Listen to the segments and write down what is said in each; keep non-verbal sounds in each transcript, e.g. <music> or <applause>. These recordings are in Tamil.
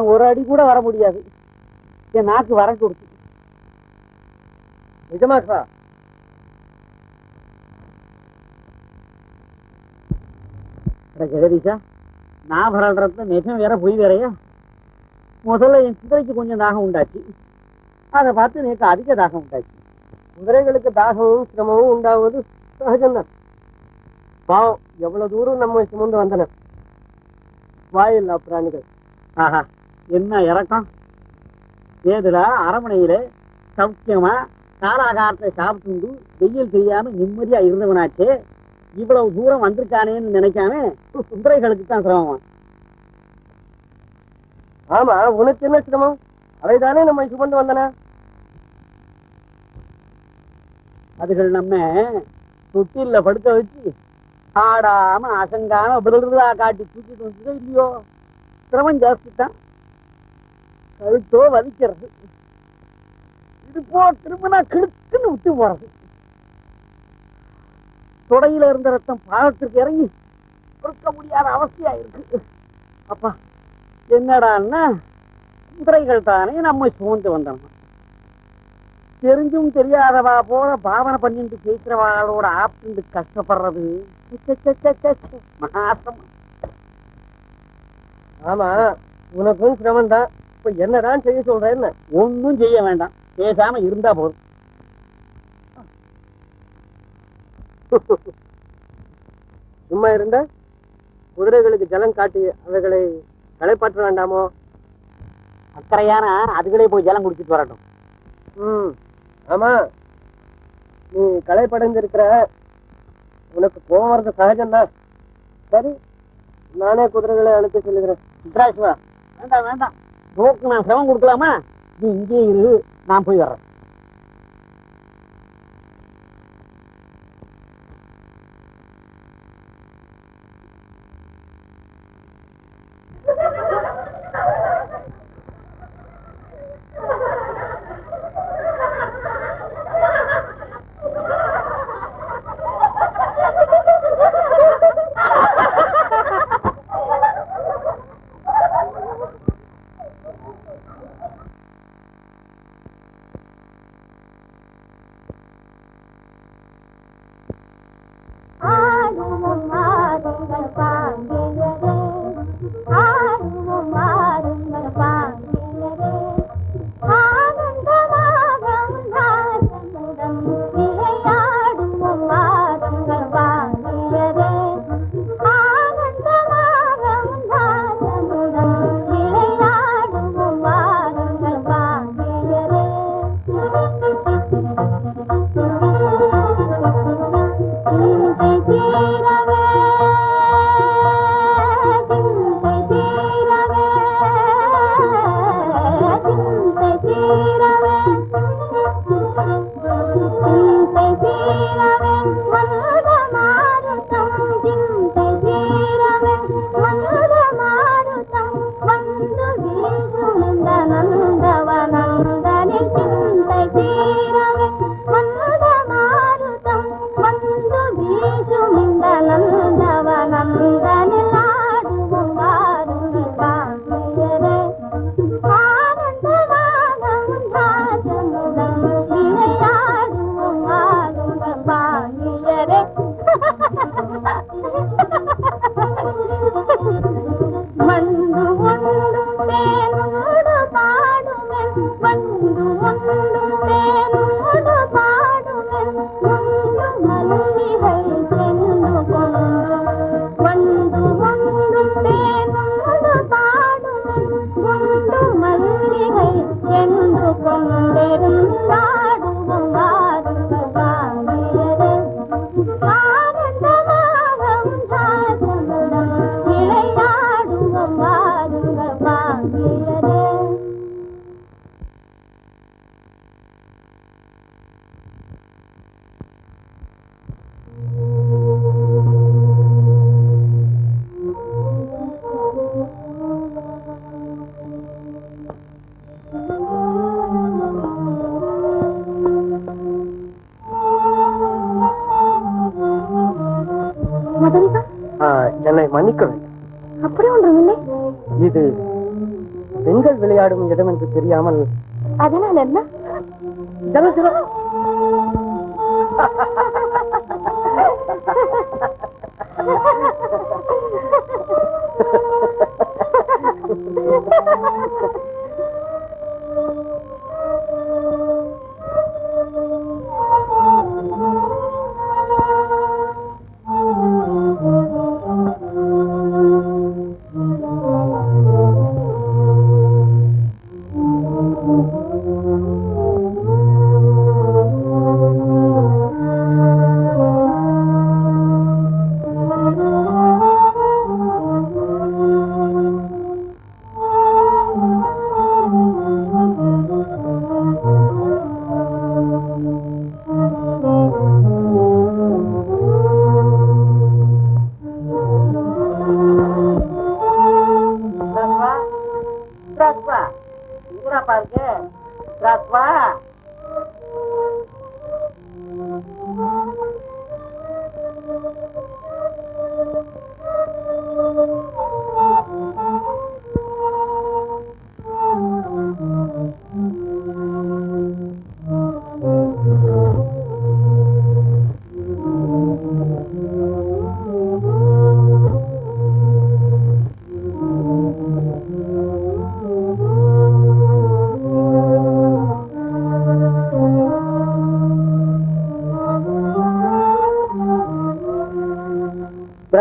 நான் ஒரு அடி கூட வர முடியாது. என் நாக்கு வர கொடுத்து. நிஜமா சார் ஜெகதீஷா நான் வரல்றது நிஜம் வேற பொய் வேறையா? முதல்ல என் குதிரைக்கு கொஞ்சம் தாகம் உண்டாச்சு. அதை பார்த்து நேற்று அதிக தாகம் உண்டாச்சு. குதிரைகளுக்கு தாகமும் சிரமமும் உண்டாவது சகஜம்தான். பாவம் எவ்வளவு தூரம் நம்ம சுமந்து வந்தனர் வாயில்லா பிராணிகள். ஆஹா. என்ன இறக்கம்? ஏதுல அரமனையில சௌக்கியமா? காலாகாரத்தை சாப்பிட்டு வெயில் தெரியாம நிம்மதியா இருந்தவனாச்சே. இவ்வளவு தூரம் வந்திருக்கானேன்னு நினைக்காம குதிரைகளுக்கு தான் சிரமம். ஆமா உனக்கு என்ன சிரமம்? அவைதானே நம்ம சுமந்து வந்தன? அதுகள் நம்ம தொட்டில்ல படுக்க வச்சு ஆடாம அசங்காம விடுறதா காட்டி தூக்கிட்டு வந்ததோ இல்லையோ? சிரமம் ஜாஸ்தி தான். கழுத்தோ வலிக்கிறது. இடுப்போ திரும்பினா கிழக்குன்னு விட்டு போறது. தொடையில இருந்த ரத்தம் பாதத்திற்கு இறங்கி கொடுக்க முடியாத அவசியம் இருக்கு. அப்பா என்னடான்னா குதிரைகள் தானே நம்ம சுமந்து வந்தோம் தெரிஞ்சும் தெரியாதவா போல பாவனை பண்ணிட்டு பேசுறவாளோட ஆப்டு கஷ்டப்படுறது. மாசம். ஆமா உனக்கும் சிரமம் தான் இப்ப என்னதான் செய்ய சொல்றேன்னு ஒன்னும் செய்ய வேண்டாம். பேசாம இருந்தா போதும். சும்மா இருந்த குதிரைகளுக்கு ஜலம் காட்டி அவைகளை களைப்பாற்ற வேண்டாமோ? அக்கறையான அதுகளே போய் ஜலம் குடிச்சிட்டு வரட்டும். ம் ஆமா. நீ களைப்படைஞ்சிருக்கிற உனக்கு கோவம் வர்றது சகஜம்தான். சரி நானே குதிரைகளை அழைத்து சொல்லுகிறேன். வேண்டாம் வேண்டாம். நோக்கு நான் சிரமம் கொடுக்கலாமா? நீ இங்கே இரு நான் போய் வர்றேன்.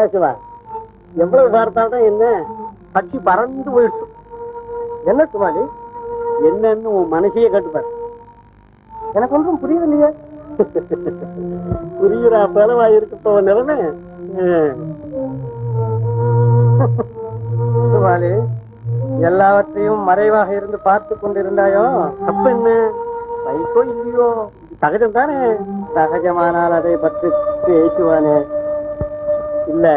பேசுவா. எவ்வளவு பார்த்தாலும் என்ன? பட்சி பறந்து போயிடுச்சு. என்ன சுமாலி என்னன்னு உன் மனசையே கட்டுப்பார். எனக்கு ஒன்றும் புரியவில்லையே. புரியுறா பலவா இருக்கட்டும் நிலைமை. சுமாலி எல்லாவற்றையும் மறைவாக இருந்து பார்த்து கொண்டிருந்தாயோ? அப்ப என்ன? வயசோ இல்லையோ? சகஜம் தானே சகஜமானால் அதை பற்றி பேசுவானே. இல்ல.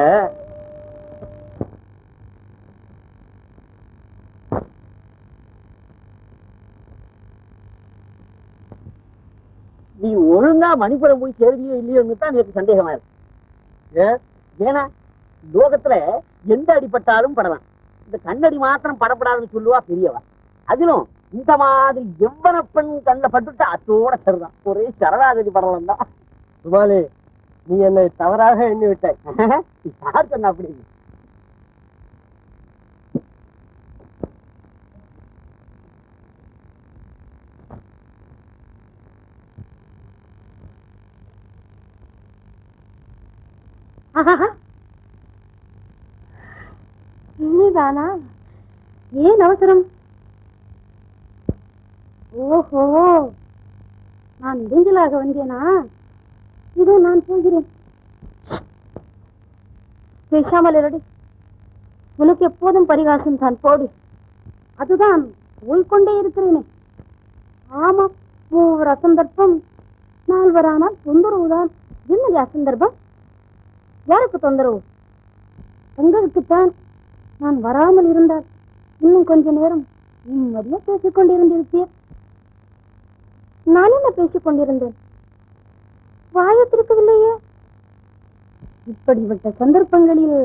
நீ ஒழுங்கா மணிப்புரம் போய் சேருவியோ இல்லையோன்னு தான் எனக்கு சந்தேகமா இருக்கு. ஏன்னா லோகத்துல எந்த அடிபட்டாலும் படலாம். இந்த கண்ணடி மாத்திரம் படப்படாதுன்னு சொல்லுவா பெரியவா. அதிலும் இந்த மாதிரி எவ்வளவு பெண் கண்ணில் பட்டுட்டா அத்தோட சரிதான். ஒரே சரணாகதி படலாம் தான் நீ என்னை தவறாக எண்ணி விட்டாய் யார் சொன்ன அப்படி? நீதானா ஏன் அவசரம்? ஓஹோ. நான் நெஞ்சலாக வந்தேனா? இதோ நான் போகிறேன். பேசாமல் இருடி. உனக்கு எப்போதும் பரிகாசம் தான் போடு. அதுதான் போய்கொண்டே இருக்கிறேனே. ஆமா ஒவ்வொரு அசந்தர்ப்பம். நால்வரானால் தொந்தரவுதான். என்னது அசந்தர்ப்பம்? யாருக்கு தொந்தரவு? தங்களுக்குத்தான் நான் வராமல் இருந்தால் இன்னும் கொஞ்ச நேரம் நிம்மதியா பேசிக் கொண்டிருந்திருப்பீர் நான் என்ன பேசிக் கொண்டிருந்தேன் வாயை திறக்கவில்லையே? இப்படிப்பட்ட சந்தர்ப்பங்களில்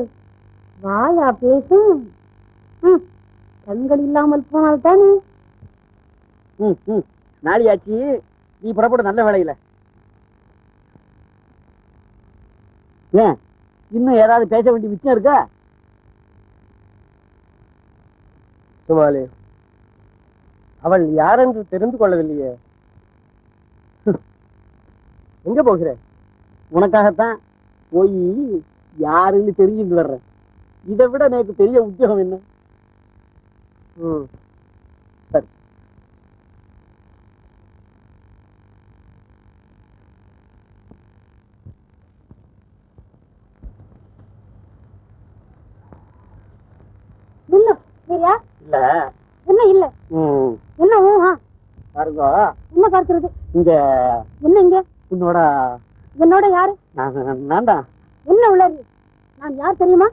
வாயா பேசும். கண்கள் இல்லாமல் போனால் தானே? நாளியாச்சி நாளியாச்சு நீ புறப்பட நல்ல வேலையில ஏன் இன்னும் ஏதாவது பேச வேண்டிய மிச்சம் இருக்கா? சுமாலி அவள் யாரென்று தெரிந்து கொள்ளவில்லையே. எங்க போகிற? உனக்காகத்தான் போய் யாருன்னு தெரிஞ்சுட்டு வர்றேன். இதை விட எனக்கு பெரிய உத்தியோகம் என்ன? ம். சரி. இல்ல என்ன இல்ல? என்ன ஊஹா? பாருங்க என்ன பார்க்கிறது? இங்க. என்ன இங்க? உன்னோட என்னோட யாரு? நான் தான் என்ன உள்ளது நான் யார் தெரியுமா?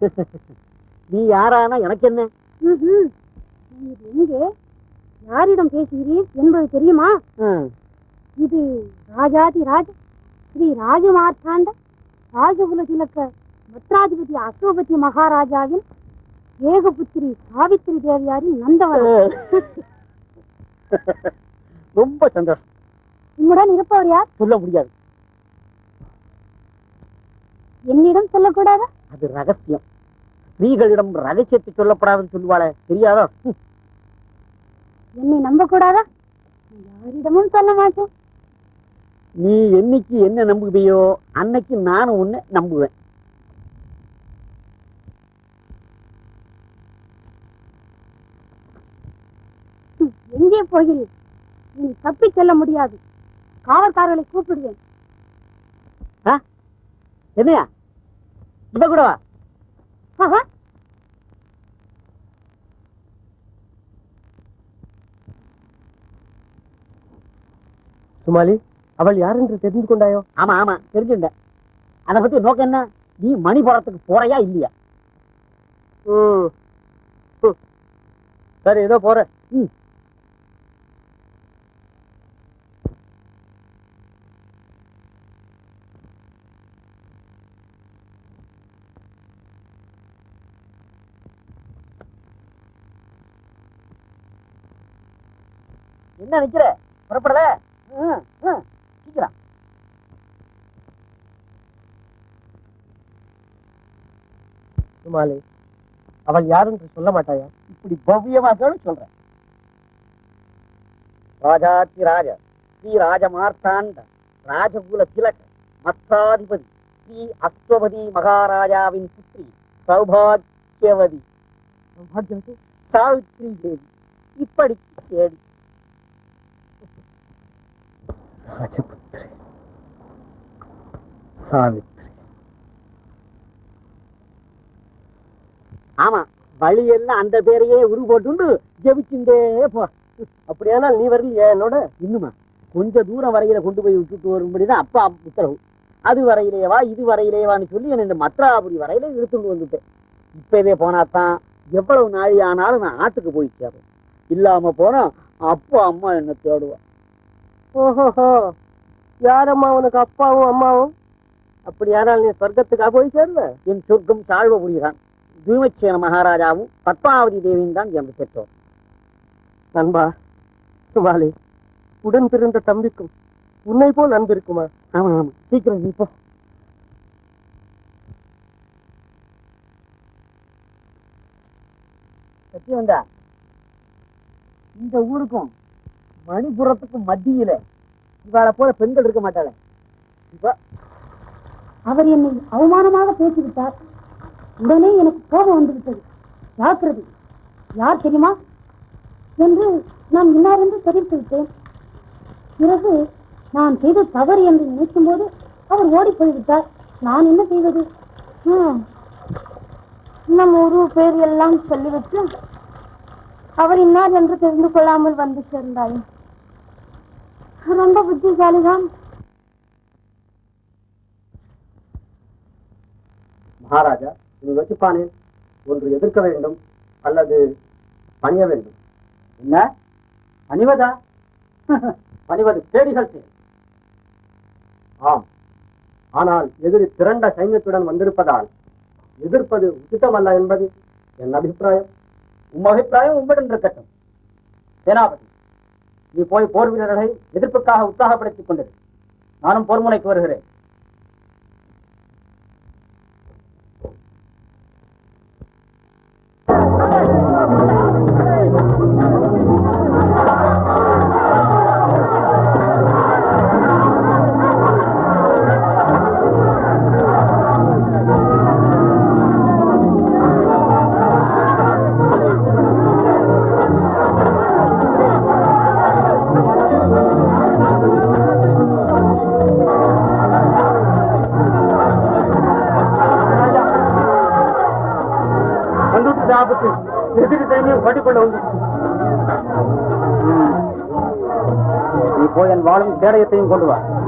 <laughs> நீ யாரானா எனக்கு என்ன? எங்கே? யாரிடம் பேசுகிறீர் என்பது தெரியுமா? இது ராஜாதி ராஜ ஸ்ரீ ராஜமார்த்தாண்ட ராஜகுல திலக்க மத்ராதிபதி அசோபதி மகாராஜாவின் ஏகபுத்திரி சாவித்திரி தேவியாரின் நந்தவனம் <laughs> ரொம்ப சந்தோஷம். உம்முடன் இருப்பவர் யார்? சொல்ல முடியாது. என்னிடம் சொல்லக்கூடாதா? அது ரகசியம். ஸ்திரீகளிடம் ரகசியத்தை சொல்லப்படாதுன்னு சொல்லுவாளே தெரியாதா. என்னை நம்பக்கூடாதா? யாரிடமும் சொல்ல மாட்டேன். நீ என்னைக்கு என்ன நம்புவியோ அன்னைக்கு நானும் உன்னை நம்புவேன். எங்கே போகிறேன் நீ தப்பிச் செல்ல முடியாது. காவல்காரர்களை கூப்பிடுவேன். என்னையா? இவ கூட வா. ஆஹா, சுமாலி அவள் யார் என்று தெரிந்து கொண்டாயோ? ஆமா ஆமா தெரிஞ்சுட்டேன். அதை பத்தி நோக்கம் என்ன? நீ மணி போறதுக்கு போறையா இல்லையா. சரி ஏதோ போறேன். ம். என்ன நிக்கிற? புறப்படல? சீக்கிரம். சுமாலி அவள் யார் என்று சொல்ல மாட்டாயா? இப்படி பவ்யமா சொல்லு சொல்றேன். ராஜாதி ராஜ ஸ்ரீ ராஜமார்த்தாண்ட ராஜகுல திலக மத்தாதிபதி ஸ்ரீ அஸ்வபதி மகாராஜாவின் புத்திரி சௌபாகியவதி சௌபாகியவதி சாவித்ரி தேவி. இப்படி தேடி ராஜபுத்திரி சாவித்ரி ஆமா வழியெல்லாம் அந்த பேரையே உரு போட்டுண்டு ஜெபிச்சுட்டே போ. அப்படியானால் நீ வரலையா என்னோட? இன்னுமா? கொஞ்ச தூரம் வரையில கொண்டு போய் விட்டுட்டு வரும்படிதான் அப்பா உத்தரவு. அது வரையிலேவா இது வரையிலேவான்னு சொல்லி என்னை இந்த மத்ராபுரி வரையில இழுத்துட்டு வந்துட்டேன். இப்பவே போனாதான் எவ்வளவு நாழி ஆனாலும் நான் ஆட்டுக்கு போய் சேரும். இல்லாம போனா அப்பா அம்மா என்ன தேடுவா. ஓஹோஹோ. யாரம்மா உனக்கு அப்பாவும் அம்மாவும்? அப்படியானால் நீ சொர்க்கத்துக்கா போய் சேருவ? என் சொர்க்கம் சாழ்வபுரிதான் பீமச்சேன மகாராஜாவும் பத்மாவதி தேவியும் தான் எனக்கு பெற்றோர் நண்பா சுமாலி உடன் பிறந்த தம்பிக்கும் உன்னை போல் அன்பு இருக்குமா ஆமா ஆமா சீக்கிரம் நீ போ. சத்தியவந்தா இந்த ஊருக்கும் மணிபுரத்துக்கு மத்தியில இவாளை போல பெண்கள் இருக்க மாட்டாள. அவர் என்னை அவமானமாக பேசிவிட்டார். உடனே எனக்கு கோபம் வந்துவிட்டது. ஜாக்கிரதை யார் தெரியுமா? என்று நான் இன்னார் என்று தெரிவித்து விட்டேன். பிறகு நான் செய்த தவறு என்று நினைக்கும் போது அவர் ஓடி போய்விட்டார். நான் என்ன செய்வது? ஹம். நம்ம ஒரு பேர் எல்லாம் சொல்லிவிட்டு அவர் இன்னார் என்று தெரிந்து கொள்ளாமல் வந்து சேர்ந்தாயே. ரொம்ப புத்திசாலிதான். மகாராஜா நீ யோசிப்பானே ஒன்று எதிர்க்க வேண்டும் அல்லது பணிய வேண்டும். என்ன? பணிவதா? <laughs> பணிவது பேடிகள் செய் ஆம். ஆனால் எதிரி திரண்ட சைன்யத்துடன் வந்திருப்பதால் எதிர்ப்பது உச்சிதமல்ல என்பது என் அபிப்பிராயம். உம் அபிப்பிராயம் உம்மிடம் இருக்கட்டும். சேனாபதி இது போய் போர் வீரர்களை எதிர்ப்புக்காக உற்சாகப்படுத்திக் கொண்டது. நானும் போர் முனைக்கு வருகிறேன். Golua.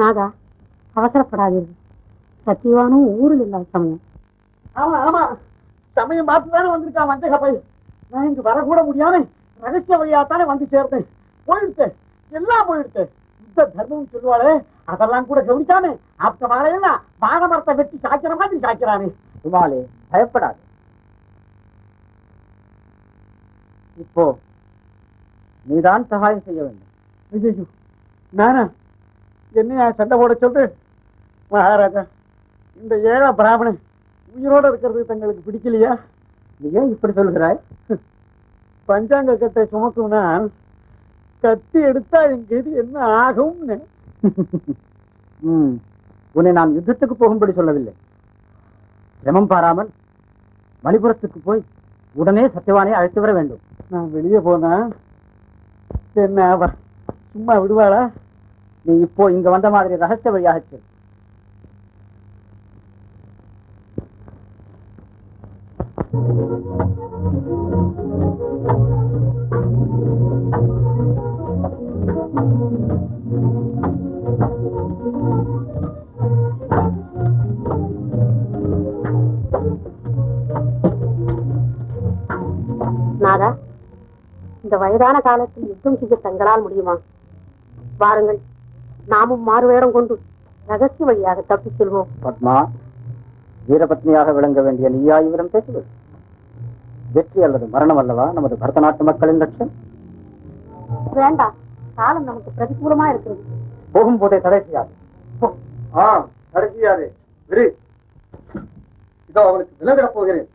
நாகா அவசரப்படாதீர்கள். சத்தியவானும் ஊரில் இல்லாத சமயம். ஆமா ஆமா. சமயம் பார்த்து தானே வந்திருக்கான் வஞ்சக பை நான் இங்க வரக்கூட முடியாம ரகசிய வழியா தானே வந்து சேர்ந்தேன். போயிடுச்சு எல்லாம் போயிடுச்சு யுத்த தர்மம் சொல்லுவாளே அதெல்லாம் கூட கவனிக்காம அப்ப வாழையெல்லாம் வாழை மரத்தை வெட்டி சாய்க்கிற மாதிரி சாய்க்கிறானே. உமாலே பயப்படாது. இப்போ நீதான் சகாயம் செய்ய வேண்டும். நானா? என்னையா சண்டை போட சொல்லு மகாராஜா இந்த ஏழை பிராமணன் உயிரோட இருக்கிறது தங்களுக்கு பிடிக்கலையா? நீ ஏன் இப்படி சொல்கிறாய்? பஞ்சாங்க கட்டை சுமக்கும்னா கத்தி எடுத்தா எங்க இது என்ன ஆகும்னு. <laughs> உன்னை நான் யுத்தத்துக்கு போகும்படி சொல்லவில்லை. சிரமம் பாராமல் மணிபுரத்துக்கு போய் உடனே சத்தியவானை அழைத்து வர வேண்டும். நான் வெளியே போனா என்ன சும்மா விடுவாளா? நீ இப்போ இங்க வந்த மாதிரி ரகசிய வழியாக செல். நாதா இந்த வயதான காலத்தில் யுத்தம் செய்ய தங்களால் முடியுமா? வாருங்கள். நாமும் மாறுவேடம் கொண்டு ரகசிய வழியாக தப்பிச் செல்வோம். பத்மா வீரபத்னியாக விளங்க வேண்டிய நீயா இவரிடம் பேசுவது? வெற்றி அல்லது மரணம் அல்லவா? நமது பரத நாட்டு மக்களின் லட்சம் வேண்டாம் காலம் நமக்கு பிரதிகூலமா இருக்கிறது. போகும்போதே தடை செய்யாது. ஆ கடைசியாரு விரு இதோ அவனுக்கு விலகிடப் போகிறேன்.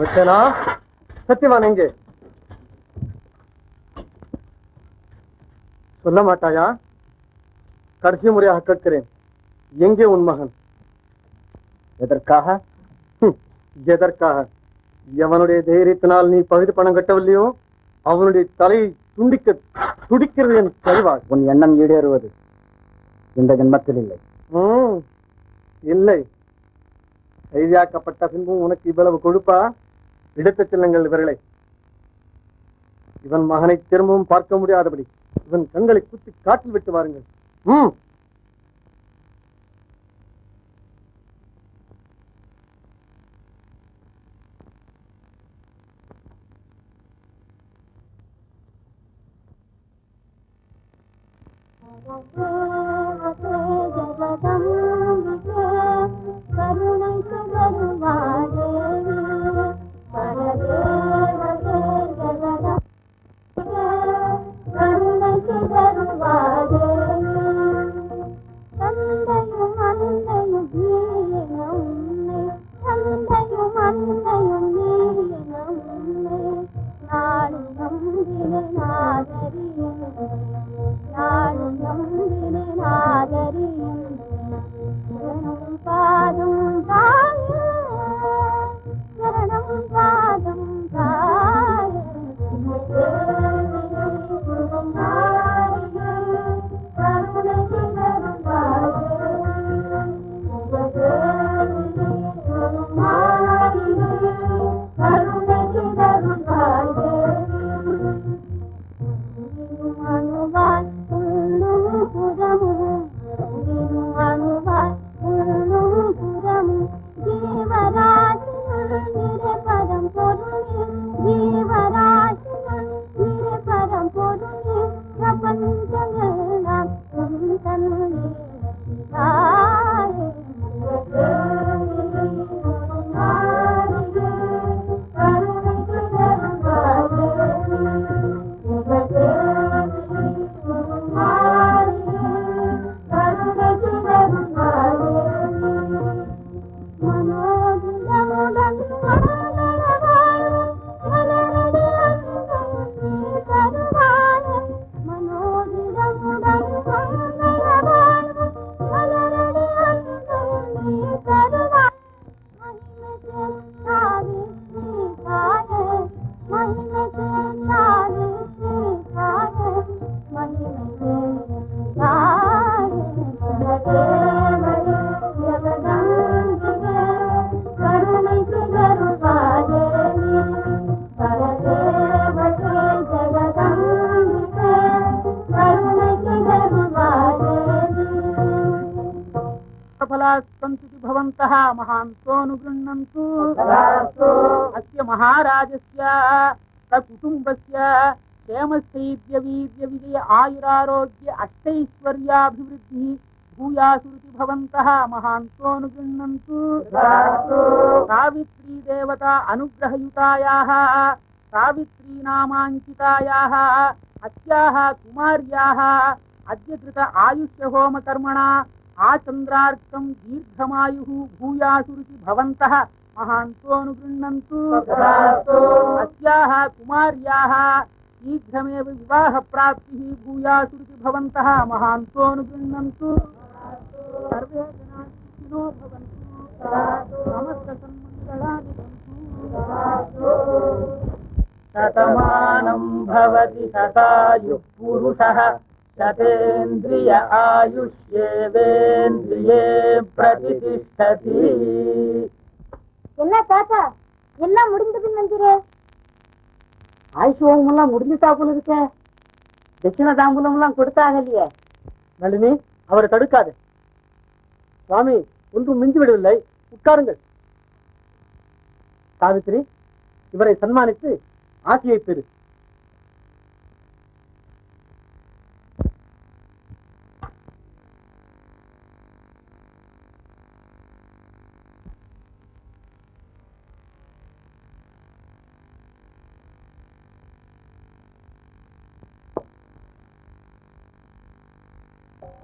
மச்சனா சத்தியவான் எங்கே? சொல்ல மாட்டாயா? கடைசி முறையாக கேட்கிறேன். எங்கே உன் மகன்? எதற்காக? எதற்காக? எவனுடைய தைரியத்தினால் நீ பகுதி பணம் கட்டவில்லையோ அவனுடைய தலையை துண்டிக்க துடிக்கிறது என் கழிவாள் உன் எண்ணம் ஈடேறுவது இந்த ஜென்மத்தில் இல்லை. இல்லை. கைதியாக்கப்பட்ட பின்பும் உனக்கு இவ்வளவு கொழுப்பா? எடுத்துச் செல்லுங்கள் இவர்களை. இவன் மகனை திரும்பவும் பார்க்க முடியாதபடி இவன் கண்களை குத்தி காட்டில் விட்டு வாருங்கள். ம். நாளும் நம்பினேன் क्षेमस्थैर्यवीर्यविजय आयुरारोग्य अष्टैश्वर्याभिवृद्धिः भूयासुरिति भवन्तः महान्तोऽनुगृह्णन्तु सावित्री देवता अनुग्रहयुतायाः सावित्री नामाङ्कितायाः अस्याः कुमार्याः अद्य कृत आयुष्यहोमकर्मणा आचन्द्रार्कम् दीर्घमायुः भूयासुरिति भवन्तः महान्तोऽनुगृह्णन्तु अस्याः कुमार्याः शीघ्रमेव विवाहप्राप्तिः भूयासुरिति भवन्तः महान्तोऽनुगृह्णन्तु सर्वे जनाः सुखिनो भवन्तु समस्तसन्मङ्गलानि सन्तु शतमानं भवति शतायुः पुरुषः शतेन्द्रिय आयुष्येवेन्द्रिये प्रतिष्ठति என்ன தாத்தா எல்லாம் முடிந்ததுன்னு நினைக்கிறேன் ஆயுஷோகம் எல்லாம் முடிஞ்சுட்டா போல இருக்க. தட்சிண தாம்பூலம் எல்லாம் கொடுத்தாக இல்லையே நளினி அவரை தடுக்காது. சுவாமி ஒன்றும் மிஞ்சி விடவில்லை. உட்காருங்கள். சாவித்திரி இவரை சன்மானித்து ஆசியை பெறு.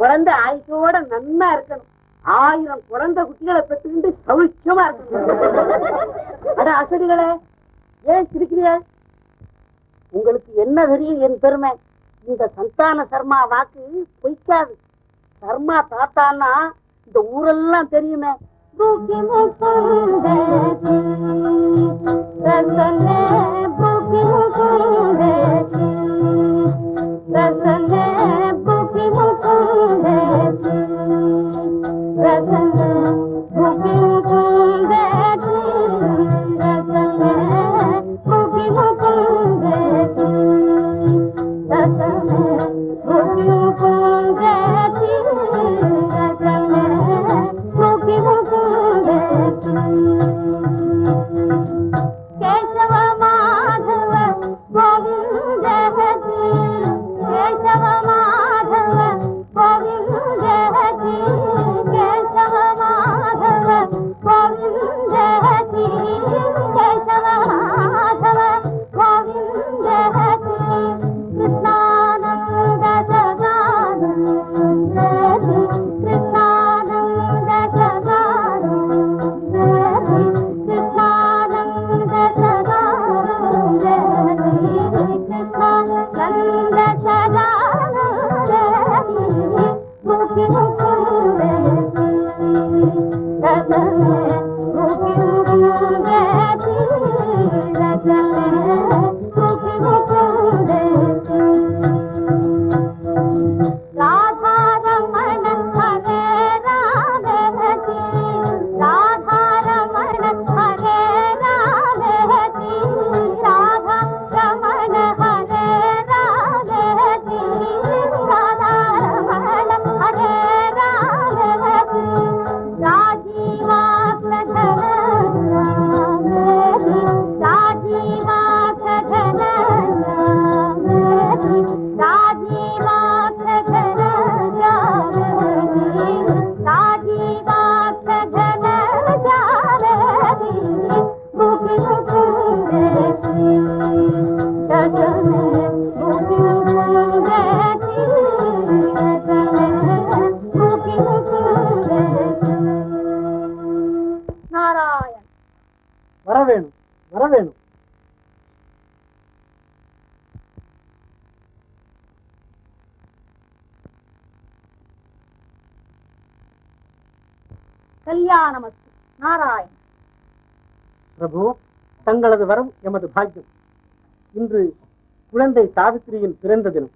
குழந்தை ஆயுஷோட நன்னா இருக்கணும். ஆயிரம் குழந்தை குட்டிகளை பெற்றுக்கிட்டு சௌக்கியமா இருக்கணும். அட அசடிகளே ஏன் சிரிக்கிறீங்க? உங்களுக்கு என்ன தெரியும் என் பெருமை? இந்த சந்தான சர்மா வாக்கு பொய்க்காது. சர்மா தாத்தான்னா இந்த ஊரெல்லாம் தெரியுமே. பூக்கி love. தங்களது வரம் எமது பாக்கியம். இன்று குழந்தை சாவித்திரியின் பிறந்த தினம்.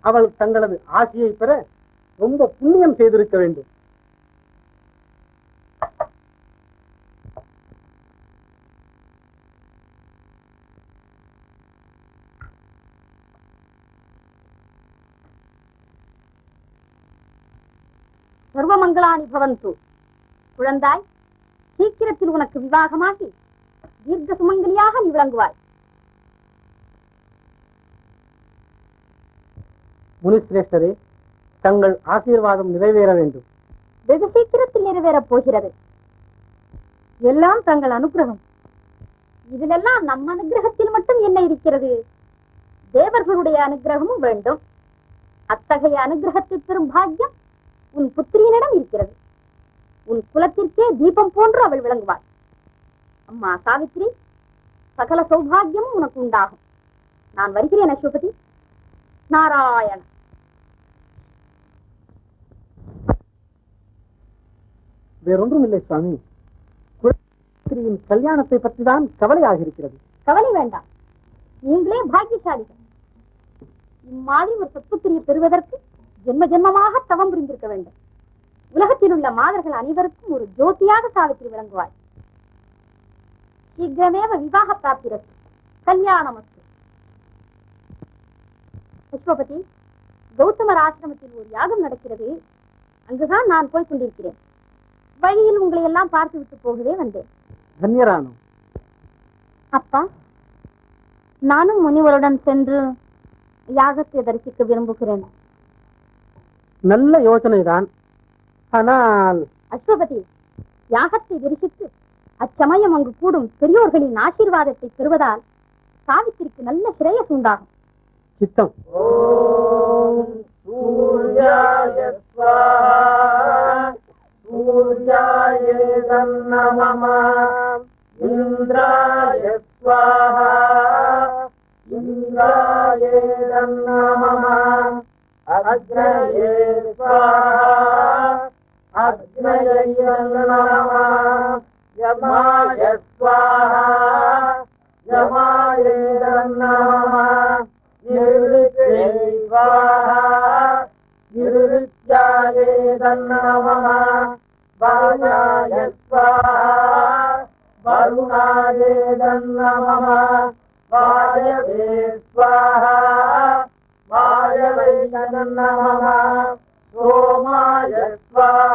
அவள் தங்களது ஆசையை பெற ரொம்ப புண்ணியம் செய்திருக்க வேண்டும். சர்வமங்களானி பவந்து. குழந்தாய் சீக்கிரத்தில் உனக்கு விவாகமாகி தீர்க்க சுமங்கலியாக நீ விளங்குவாய். முனிசிரேஷ்டரே தங்கள் ஆசீர்வாதம் நிறைவேற வேண்டும். வெகு சீக்கிரத்தில் நிறைவேறப் போகிறது. எல்லாம் தங்கள் அனுகிரகம். இதிலெல்லாம் நம் அனுகிரகத்தில் மட்டும் என்ன இருக்கிறது? தேவர்களுடைய அனுகிரகமும் வேண்டும். அத்தகைய அனுகிரகத்தை பெறும் பாக்கியம் உன் புத்திரியினிடம் இருக்கிறது. உன் குலத்திற்கே தீபம் போன்று அவள் விளங்குவாள். அம்மா சாவித்ரி சகல சௌபாகியமும் உனக்கு உண்டாகும் நான் வருகிறேன் அஸ்வபதி நாராயண. வேறொன்றும் இல்லை சுவாமி. குலத்திரியின் கல்யாணத்தை பற்றி தான் கவலையாக இருக்கிறது கவலை வேண்டாம். நீங்களே பாக்கியசாலிகள். இம்மாதிரி ஒரு சத்புத்திரியை பெறுவதற்கு ஜென்ம ஜென்மமாக தவம் புரிந்திருக்க வேண்டும். உலகத்தில் உள்ள மாதர்கள் அனைவருக்கும் ஒரு ஜோதியாக சாவித்திரி விளங்குவாள். சீக்கிரமேவ விவாக பிராப்திரஸ்து கல்யாணமஸ்து. புஷ்பபதி கௌதமர் ஆசிரமத்தில் ஒரு யாகம் நடக்கிறது. அங்குதான் நான் போய் கொண்டிருக்கிறேன். வழியில் உங்களை எல்லாம் பார்த்து விட்டு போகவே வந்தேன். தன்யரானோம் அப்பா நானும் முனிவருடன் சென்று யாகத்தை தரிசிக்க விரும்புகிறேன். நல்ல யோசனைதான். ஆனால் அஸ்வபதி யாகத்தை தரிசித்து அச்சமயம் அங்கு கூடும் பெரியோர்களின் ஆசீர்வாதத்தை பெறுவதால் சாவித்திரிக்கு நல்ல சிரேயஸ் உண்டாகும் சித்தம் இந்திராய இந்திராய நம அக்னயே அக்னய நம इन्द्राय नमः अग्नये स्वाहा अग्नये नमः यमाय स्वाहा यमाय नमः निवृत्ते स्वाहा निवृत्याय नमः वरुणाय स्वाहा वरुणाय नमः वायवे स्वाहा वायवे नमः सोमाय स्वाहा सोमाय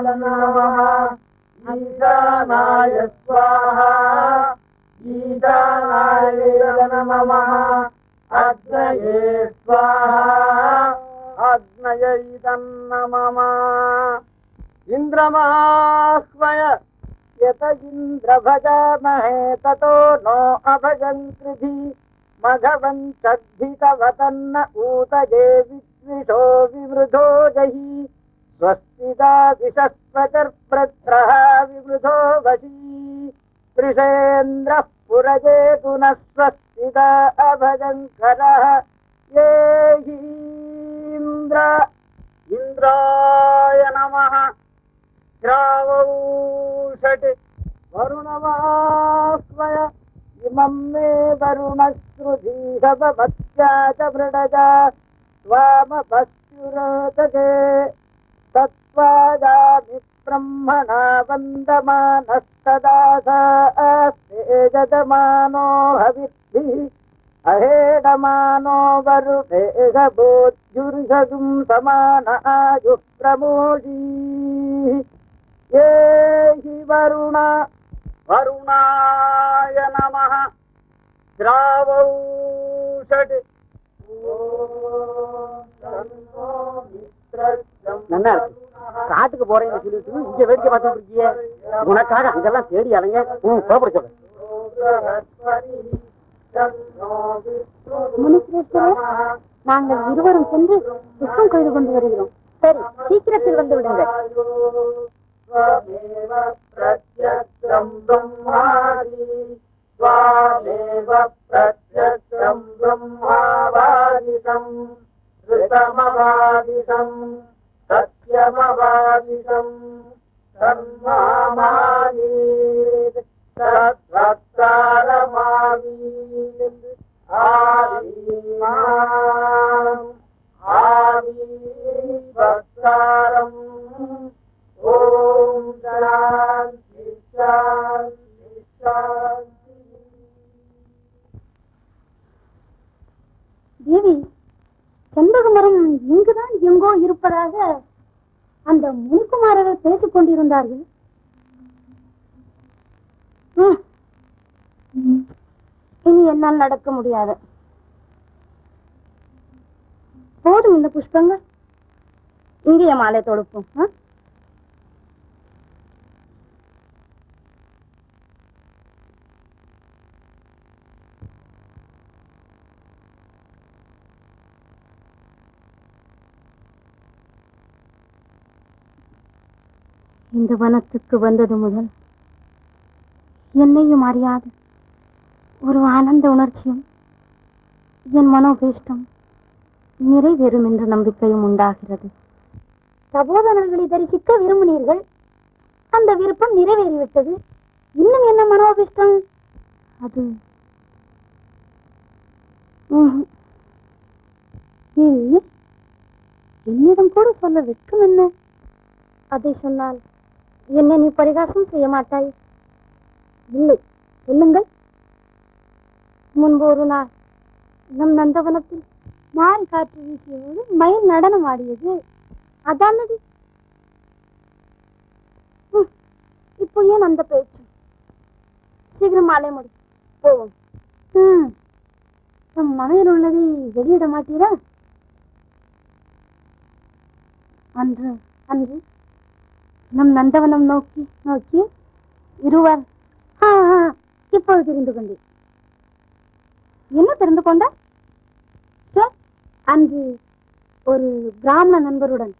नमः। ईशानाय स्वाहा। ईशानाय नमः। अग्नये स्वाहा। अग्नयै नमः। इन्द्रमाह्वय यत इन्द्र भजामहे ततो नो अभजन्त्रिभि मघवञ्चद्धितवतन्न ऊतये विद्विषो विवृधो जहि स्वस्तिदादिशस्वचर्प्रत्रः विवृधो वशी वृषेन्द्रः पुरजेतु न स्वस्तिदा अभजङ्करः ये हीन्द्र इन्द्राय नमः श्रावौषट् वरुणवाह्वय इमं मे वरुणश्रुधीषभवत्या च मृडजा स्वामपस्युरोदके तत्त्वाजामि ब्रह्मणा वन्दमानस्तदा से जदमानो हविद्भिः अहेडमानो वरुणेघबोध्युर्षगुं समान आयुः प्रमोषीः ये हि वरुण वरुणाय नमः श्रावौषट् நல்லா இருக்கு. காட்டுக்கு போறேன்னு சொல்லிட்டு இங்க வேடிக்கை பார்த்துட்டு இருக்கிய. உனக்காக அங்கெல்லாம் தேடி அலைங்க. உன் கோபுர சொல்லு. நாங்கள் இருவரும் சென்று புஷ்பம் கொய்து கொண்டு வருகிறோம். சரி சீக்கிரத்தில் வந்து விடுங்கள். ஸ்வாமேவ பிரத்யம் பிரம்மாவாதிதம் ரிதமவாதிதம் प्रत्यक्षं ब्रह्मावादिशम् ऋतमवादिशम् सत्यमवादिशम् तन्मामानीत् तद्वक्तारमावीत् आदीमाम् आदीवक्तारम् ॐ शान्ति शान्ति शान्ति தேவி செண்பக மரம் இங்குதான் எங்கோ இருப்பதாக அந்த முனிக்குமாரர்கள் பேசிக் கொண்டிருந்தார்கள் இனி என்னால் நடக்க முடியாது. போதும் இந்த புஷ்பங்கள். இங்கே மாலை தொடுப்போம். இந்த வனத்துக்கு வந்தது முதல். என்னையும் அறியாது. ஒரு ஆனந்த உணர்ச்சியும் என் மனோபீஷ்டம் நிறைவேறும் என்ற நம்பிக்கையும் உண்டாகிறது. சகோதரர்களை தரிசிக்க விரும்பினீர்கள். அந்த விருப்பம் நிறைவேறிவிட்டது. இன்னும் என்ன மனோபிஷ்டம் அது என்னிடம் கூட சொல்ல வெட்கம் என்ன? அதை சொன்னால் என்ன நீ பரிகாசம் செய்ய மாட்டாய். இல்லை சொல்லுங்கள். முன்பு ஒரு நாள் நம் நந்தவனத்தில் மான் காற்று வீசியபோது மயில் நடனம் ஆடியது. அதான் இப்போ ஏன் அந்த பேச்சு? சீக்கிரம் மாலை முடி போவோம். நம் மனதில் உள்ளதை வெளியிட மாட்டீரா? அன்று அன்று நம் நந்தவனம் நோக்கி நோக்கி இருவர். இப்போது தெரிந்து கொண்டேன். என்ன தெரிந்து கொண்ட? சே, அன்று ஒரு பிராமண நண்பருடன்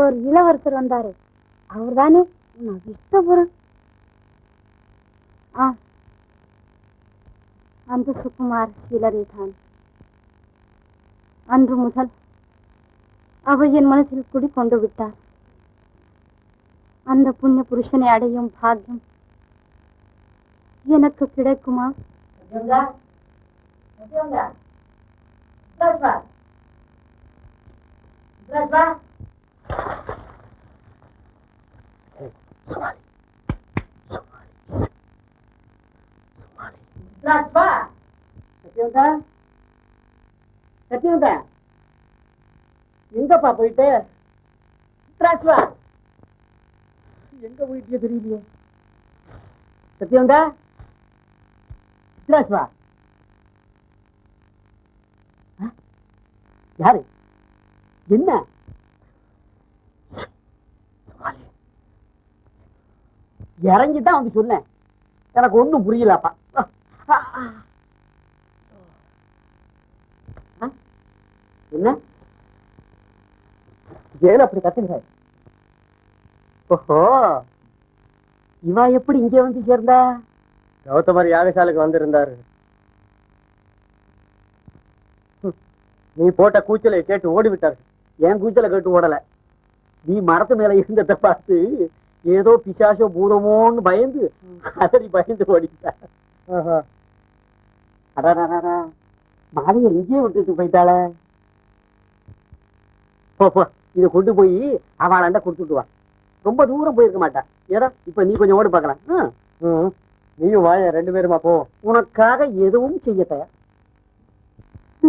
ஒரு இளவரசர் வந்தாரு. அவர்தானே உன் அதிர்ஷ்டபுரன். ஆ அந்த சுகுமார் சீலரே தான் அன்று முதல் அவர் என் மனசில் குடிக்கொண்டு விட்டார். அந்த புண்ணிய புருஷனை அடையும் பாக்கியம் எனக்கு கிடைக்குமா? சத்யவந்தா எங்கப்பா போயிட்டு? எங்க போயிட்டே தெரியலையே சத்யவந்தா சித்ராஸ்வா யாரு? என்ன? இறங்கி தான் வந்து சொன்னேன். எனக்கு ஒண்ணும் புரியலப்பா. என்ன? ஏன் அப்படி கத்துங்க ஓஹோ. இவா எப்படி இங்க வந்து சேர்ந்தா? கௌதமர் யாகசாலைக்கு வந்திருந்தாரு. நீ போட்ட கூச்சலை கேட்டு ஓடி விட்டாரு என் கூச்சலை கேட்டு ஓடல. நீ மரத்து மேல இருந்ததை பார்த்து ஏதோ பிசாசோ பூதமோன்னு பயந்து அதறி பயந்து ஓடிட்டா அடாடாடா மாலையை இங்கேயே விட்டுட்டு போயிட்டாளே. போ. இதை கொண்டு போய் அவளாண்ட கொடுத்துட்டு வா. ரொம்ப தூரம் போயிருக்க மாட்டா. ஏதா இப்ப நீ கொஞ்சம் ஓடி பார்க்கலாம். நீயும் வாய ரெண்டு பேருமா போ. உனக்காக எதுவும் செய்ய தயார்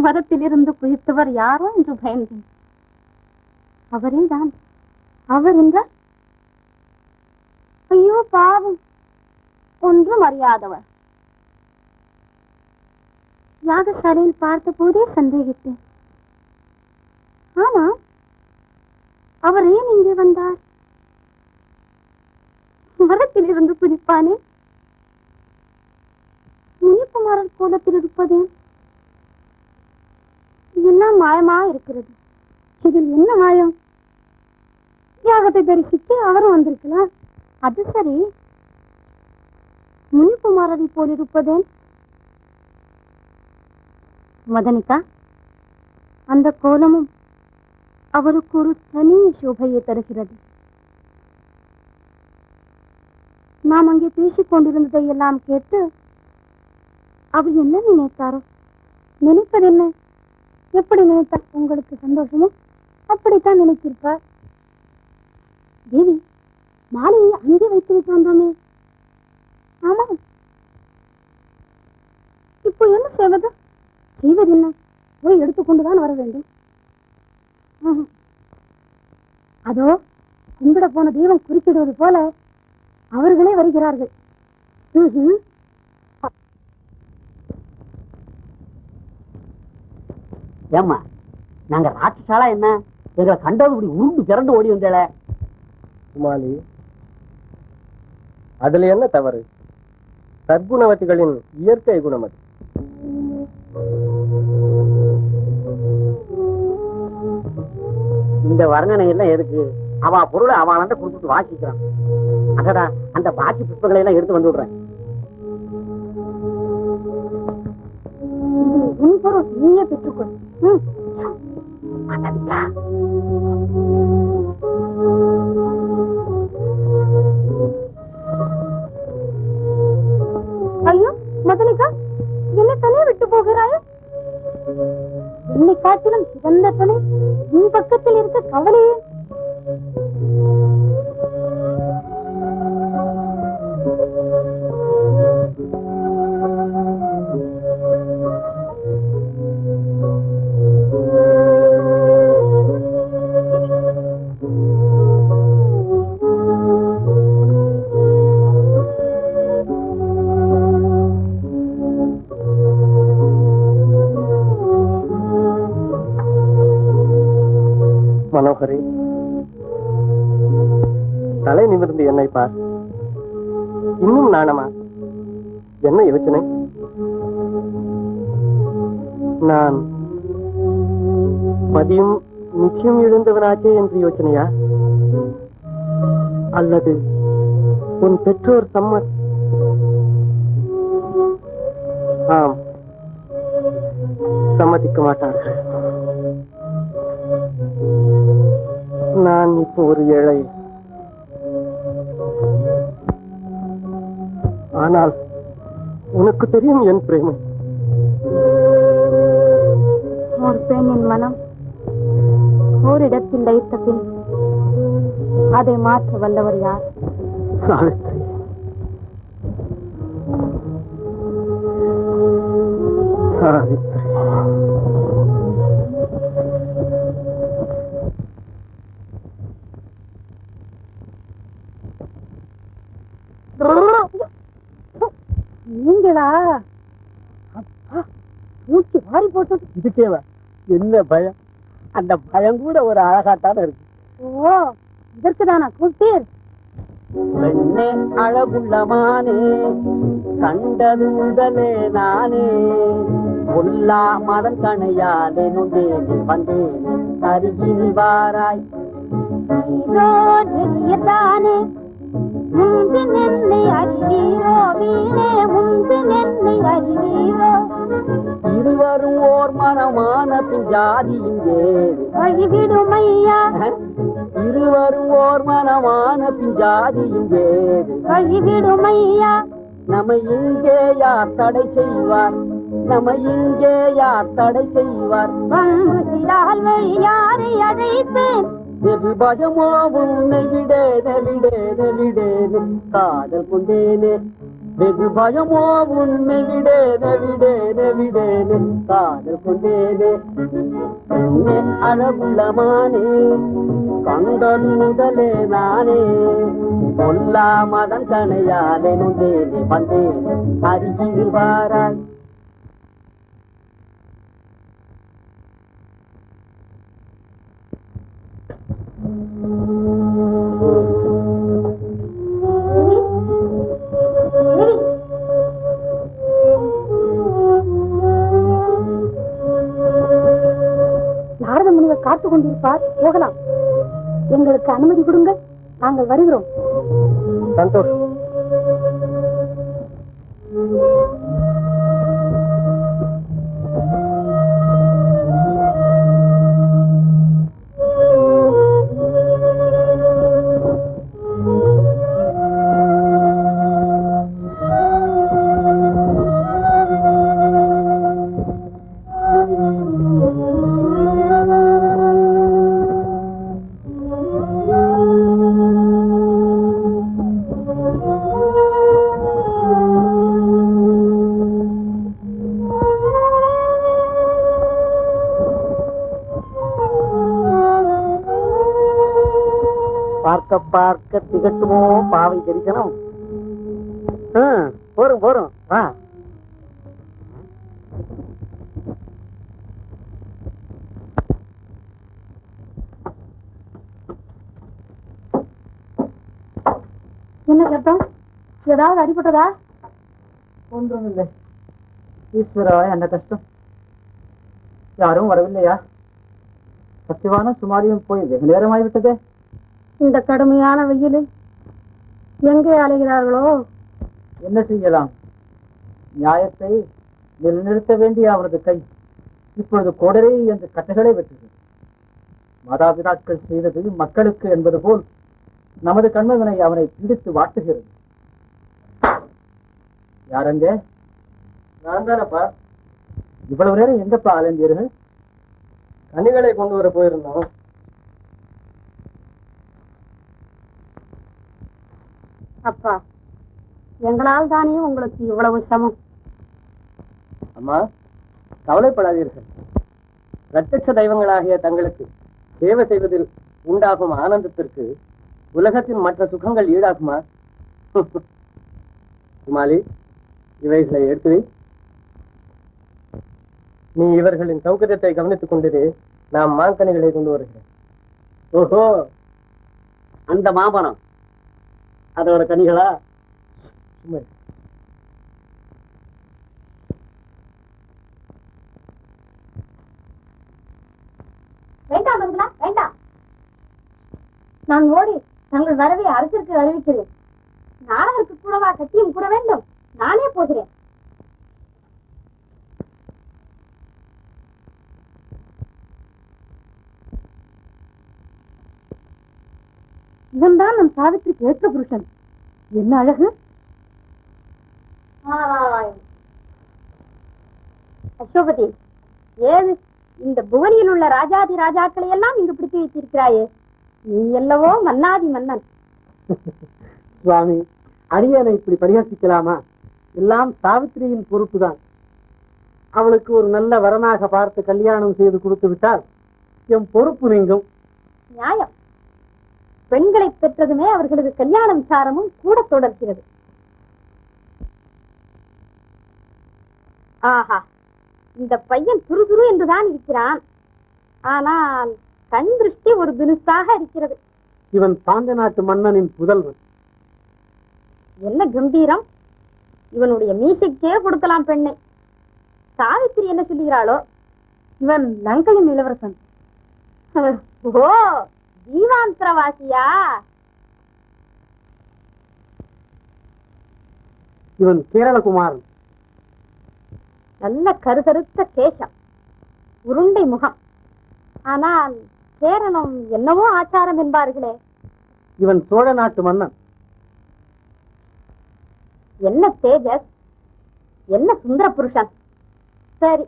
மரத்திலிருந்து குதித்தவர் யாரோ என்று பயந்தேன். அவரே தான். அவர் என்றால்? ஐயோ பாவம். ஒன்றும் அறியாதவர். யாகசாலையில் பார்த்த போதே சந்தேகித்தேன். ஆமா அவர் ஏன் இங்கே வந்தார்? மரத்திலிருந்து குதிப்பானே முனிக்குமாரர் கோலத்தில் இருப்பதே? எல்லாம் மாயமா இருக்கிறது. இதில் என்ன மாயம்? யாகத்தை தரிசித்து அவரும் வந்திருக்கலாம் அது சரி. முனிக்குமாரரை போல் இருப்பதேன் மதனிகா அந்த கோலமும் அவருக்கு ஒரு தனி சோபையை தருகிறது. நாம் அங்கே பேசிக் கொண்டிருந்ததை எல்லாம் கேட்டு அவர் என்ன நினைத்தாரோ? நினைப்பது என்ன? எப்படி நினைத்தால் உங்களுக்கு சந்தோஷமோ? அப்படித்தான் நினைத்திருப்பார் தேவி மாலையை அங்கே வைத்து விட்டு வந்தோமே. ஆமாம். இப்போ என்ன செய்வது? செய்வது என்ன போய் எடுத்துக்கொண்டுதான் வர வேண்டும். அதோ கும்பிட போன தெய்வம் குறிப்பிடுவது போல அவர்களே வருகிறார்கள். ஏம்மா நாங்க ராட்சசாலா என்ன? எங்களை கண்டது இப்படி உருண்டு பிறண்டு ஓடி வந்தேல உமாலி அதுல என்ன தவறு? சற்குணவதிகளின் இயற்கை குணம் அது. இந்த வர்ணனை எல்லாம் எதுக்கு? அவ பொருளை அவளாண்ட கொடுத்துட்டு வாசிக்கிறான். அடடா அந்த பாக்கி புஷ்பங்களை எல்லாம் எடுத்து வந்து விடுறேன். உன் பொருள் நீயே பெற்றுக்கொள். ஐயோ மதனிகா என்னை தனியே விட்டு போகிறாய்? என்னை காட்டிலும் சிறந்த துணை உன் பக்கத்தில் இருக்க கவலையே. மனோகரே தலை நிமிர்ந்து என்னை பார். இன்னும் நாணமா? என்ன யோசனை? நான் மதியம் நிச்சயம் இழந்தவனாச்சே என்று யோசனையா? அல்லது உன் பெற்றோர் சம்மத் ஆம். சம்மதிக்க மாட்டார். இப்போ ஒரு ஏழை. ஆனால் உனக்கு தெரியும் என் பிரேமை ஒரு பெண்ணின் மனம் ஓரிடத்தில் லைத்த பின் அதை மாற்ற வல்லவர் யார்? சாவித்ரி சாவித்ரி இதுக்கேவ என்ன பயம்? அந்த பயம் கூட ஒரு அழகாட்டான இருக்கு. ஓ இதற்கு தானா கூப்பிட்டீர் பெண்ணே அழகுள்ளமானே கண்டது முதலே நானே. பொல்லா மதம் கணையாலே நொந்தேனே வந்தேனே அருகினி வாராய். ஓர் மனமான பின் ஜாதி இங்கேது வழிவிடுமையா இருவரும் ஓர் மனமான பின் ஜாதி இங்கேது வழிவிடுமையா நம்ம இங்கே யார் தடை செய்வார்? நம்ம இங்கே யார் தடை செய்வார்? வந்துகிறாள் வழி யாரை அழைப்பேன் வெகு பயமோ உன்னை விடேனே விடேனே விடேனே. காதல் கொண்டேனே வெகு பயமோ உன்னை விடேனே விடேனே விடேனே காதல் கொண்டேனே பெண்ணே அழகுள்ளமானே கண்டன் முதலே நானே கொல்லா மதன் கணையாலே நுந்தேனே வந்தேனே அருகில் வாராய் you. காத்துக் காத்து கொண்டிருப்பார் போகலாம். எங்களுக்கு அனுமதி கொடுங்கள் நாங்கள் வருகிறோம். சந்தோஷ் பார்க்க பார்க்க திகட்டுமோ? பாவை தரிசனம் போறோம் போறோம். வா. என்ன சத்தம்? ஏதாவது அடிபட்டதா? ஒன்றுமில்லை. ஈஸ்வரா என்ன கஷ்டம்? யாரும் வரவில்லையா? சத்தியவான சுமாரியும் போய் வெகு நேரமாய்விட்டதே இந்த கடுமையான வெயிலில் எங்கே அலைகிறார்களோ? என்ன செய்யலாம்? நியாயத்தை நிலைநிறுத்த வேண்டிய அவரது கை இப்பொழுது கோடரே என்று கட்டைகளை வெட்டுகிறது மாதாபிதாக்கள் செய்தது மக்களுக்கு என்பது போல் நமது கண்மகனை அவனை பிடித்து வாட்டுகிறது. யாரங்க? நான் தானப்பா இவ்வளவு நேரம் எங்கப்பா அலைந்தீர்கள்? கனிகளை கொண்டு வர போயிருந்தோம். அப்பா எங்களால் தானே உங்களுக்கு இவ்வளவு சமம். அம்மா கவலைப்படாதீர்கள். பிரத்யட்ச தெய்வங்களாகிய தங்களுக்கு சேவை செய்வதில் உண்டாகும் ஆனந்தத்திற்கு உலகத்தின் மற்ற சுகங்கள் ஈடாகுமா? <laughs> குமாலி இவைகளை எடுத்து. நீ இவர்களின் சௌகரியத்தை கவனித்துக் கொண்டிரு. நாம் மாங்கனிகளை கொண்டு வருகிறேன் ஓஹோ! அந்த மாமரம் அதோட கனிகளா? சும்மா வேண்டாம் மங்களா வேண்டாம். நான் ஓடி தங்கள் வரவை அரசிற்கு அறிவிக்கிறேன். நாடகருக்கு கூடவா கட்டியும் கூற வேண்டும் நானே போகிறேன். இவன்தான் நம் சாவித்திரிக்கு ஏற்ற புருஷன். என்ன அழகு? அசோபதி ஏது இந்த புவனியில் உள்ள ராஜாதி ராஜாக்களை எல்லாம் இங்கு பிடித்து வைத்திருக்கிறாயே? நீ அல்லவோ மன்னாதி மன்னன். <laughs> சுவாமி அடியனை இப்படி பரிகசிக்கலாமா எல்லாம் சாவித்திரியின் பொறுப்புதான். அவளுக்கு ஒரு நல்ல வரனாக பார்த்து கல்யாணம் செய்து கொடுத்து விட்டால் என் பொறுப்பு நீங்கும். நியாயம். பெண்களை பெற்றதுமே அவர்களது கல்யாண விசாரமும் கூட தொடர்கிறது. ஆஹா இந்த பையன் துரு துரு என்றுதான் இருக்கிறான். ஆனால் கண் திருஷ்டி ஒரு தினுசாக இருக்கிறது. இவன் பாண்ட நாட்டு மன்னனின் புதல்வன். என்ன கம்பீரம்? இவனுடைய மீசைக்கே கொடுக்கலாம் பெண்ணை. சாவித்திரி என்ன சொல்லுகிறாளோ? இவன் லங்கையின் இளவரசன். ஓ ஜீவாந்திரவாசியா இவன் கேரளகுமாரன். நல்ல கருகருத்த கேசம். உருண்டை முகம். ஆனால் சேரணம் என்னவோ ஆச்சாரம் என்பார்களே. இவன் சோழ நாட்டு மன்னன். என்ன தேஜஸ்? என்ன சுந்தர புருஷன்? சரி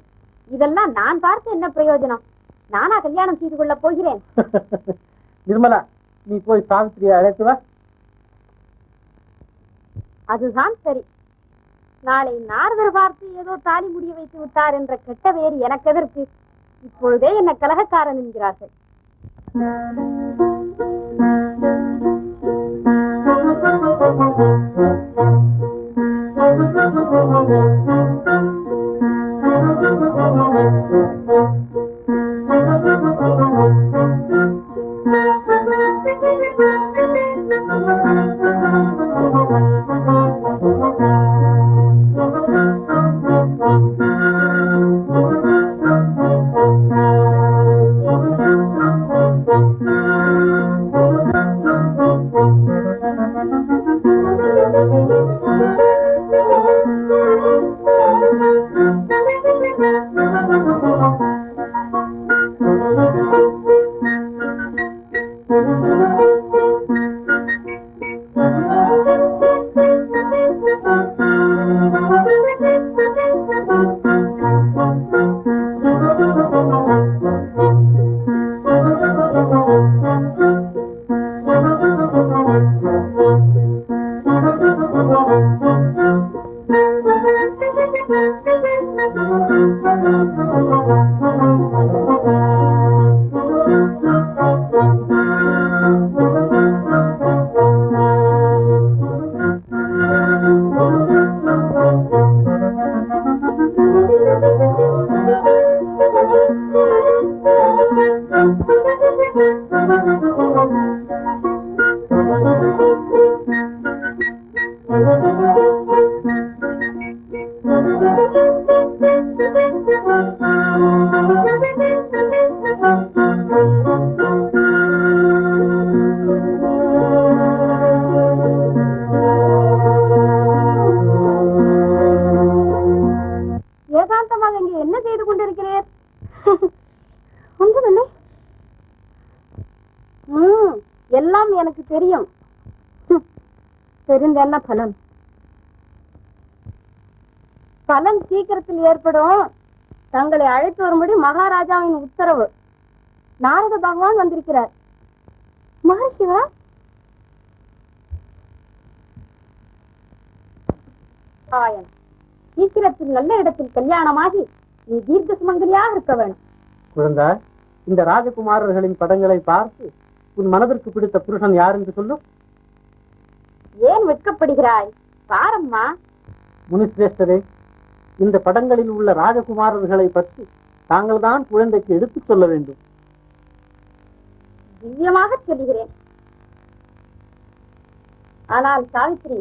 இதெல்லாம் நான் பார்த்து என்ன பிரயோஜனம்? நானா கல்யாணம் செய்து கொள்ளப் போகிறேன். <laughs> நிர்மலா நீ போய் சாவித்திரியை அழைத்து வா. அதுதான் சரி. நாளை நாரதர் பார்த்து ஏதோ தாலி முடிய வைத்து விட்டார் என்ற கெட்ட வேறு எனக்கு எதற்கு? இப்பொழுதே என்ன கலகக்காரன் என்கிறார்கள். கல்யாணமாகி நீ தீர்க்க சுமங்கலியாக இருக்க வேணும். குழந்தாய் இந்த ராஜகுமாரர்களின் படங்களை பார்த்து உன் மனதிற்கு பிடித்த புருஷன் யார் என்று சொல்லும் ஏன் வெட்கப்படுகிறாய்? பாரம்மா. முனிசிரேஷ்டரே இந்த படங்களில் உள்ள ராஜகுமாரர்களை பற்றி தாங்கள் தான் குழந்தைக்கு எடுத்துச் சொல்ல வேண்டும். திவ்யமாக சொல்லுகிறேன். ஆனால் சாவித்ரி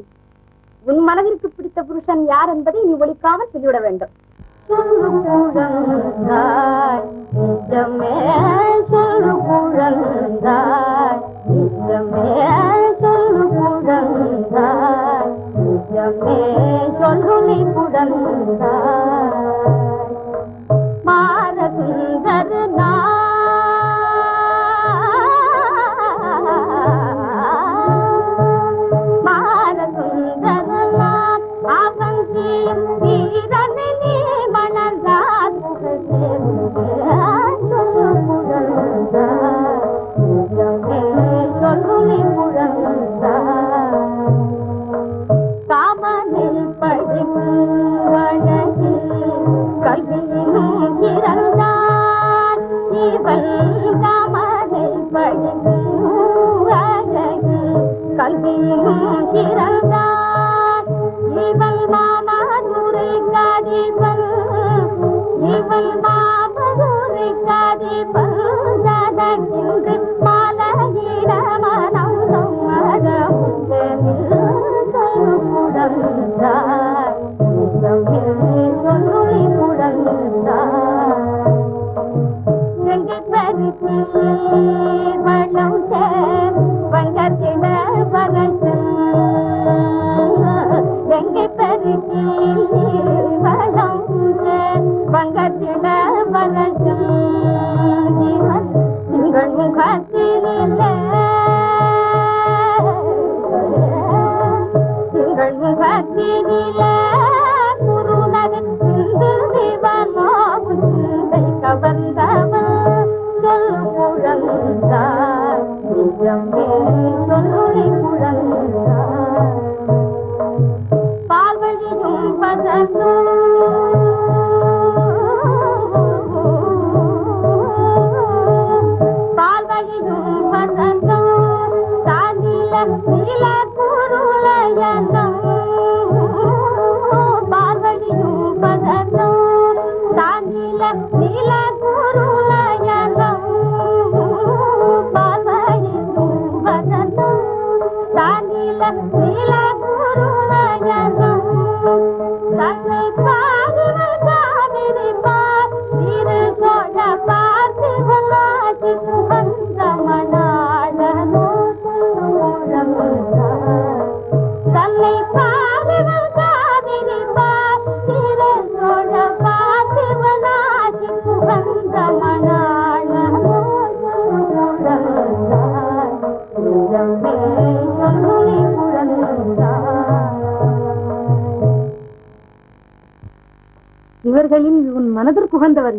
உன் மனதிற்கு பிடித்த புருஷன் யார் என்பதை நீ ஒழிக்காமல் சொல்லிவிட வேண்டும். குழந்தாய், நிஜமே சொல்லு குழந்தாய், நிஜமே சொல்லு குழந்தாய், நிஜமே சொல்லுளி குழந்தாய்.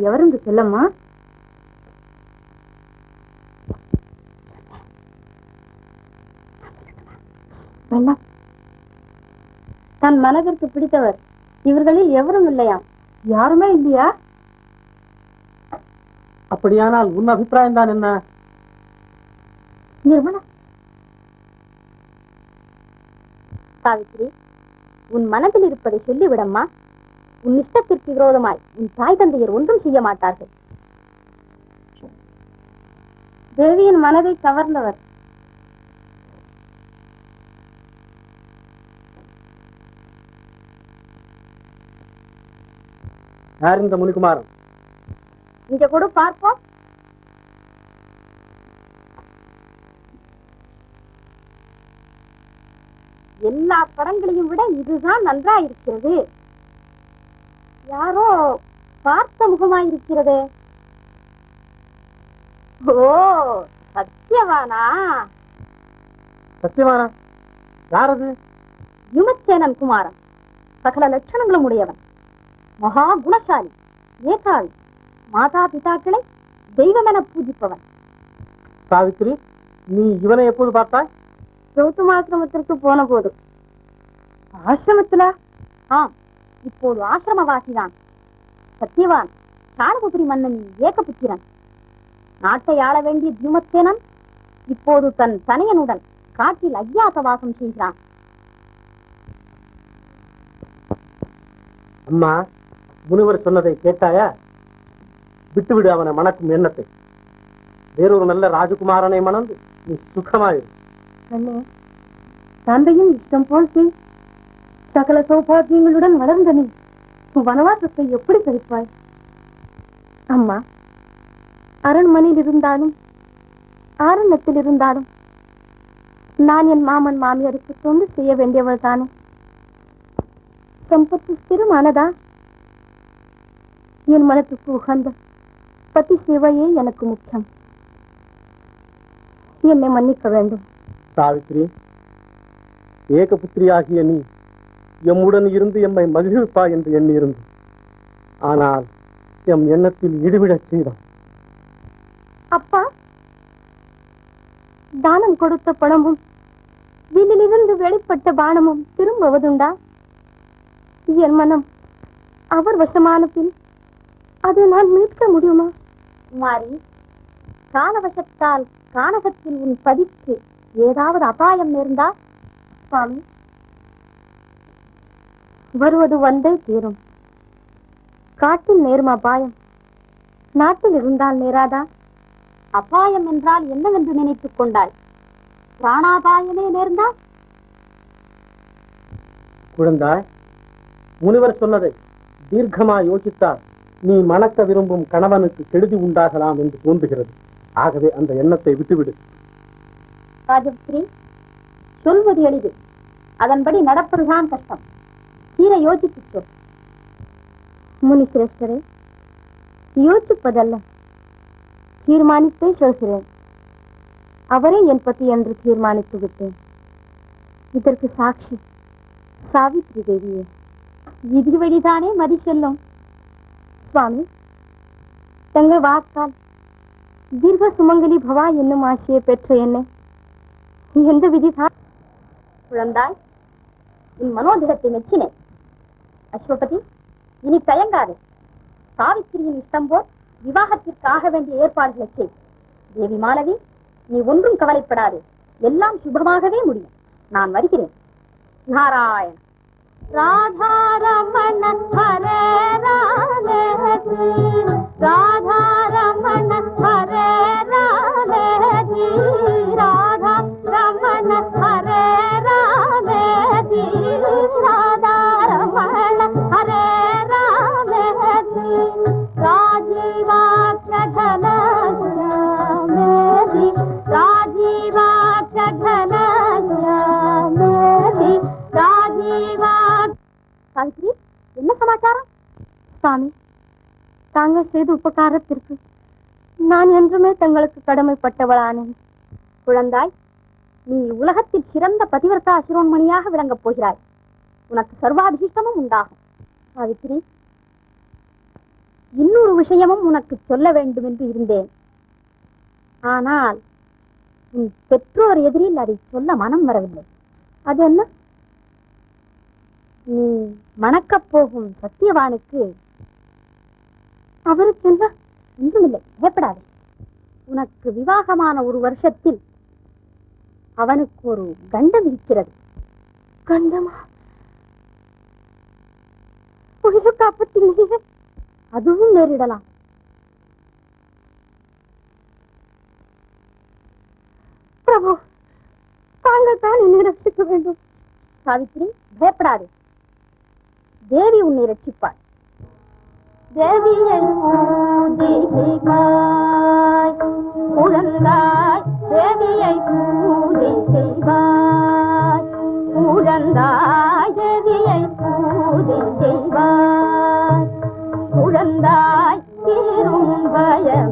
என்று சொல்லம்மா? வேண்டாம் தன் மனதிற்கு பிடித்தவர் இவர்களில் எவரும் இல்லையாம் யாருமே இல்லையா? அப்படியானால் உன் அபிப்பிராயம் தான் என்ன? நிர்மலா. சாவித்ரி உன் மனதில் இருப்பதை சொல்லிவிடம்மா. உன் இஷ்டத்திற்கு விரோதமாய் உன் தாய் தந்தையர் ஒன்றும் செய்ய மாட்டார்கள். தேவியின் மனதை கவர்ந்தவர். யார் இந்த முனிகுமாரன்? இங்க கூட பார்ப்போம். எல்லா படங்களையும் விட இதுதான் நன்றா இருக்கிறது யாரோ பார்த்த முகமாயிருக்கிறதே. ஓ சத்தியவானா சத்தியமானா யார் அது யுமச்சேனன் குமாரன். சகல லட்சணங்களும் உடையவன். மகா குணசாலி மேதாவி மாதா பிதாக்களை தெய்வமென பூஜிப்பவன். சாவித்திரி நீ இவனை எப்போது பார்த்தாய்? கௌதமாசிரமத்திற்கு போன போது ஆசிரமத்துல? ஆம். இப்போது ஆசிரமவாசிதான். சத்தியவான். சாணபுத்திரி மன்னனின் ஏகபுத்திரன். நாட்டை ஆள வேண்டிய தியுமத்தேனன் இப்போது தன் தனையனுடன் காட்டில் அஜ்ஞாத வாசம் செய்கிறான். அம்மா முனிவர் சொன்னதை கேட்டாயா? விட்டுவிடு அவனை மணக்கும் எண்ணத்தை. வேறொரு நல்ல ராஜகுமாரனை மணந்து நீ சுகமாயிரு. தந்தையும் இஷ்டம் போல் செய் சகல சௌபாகியங்களுடன் வளர்ந்த நீ வனவாசத்தை எப்படி கழிப்பாய் அம்மா அரண்மனையில் இருந்தாலும் ஆரண்யத்தில் இருந்தாலும் நான் என் மாமன் மாமியாருக்கு தொண்டு செய்ய வேண்டியவள் தானே. சம்பத்து ஸ்திரமானதா? என் மனத்துக்கு உகந்த பத்தி சேவையே எனக்கு முக்கியம். என்னை மன்னிக்க வேண்டும். சாவித்திரி ஏகபுத்திரியாகிய நீ எம்முடன் இருந்து எம்மை மகிழ்ப்பா என்று எண்ணியிருந்து. ஆனால் எம் எண்ணத்தில் இடிவிடச் செய்தான். அப்பா தானம் கொடுத்த பணமும் வில்லிலிருந்து வெளிப்பட்ட பானமும் திரும்புவதுண்டா? என் மனம் அவர் வசமான பின் அதை நான் மீட்க முடியுமா? குமாரி காலவசத்தால் கானகத்தில் உன் பதிக்கு ஏதாவது அபாயம் நேர்ந்தா? சுவாமி வருவது வந்தே தீரும். காட்டில் நேரும் அபாயம்? நாட்டில் இருந்தால் நேராதா? அபாயம் என்றால் என்னவென்று நினைத்துக் கொண்டாய்? பிராணாபாயமே நேர்ந்தால் குழந்தாய் முனிவர் சொன்னதை தீர்க்கமா யோசித்தால் நீ மணக்க விரும்பும் கணவனுக்கு கெடுதி உண்டாகலாம் என்று தோன்றுகிறது. ஆகவே அந்த எண்ணத்தை விட்டுவிடு. ராஜஸ்ரீ சொல்வது எளிது. அதன்படி நடப்பதுதான் கஷ்டம். தீர யோசித்துச் முனி சிரேஷ்டரே யோசிப்பதல்ல தீர்மானித்தே சொல்கிறேன் அவரே என் பத்தி என்று தீர்மானித்து விட்டேன் இதற்கு சாட்சி சாவித்ரி தேவியே விதி வழிதானே மதி செல்லும் சுவாமி தங்கள் வாக்கால் தீர்க்க சுமங்கலி பவா என்னும் ஆசையை பெற்ற என்னை எந்த விதிதான் குழந்தாய் உன் மனோதிடத்தை மெச்சினேன் அஸ்வபதி இனி தயங்காதே. சாவித்திரியின் இஷ்டம் போல் விவாகத்திற்காக வேண்டிய ஏற்பாடுகளை செய். தேவி மாலவி நீ ஒன்றும் கவலைப்படாதே. எல்லாம் சுபமாகவே முடியும். நான் வருகிறேன். நாராயண. ராதாரமண ராதாரமண ராதா ரமண ஹரே ராலேதி சாவித்ரி என்ன சமாச்சாரம்? சுவாமி தாங்கள் செய்த உபகாரத்திற்கு நான் என்றுமே தங்களுக்கு கடமைப்பட்டவளானேன். குழந்தாய் நீ உலகத்தில் சிறந்த பதிவர்த்தா சிரோன்மணியாக விளங்கப் போகிறாய். உனக்கு சர்வாதிஷ்டமும் உண்டாகும். சாவித்ரி இன்னொரு விஷயமும் உனக்கு சொல்ல வேண்டும் என்று இருந்தேன். ஆனால் உன் பெற்றோர் எதிரில் அதை சொல்ல மனம் வரவில்லை. அது என்ன? நீ மணக்கப் போகும் சத்தியவானுக்கு அவருக்கு என்ன ஒன்றுமில்லை பயப்படாது. உனக்கு விவாகமான ஒரு வருஷத்தில் அவனுக்கு ஒரு கண்டம் இருக்கிறது. கண்டமா? உயிர் காப்பத்திலேயே அதுவும் நேரிடலாம். பிரபு தாங்கள் தான் என்னை ரட்சிக்க வேண்டும். சாவித்ரி பயப்படாதே. தேவி உன்னை ரட்சிப்பாள். தேவியை பூஜை செய்வாய். குழந்தாய் தேவியை பூஜை செய்வாய். குழந்தாய் தேவியை பூஜை செய்வாய். குழந்தாய் குழந்தாய்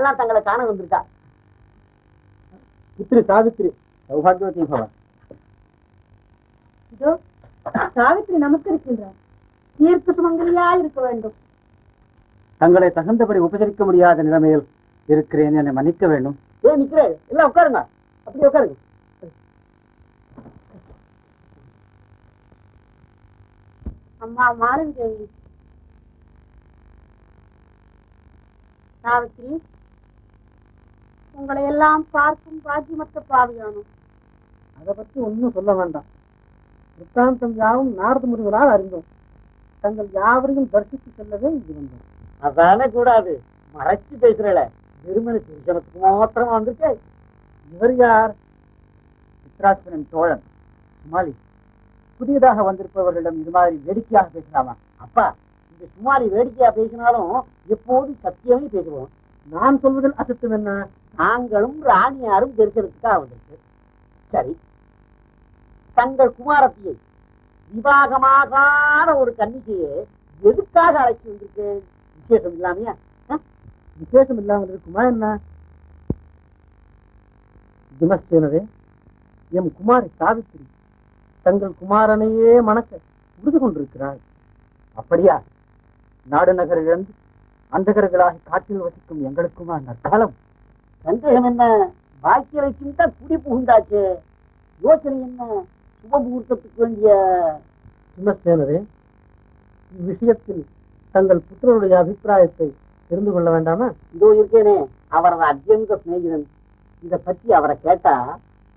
சாவித்ரி இவெல்லாம் தங்களை காண வந்திருக்கா? புத்திரி சாவித்திரி சௌபாகியவதி பவ இதோ சாவித்ரி நமஸ்கரிக்கின்றார் தீர்க்க சுமங்கலியா இருக்க வேண்டும். தங்களை தகுந்தபடி உபசரிக்க முடியாத நிலைமையில் இருக்கிறேன் என்னை மன்னிக்க வேண்டும். ஏன் நிக்கிறேன் எல்லாம் உட்காருங்க. அப்படி உட்காருங்க. அம்மா மாலவி தேவி சாவித்ரி உங்களை எல்லாம் பார்க்கும் பாக்கியமற்ற பாவியானோம். அதை பற்றி ஒன்றும் சொல்ல வேண்டாம். விற்த்தாந்தம் யாவும் நாரத முனிவரால் அறிந்தோம். தங்கள் யாவரையும் தரிசித்து செல்லவே இது வந்தோம். அதானே கூடாது. மறைச்சு பேசுறல. வெறுமனை திருச்சனத்துக்கு மாத்திரமா வந்திருக்கே. இவர் யார்? சித்ராஸ்வரன் சோழன். சுமாலி புதியதாக வந்திருப்பவர்களிடம் இது மாதிரி வேடிக்கையாக பேசலாமா? அப்பா இந்த சுமாரி வேடிக்கையா பேசினாலும் எப்போதும் சத்தியமே பேசுவோம். நான் சொல்வதில் அசத்தம் என்ன? நாங்களும் ராணியாரும் தரிசனத்துக்காக வந்திருக்கு. சரி. தங்கள் குமாரத்தியை விவாகமாகாத ஒரு கன்னிகையை எதுக்காக அழைச்சி வந்திருக்கு? விசேஷம் இல்லாமையா? விசேஷம் இல்லாமல் இருக்குமா என்ன? விமர்சனரே எம் குமாரி சாவித்திரி தங்கள் குமாரனையே மணக்க உறுதி கொண்டிருக்கிறாள். அப்படியா? நாடு நகரிலிருந்து அந்தகர்களாக அந்தகர்களாகி காட்டில் வசிக்கும் எங்களுக்குமா நற்காலம் சந்தேகம் என்ன? பாக்கியலட்சுமி தான் குடி புகுந்தாச்சு யோசனை என்ன? சுப முகூர்த்தத்துக்கு வேண்டிய சிம்மசேனரே இவ்விஷயத்தில் தங்கள் புத்திரருடைய அபிப்பிராயத்தை தெரிந்து கொள்ள வேண்டாமா? இதோ இருக்கேனே அவரது அத்தியந்த சிநேகிதன். இதை பத்தி அவரை கேட்டா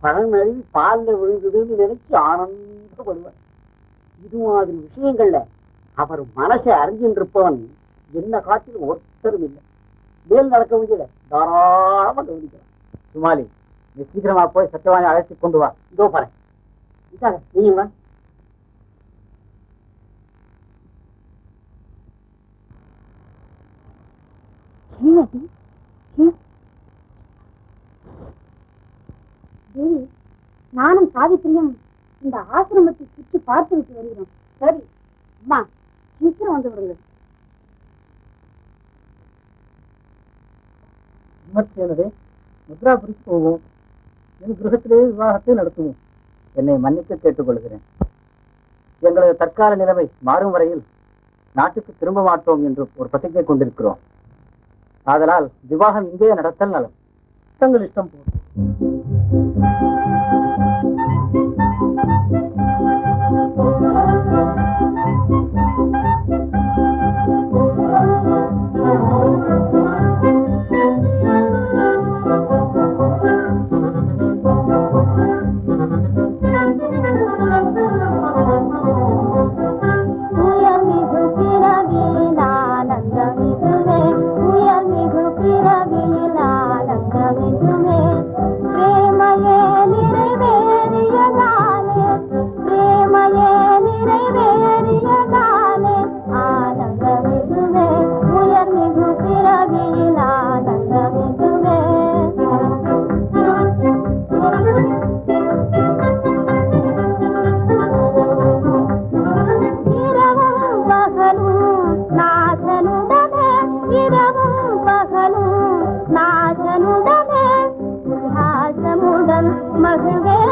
பழம் நழுவி பால்ல விழுந்ததுன்னு நினைச்சு ஆனந்தப்படுவார் இது மாதிரி விஷயங்கள்ல அவர் மனசை அறிஞ்சின்றிருப்பவன் என்ன காட்டிலும் ஒருத்தரும் இல்லை. மேல் நடக்க வேண்டியத தாராளமா சுமாலி நீ சீக்கிரமா போய் சத்தியவாணி அழைத்து கொண்டு வா. இதோ பாரு. நீங்க வா. என்னது? தேவி நானும் சாவித்திரியும் இந்த ஆசிரமத்தை சுற்றி பார்த்து விட்டு வருகிறோம். சரி அம்மா சீக்கிரம் வந்து விடுங்க விமர்சனரே முத்ராபுரிக்கு போவோம். என் கிரகத்திலேயே விவாகத்தை நடத்துவோம். என்னை மன்னிக்க கேட்டுக்கொள்கிறேன். எங்களது தற்கால நிலைமை மாறும் வரையில் நாட்டுக்கு திரும்ப மாட்டோம் என்று ஒரு பிரதிஜை கொண்டிருக்கிறோம். ஆதலால் விவாகம் இங்கேயே நடத்தல் நலம். தங்கள் இஷ்டம் போதும் मगर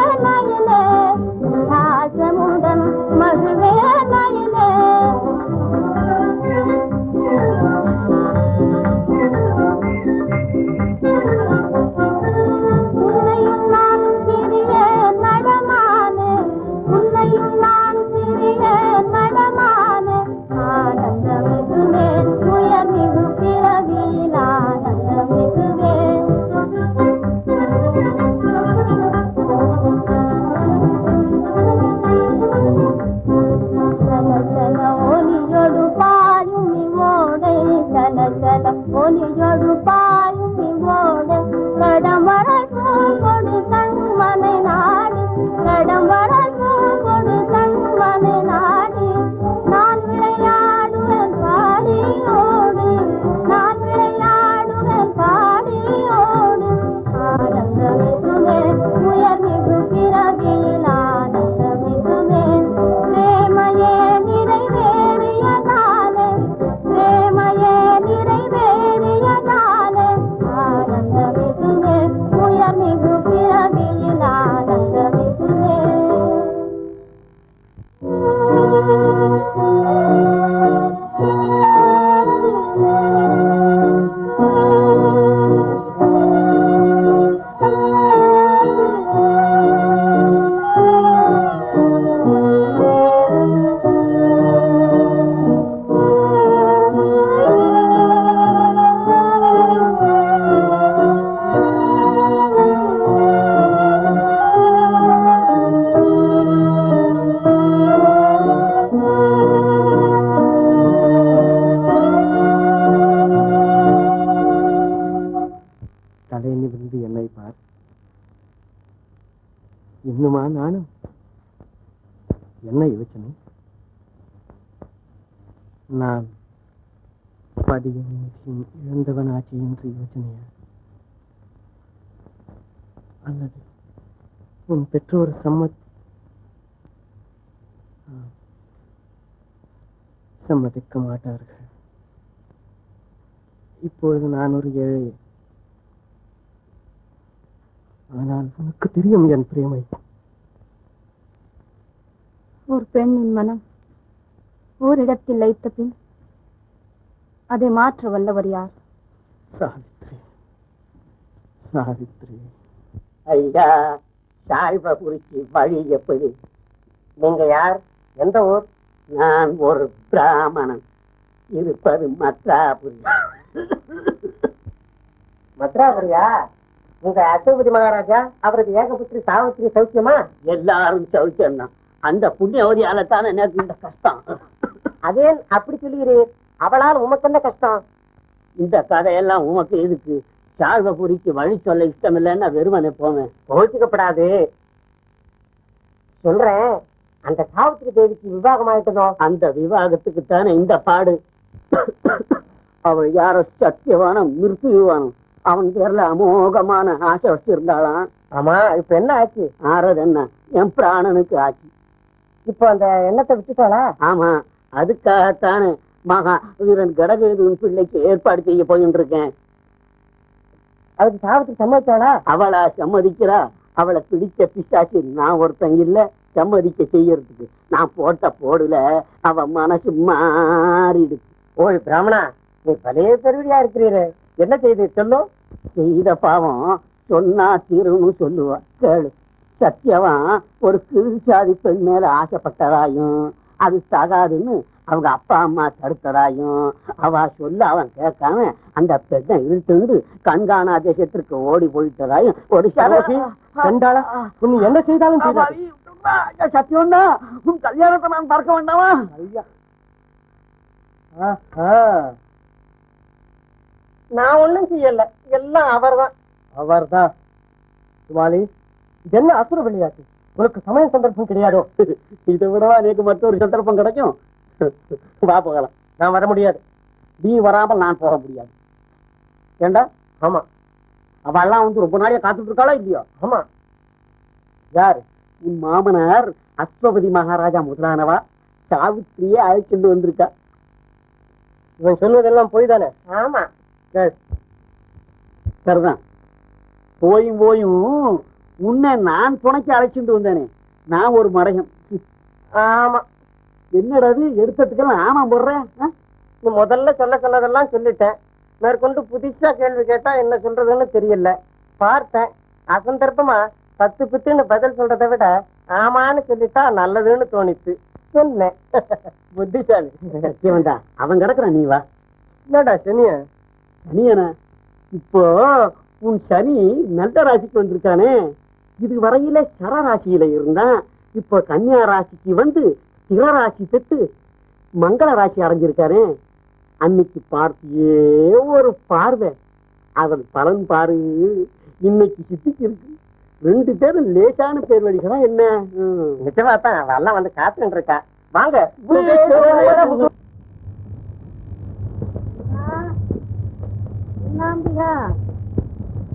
அதை மாற்ற வல்லவர் யார்? சாவித்ரி. சாவித்ரி. ஐயா சாய்பபுரிக்கு வழி எப்படி? நீங்க யார்? எந்த ஊர்? நான் ஒரு பிராமணன். இருப்பது மத்ராபுரி. மத்ராபுரியா? உங்க அசோபதி மகாராஜா அவரது ஏகபுத்திரி சாவித்திரி சௌக்கியமா? எல்லாரும் சௌக்கியம்தான். அந்த புண்ணியவதியால தானே எனக்கு இந்த கஷ்டம். அதே அப்படி சொல்லுகிறீர். அவளால் உமக்கு என்ன கஷ்டம்? இந்த கதையெல்லாம் உமக்கு எதுக்கு? சாழ்வபுரிக்கு வழி சொல்ல இஷ்டம் இல்லைன்னா வெறுமனே போவேன் கோச்சிக்கப்படாது. சொல்றேன் அந்த சாவித்திரி தேவிக்கு விவாகம் ஆயிட்டதோ அந்த விவாகத்துக்கு தானே இந்த பாடு. அவள் யாரோ சத்தியவான மிருத்துவானம் அவன் பேர்ல அமோகமான ஆசை வச்சிருந்தாளாம். ஆமா இப்ப என்ன ஆச்சு? ஆறது என்ன? என் பிராணனுக்கு ஆச்சு. இப்போ அந்த எண்ணத்தை விட்டுட்டாளா? ஆமா அதுக்காகத்தானே மகா வீரன் கடகேதுவின் பிள்ளைக்கு ஏற்பாடு செய்ய போயிட்டு இருக்கேன் அதுக்கு சாவித்திரி சம்மதிச்சாளா? அவளா சம்மதிக்கிறா. அவளை பிடிச்ச பிசாச்சு நான் ஒருத்தன் இல்ல. சம்மதிக்க செய்யறதுக்கு நான் போட்ட போடுல அவ மனசு மாறிடுச்சு ஓய் பிராமணா நீ பழைய பெருவியா இருக்கிறீரு. என்ன செய்து சொல்லும் செய்த பாவம் சொன்னா தீரும்னு சொல்லுவா. கேளு. சத்தியவன் ஒரு கீழ்சாதி பெண் மேல ஆசைப்பட்டதாயும் அது தகாதுன்னு அவங்க அப்பா அம்மா தடுத்ததாயும் அவ சொல்ல அவன் கேட்காம அந்த பெண்ணை இழுத்துண்டு கண்காணா தேசத்திற்கு ஓடி போயிட்டதாயும் ஒரு சரோஜி, கண்டாளா? நீ என்ன செய்தாலும் செய்தாள். சத்தியம்டா உன் கல்யாணத்தை நான் பார்க்க வேண்டாமா? நான் ஒண்ணும் செய்யல. எல்லாம் அவர்தான். அவர்தான். சுமாலி இது என்ன அசுர விளையாட்டு உனக்கு சமய சந்தர்ப்பம் கிடையாதோ? இதை விடவா எனக்கு மற்றொரு சந்தர்ப்பம் கிடைக்கும். வா போகலாம். நான் வர முடியாது. நீ வராமல் நான் போக முடியாது. ஏண்டா? ஆமா. அவெல்லாம் வந்து ரொம்ப நாளையா காத்துட்டு இருக்காளா இல்லையோ? ஆமா. யாரு? உன் மாமனார் அஸ்வபதி மகாராஜா முதலானவா? சாவித்திரியே அழைச்சிட்டு வந்திருக்கா. இவன் சொல்வதெல்லாம் பொய் தானே ஆமா சரிதான். போயும் போயும் உன்னை நான் துணைக்கு அழைச்சிட்டு வந்தேனே. நான் ஒரு மடையன் ஆமா. என்னடா இது? எடுத்ததுக்கெல்லாம் ஆமா போடுறேன். முதல்ல சொல்ல சொன்னதெல்லாம் சொல்லிட்டேன். மேற்கொண்டு புதுசா கேள்வி கேட்டா என்ன சொல்றதுன்னு தெரியல. பார்த்தேன். அசந்தர்ப்பமா பத்து பித்துன்னு பதில் சொல்றதை விட ஆமான்னு சொல்லிட்டா நல்லதுன்னு தோணிச்சு. சொன்னேன். <laughs> புத்திசாலி. சத்தியவன்டா அவன் கிடக்குறான் நீ வா. என்னடா சனியா? சனியனா? இப்போ உன் சனி நல்ல ராசிக்கு வந்திருக்கானே. இது வரையில சர ராசியில இருந்தான். இப்போ கன்னியா ராசிக்கு வந்து திர ராசி பெற்று மங்கள ராசி அடைஞ்சிருக்கானே அன்னைக்கு பார்த்தியே ஒரு பார்வை. அதன் பலன் பாரு. இன்னைக்கு சித்திக்கு இருக்கு ரெண்டு பேரும் லேசான பேர் வழிகளா என்ன. நிச்சயமா தான் அவெல்லாம் வந்து காத்துக்கிட்டு இருக்கா வாங்க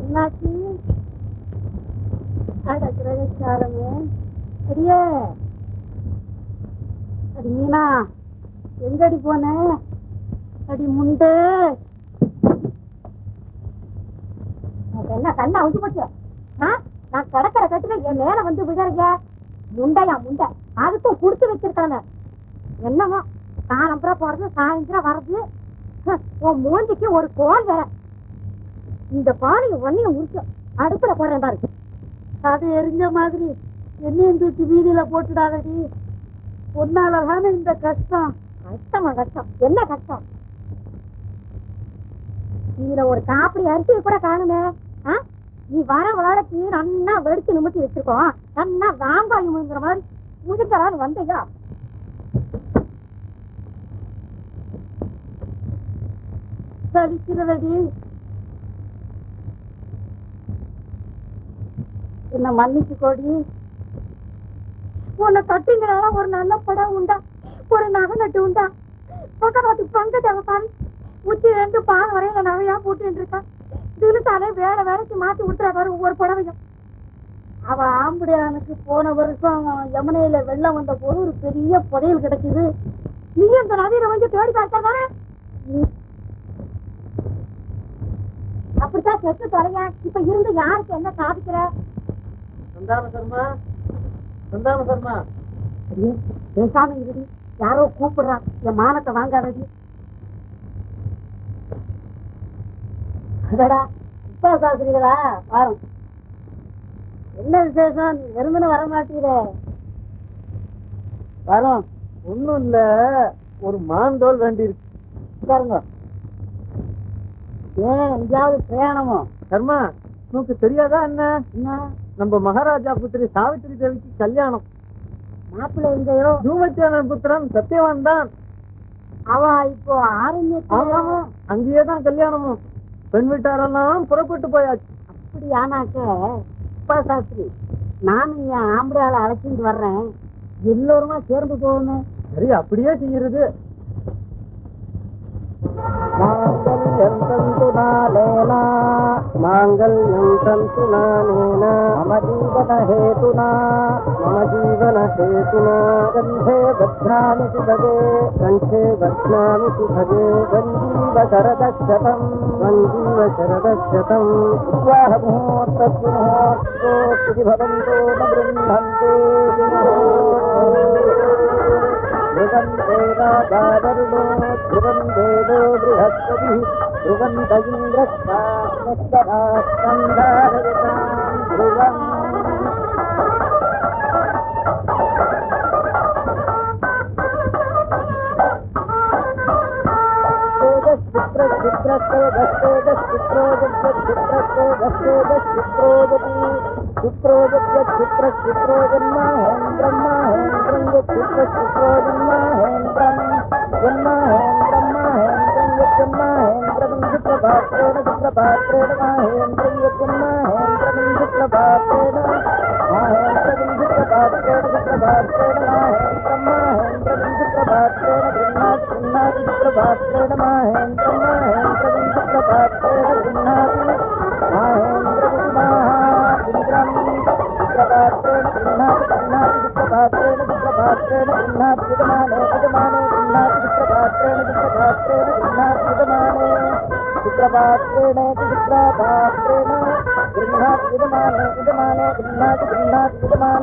என்னாச்சு அடியே. அடி மீனா எங்கடி போன? அடி முண்டு. என்ன கண்ணா அவுத்து போச்சு? நான் கடற்கரை கட்டுல என் மேல வந்து விடுறீங்க முண்டையா முண்டை? அதுக்கும் குடுத்து வச்சிருக்காங்க. என்னமோ சாயந்தரம் போறது சாயந்தரம் வர்றது. உன் மூஞ்சிக்கு ஒரு கோல் வேற. இந்த பானை ஒன்னையும் முடிச்சு அடுப்புல போடுறேன் பாரு. அது எரிஞ்ச மாதிரி. என்னையும் தூக்கி வீதியில போட்டுடாதடி. உன்னாலதானே இந்த கஷ்டம்? கஷ்டமா கஷ்டம். என்ன கஷ்டம்? இதுல ஒரு காப்படி அரிசியை கூட காணுமே. நீ வர வேலைக்கு நன்னா வெடிச்சு நிமித்தி வச்சிருக்கோம். நன்னா வாங்காய் முழுங்குற மாதிரி முழுங்கலான்னு வந்தையா? சலிக்கிறதடி. என்ன மன்னிச்சு கோடி உன்னை கட்டிங்கிறனால ஒரு நல்ல படம் உண்டா? ஒரு நகை நட்டு உண்டா? பக்கத்து பங்கு தேவைப்பாரு உச்சி ரெண்டு பால் வரையில நகையா போட்டுட்டு இருக்கா? தினத்தாலே வேற வேலைக்கு மாத்தி விட்டுறா பாரு ஒவ்வொரு புடவையும். அவ ஆம்புடையானுக்கு போன வருஷம் யமுனையில வெள்ளம் வந்த போது ஒரு பெரிய புதையல் கிடைக்குது. நீ அந்த நதியில வந்து தேடி பார்த்தா அப்படித்தான் செத்து தொலையா. இப்ப இருந்து யாருக்கு என்ன சாதிக்கிற? சந்தான சர்மா சந்தான சர்மா பேசாம இருடி. யாரோ கூப்பிடுறா. என் மானத்தை வாங்காதடி. அடடா இப்பா சாஸ்திரிகளா? வாரும் என்ன விசேஷம்? வெறுமனே வர மாட்டீரே. வரோம் ஒண்ணும் இல்ல. ஒரு மாந்தோல் வேண்டி இருக்கு உட்காருங்க. ஏன் எங்கேயாவது பிரயாணமோ? சர்மா உனக்கு தெரியாதா என்ன? என்ன? நம்ம மகாராஜா புத்திரி சாவித்திரி தேவிக்கு கல்யாணம். மாப்பிள்ளை எங்கேயோ? தூமத்தியான புத்திரன் சத்தியவான் தான். அவ இப்போ ஆரண்யத்துல ஆமா அங்கேயே தான் கல்யாணமும். பெண் வீட்டாரெல்லாம் புறப்பட்டு போயாச்சு. அப்படி ஆனாக்க அப்பா சாஸ்திரி நானும் என் ஆம்பளையால அழைச்சிட்டு வர்றேன். எல்லோருமா சேர்ந்து போகணும். சரி அப்படியே செய்யறது. మాంగళ్యం సంతు నానేనా మమ జీవన హేతునా మమ జీవన హేతునా గంధే బధ్నామి సుభగే కంఠే బధ్నామి సుభగే గంజీవ శరదక్షతం గంజీవ శరదక్షతం ఉద్వాహ ముహూర్తస్సు ముహూర్తో భవంతో న ध्रुवं देवादावरुणो ध्रुवं देवो बृहस्पतिः ध्रुवं त इन्द्रस्तास्तभास्तन्धारयतां ध्रुवम् ोदश्चित्रश्चित्रस्तोदश्चोदश्चित्रोदश्चित्रस्तोदश्चोदश्चित्रोदपि क्षिप्रो क्षिप्र क्षिप्रो जन्माहं ब्रह्माहं ब्रह्म क्षिप्र क्षिप्रो जन्माहं ब्रह्म जन्माहं ब्रह्माहं जन्माहं ब्रह्म प्रभात्रेण प्रभात्रेण माहें ब्रह्म जन्माहं ब्रह्म प्रभात्रेण माहें ब्रह्म प्रभात्रेण प्रभात्रेण माहें ब्रह्माहं ब्रह्म प्रभात्रेण ब्रह्मा ब्रह्मा प्रभात्रेण माहें ब्रह्माहं ब्रह्म प्रभात्रेण ब्रह्मा प्रभातेन गृह्णाति गृह्णाति प्रभातेन प्रभातेन गृह्णाति यजमानो यजमानो गृह्णाति प्रभातेन प्रभातेन गृह्णाति यजमानो सुप्रभातेन सुप्रभातेन गृह्णाति यजमानो यजमानो गृह्णाति गृह्णाति यजमान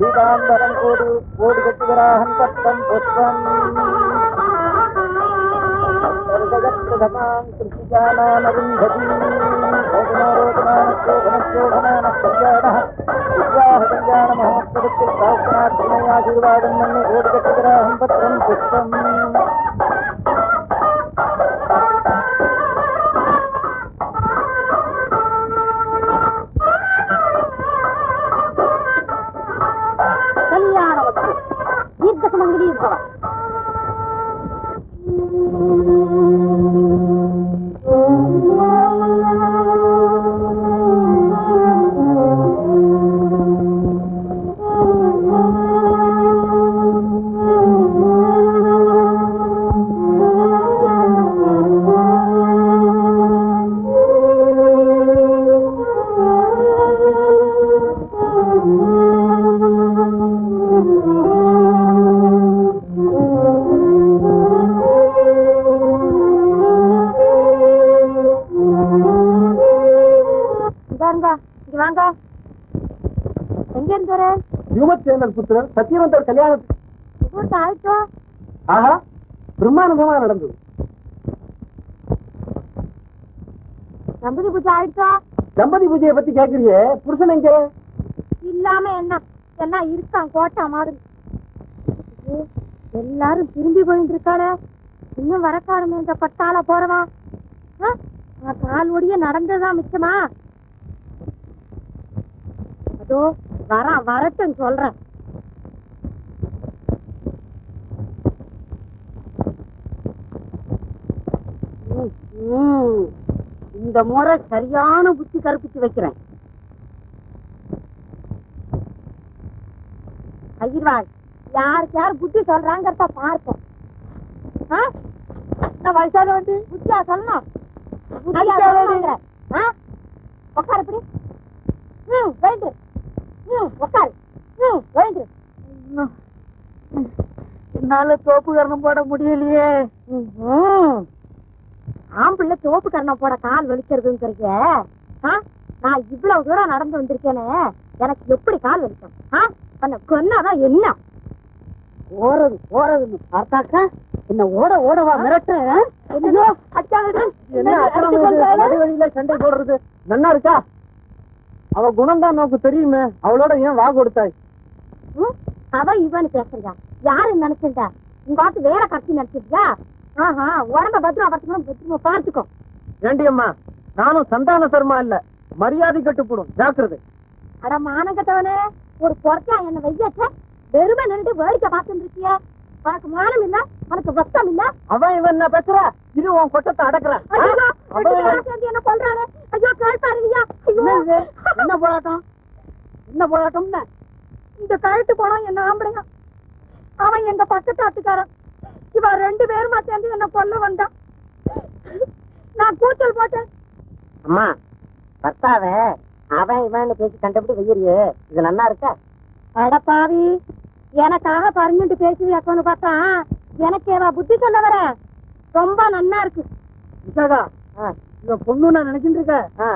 పీతాంబరం కోడి గట్టి గతిగ్రాహం పట్టం పుష్పం. ృష్టిజానారుంధతి మహోత్సవത്തിൽ సహస్రార్థమయాశీర్వాదం నన్ను కోడి గతిగ్రాహం పత్రం పుష్పం. கேக்குறியே? புருஷன் எங்க? இல்லாம என்ன? எல்லாம் இருக்கான் கோட்டா மாதிரி. எல்லாரும் திரும்பி போயிட்டு இருக்காளே இன்னும் வரக்காடுமே இந்த பட்டால போறவா? கால் ஒடிய நடந்ததா மிச்சமா? அதோ வர வரட்டும் சொல்றேன். இந்த முறை சரியான புத்தி கற்பிச்சு வைக்கிறேன். ஐயர்வாள் யாருக்கு யார் புத்தி சொல்றாங்கிறத பார்ப்போம். வயசான வண்டி? புத்தியா சொல்லணும்? உட்காரு இப்படி. ம் வெயிட்டு ம் உட்காரு. ம் வெயிட்டு என்னால தோப்பு கரணம் போட முடியலையே. ஆம்பிள்ளை தோப்பு கரணம் போட கால் வலிக்கிறதுங்கிறீங்க? நான் இவ்வளவு தூரம் நடந்து வந்திருக்கேனே எனக்கு எப்படி கால் வலிக்கும்? உன்னை கொன்னாதான் என்ன? போறது போறதுன்னு பார்த்தாக்கா என்ன ஓட ஓடவா மிரட்ட சண்டை போடுறது. நன்னா இருக்கா? அவ குணம் தான் நமக்கு தெரியுமே. அவளோட ஏன் வா கொடுத்தாய்? ம், அவன் இவனு பேசுறா யாரு நினைச்சிருந்தா? உங்க ஆத்து வேற கட்சி நினைச்சிருக்கா ஆஹா உடம்ப பத்திரம் பத்திரம் பத்திரமா பார்த்துக்கோ. ஏண்டி அம்மா? நானும் சந்தான சர்மா இல்ல. மரியாதை கட்டுப்படும். ஜாக்கிரதை. அட மானங்கட்டவனே ஒரு பொறக்கா என்ன வையச்ச வெறுமை நின்று வேடிக்கை பார்த்துட்டு இருக்கிய. உனக்கு மானம் இல்ல உனக்கு வெக்கம் இல்ல. அவன் இவன் என்ன பேசுற? இது உன் கொட்டத்தை அடக்குறான். என்ன கொல்றானே? ஐயோ கேட்டாருவியா ஐயோ. என்ன போராட்டம்? என்ன போராட்டம்னு இந்த கழுத்து போனோம் என்ன ஆம்பளைங்க அவன் எங்க பக்கத்து ஆத்துக்காரன் இவன் ரெண்டு பேருமா சேர்ந்து என்ன கொல்ல வந்தான். நான் கூச்சல் போட்டேன். அம்மா பர்த்தாவ அவன் இவன் பேசி கண்டபடி வெய்யறியே இது நல்லா இருக்கா? அட பாவி எனக்காக பறிஞ்சுட்டு பேசுவியாக்கோன்னு பார்த்தா? எனக்கு ஏவா புத்தி சொல்ல வர? ரொம்ப நன்னா இருக்கு. விசாகா இந்த பொண்ணு நான் நினைச்சிட்டு இருக்க ஆ,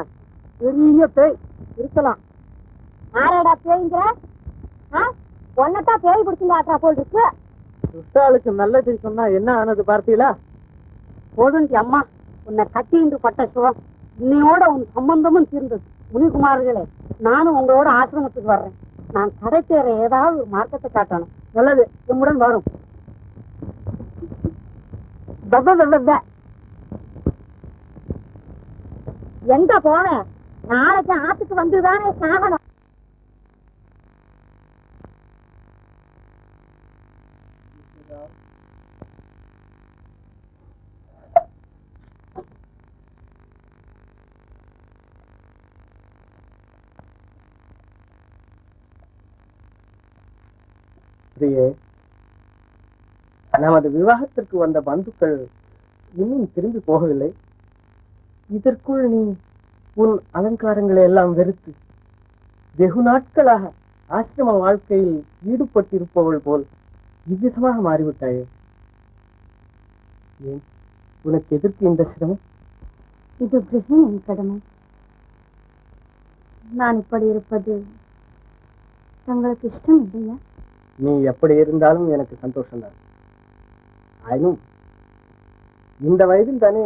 பெரிய பேய். இருக்கலாம். ஆராடா பேய்ங்கிற? ஒன்னதான் பேய் பிடிச்சிருந்தாட்டா போல் இருக்கு. துஷ்டாளுக்கு நல்லது சொன்னா என்ன ஆனது பார்த்தீங்களா போதுண்டி அம்மா உன்னை கட்டிண்டு பட்ட சுகம். உன்னையோட உன் சம்பந்தமும் தீர்ந்தது. முனிகுமார்களே நானும் உங்களோட ஆசிரமத்துக்கு வர்றேன். நான் கடை தேர ஏதாவது ஒரு மார்க்கத்தை காட்டணும். நல்லது உம்முடன் வரும். எங்க போவேன்? நாளைக்கு ஆத்துக்கு வந்துதானே சாகணும். பிரியே நமது விவாகத்திற்கு வந்த பந்துக்கள் இன்னும் திரும்பி போகவில்லை. இதற்குள் நீ உன் அலங்காரங்களை எல்லாம் வெறுத்து வெகு நாட்களாக ஆசிரம வாழ்க்கையில் ஈடுபட்டிருப்பவள் போல் இவ்விதமாக மாறிவிட்டாயே? ஏன் உனக்கு எதிர்க்கு இந்த சிரமம்? இது கிரகிணியின் கடமை நான் இப்படி இருப்பது தங்களுக்கு இஷ்டம் இல்லையா நீ எப்படி இருந்தாலும் எனக்கு சந்தோஷம்தான். ஆயினும் இந்த வயதில் தானே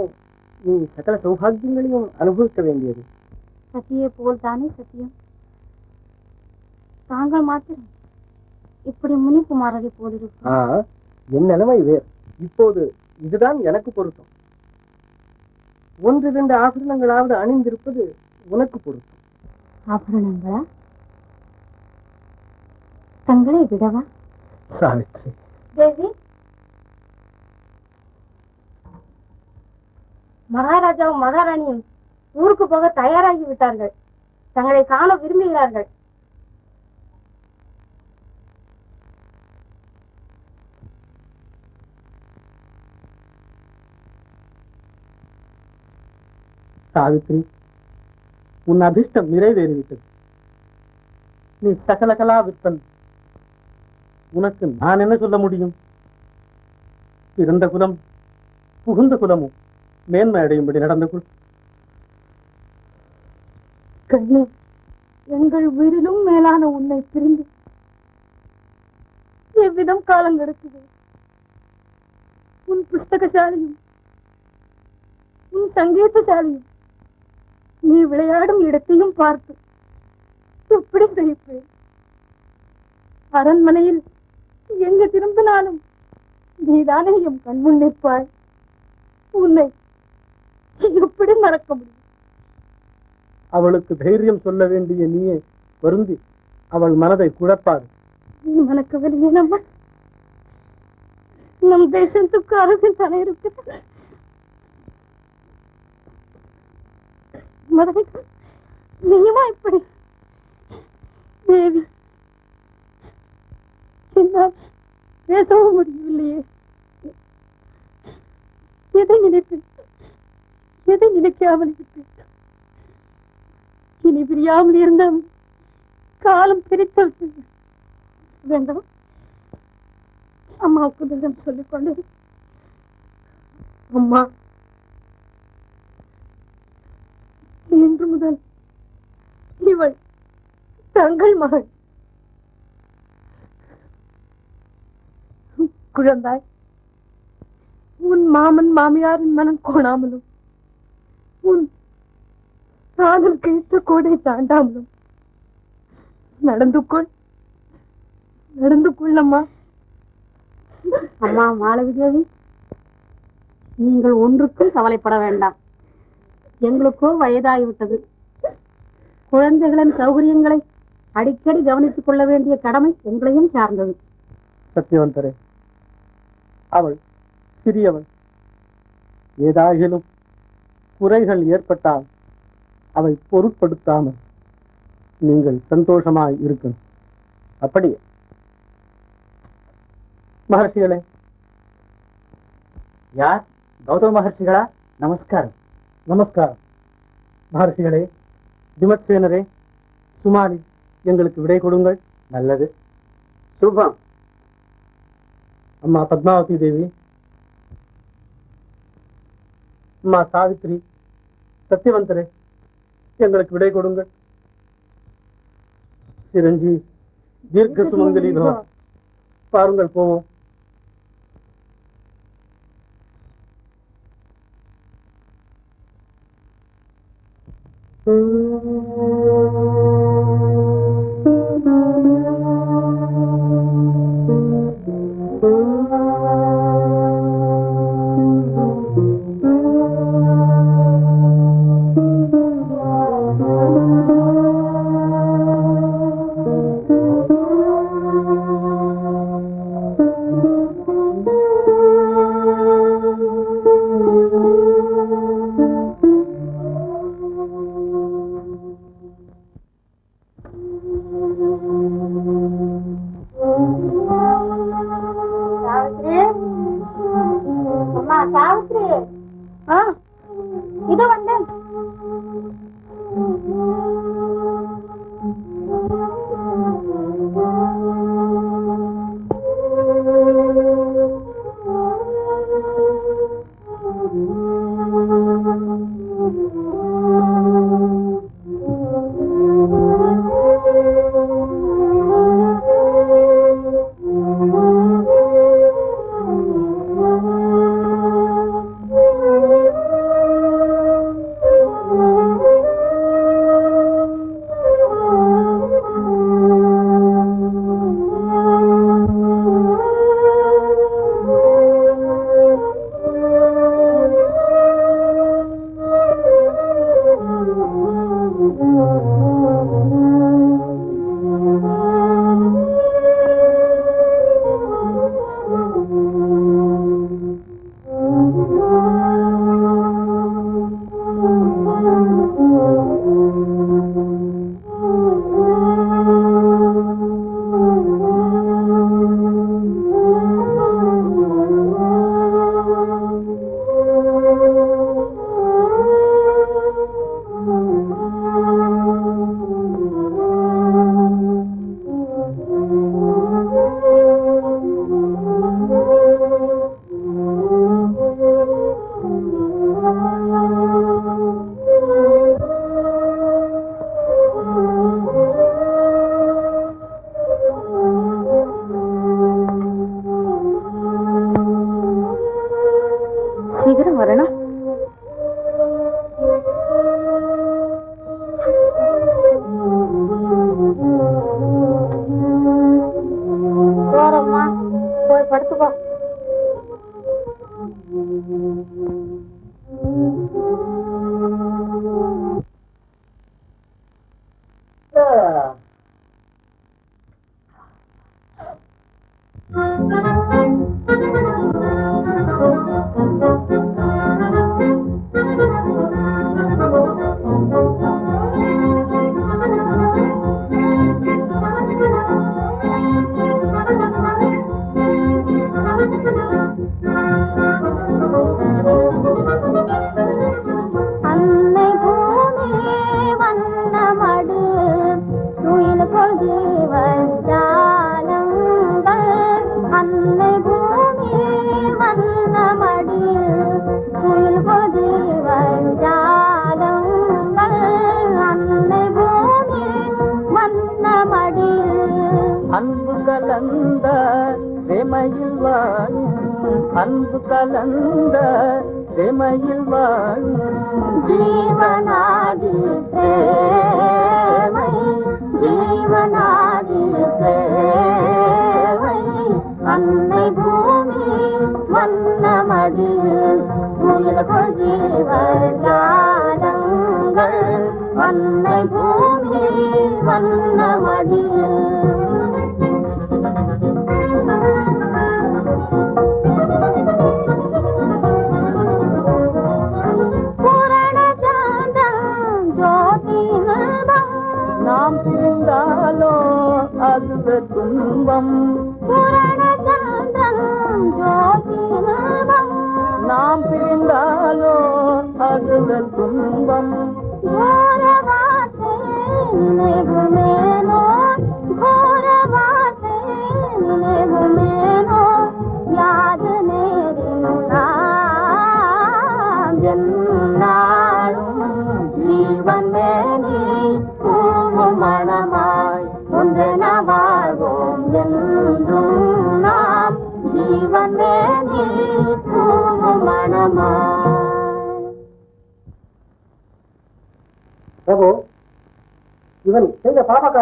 நீ சகல சௌபாகியங்களையும் அனுபவிக்க வேண்டியது? சதியை போல் தானே சத்தியம். தாங்கள் மாத்திரம் இப்படி முனிக்குமாரரை போலிருக்கும். என் நிலைமை வேறு. இப்போது இதுதான் எனக்கு பொருத்தம். ஒன்று இரண்டு ஆபரணங்களாவது அணிந்திருப்பது உனக்கு பொருத்தம். ஆபரணங்களா? தங்களை விடவா? சாவித்ரி. தேவி? மகாராஜாவும் மகாராணியும் ஊருக்கு போக தயாராகி விட்டார்கள். தங்களை காண விரும்புகிறார்கள். சாவித்ரி உன் அதிர்ஷ்டம் நிறைவேறிவிட்டது. நீ சகல கலா விற்பன். உனக்கு நான் என்ன சொல்ல முடியும்? பிறந்த குலம் புகுந்த குலமும் மேன்மை அடையும்படி நடந்து குள். கண்ணே எங்கள் உயிரிலும் மேலான உன்னை பிரிந்து எவ்விதம் காலம் கிடக்குது? உன் புஸ்தகசாலையும் உன் சங்கீதசாலையும் நீ விளையாடும் இடத்தையும் பார்த்து எப்படி சகிப்பேன். அரண்மனையில் எங்க திரும்பினாலும் நீதானே என் கண்முன் நிற்பாய். உன்னை எப்படி மறக்க முடியும்? அவளுக்கு தைரியம் சொல்ல வேண்டிய நீயே வருந்தி அவள் மனதை குழப்பாது. நீ மணக்கவில்லையே நம்ம நம் தேசத்துக்கு அரசின் தலை இருக்கு மதுரை நீயுமா இப்படி? தேவி என்னால் பேசவும் முடியவில்லையே. எதை நினைப்பேன் எதை நினைக்காமல் இருப்பேன்? இனி பிரியாமல் இருந்தால் காலம் பிரித்தல் விட்டது வேண்டாம். அம்மாவுக்கு தினம் சொல்லிக்கொண்டு அம்மா இன்று முதல் இவள் தங்கள் மகள் குழந்தாய். உன் மாமன் மாமியாரின் மனம் கோணாமலும் உன் காதல் கிழித்த கோடை தாண்டாமலும். நடந்து கொள் நடந்து கொள்ளம்மா. அம்மா மாளவி தேவி நீங்கள் ஒன்றுக்கும் கவலைப்பட வேண்டாம். எங்களுக்கோ வயதாகிவிட்டது. குழந்தைகளின் சௌகரியங்களை அடிக்கடி கவனித்துக் கொள்ள வேண்டிய கடமை உங்களையும் சார்ந்தது. சத்தியவந்தரே அவள் சிறியவள். ஏதாகிலும் குறைகள் ஏற்பட்டால் அவை பொருட்படுத்தாமல் நீங்கள் சந்தோஷமாய் இருக்கணும். அப்படியே. மகர்ஷிகளே. யார்? கௌதம மகர்ஷிகளா? நமஸ்காரம். நமஸ்காரம். மகர்ஷிகளே விமர்சேனரே சுமாரி எங்களுக்கு விடை கொடுங்கள். நல்லது. சுபம். அம்மா பத்மாவதி தேவி. அம்மா சாவித்ரி சத்தியவந்தரே எங்களுக்கு விடை கொடுங்கள். சிரஞ்சி தீர்க்க சுமங்கலி பாருங்கள் போவோம்.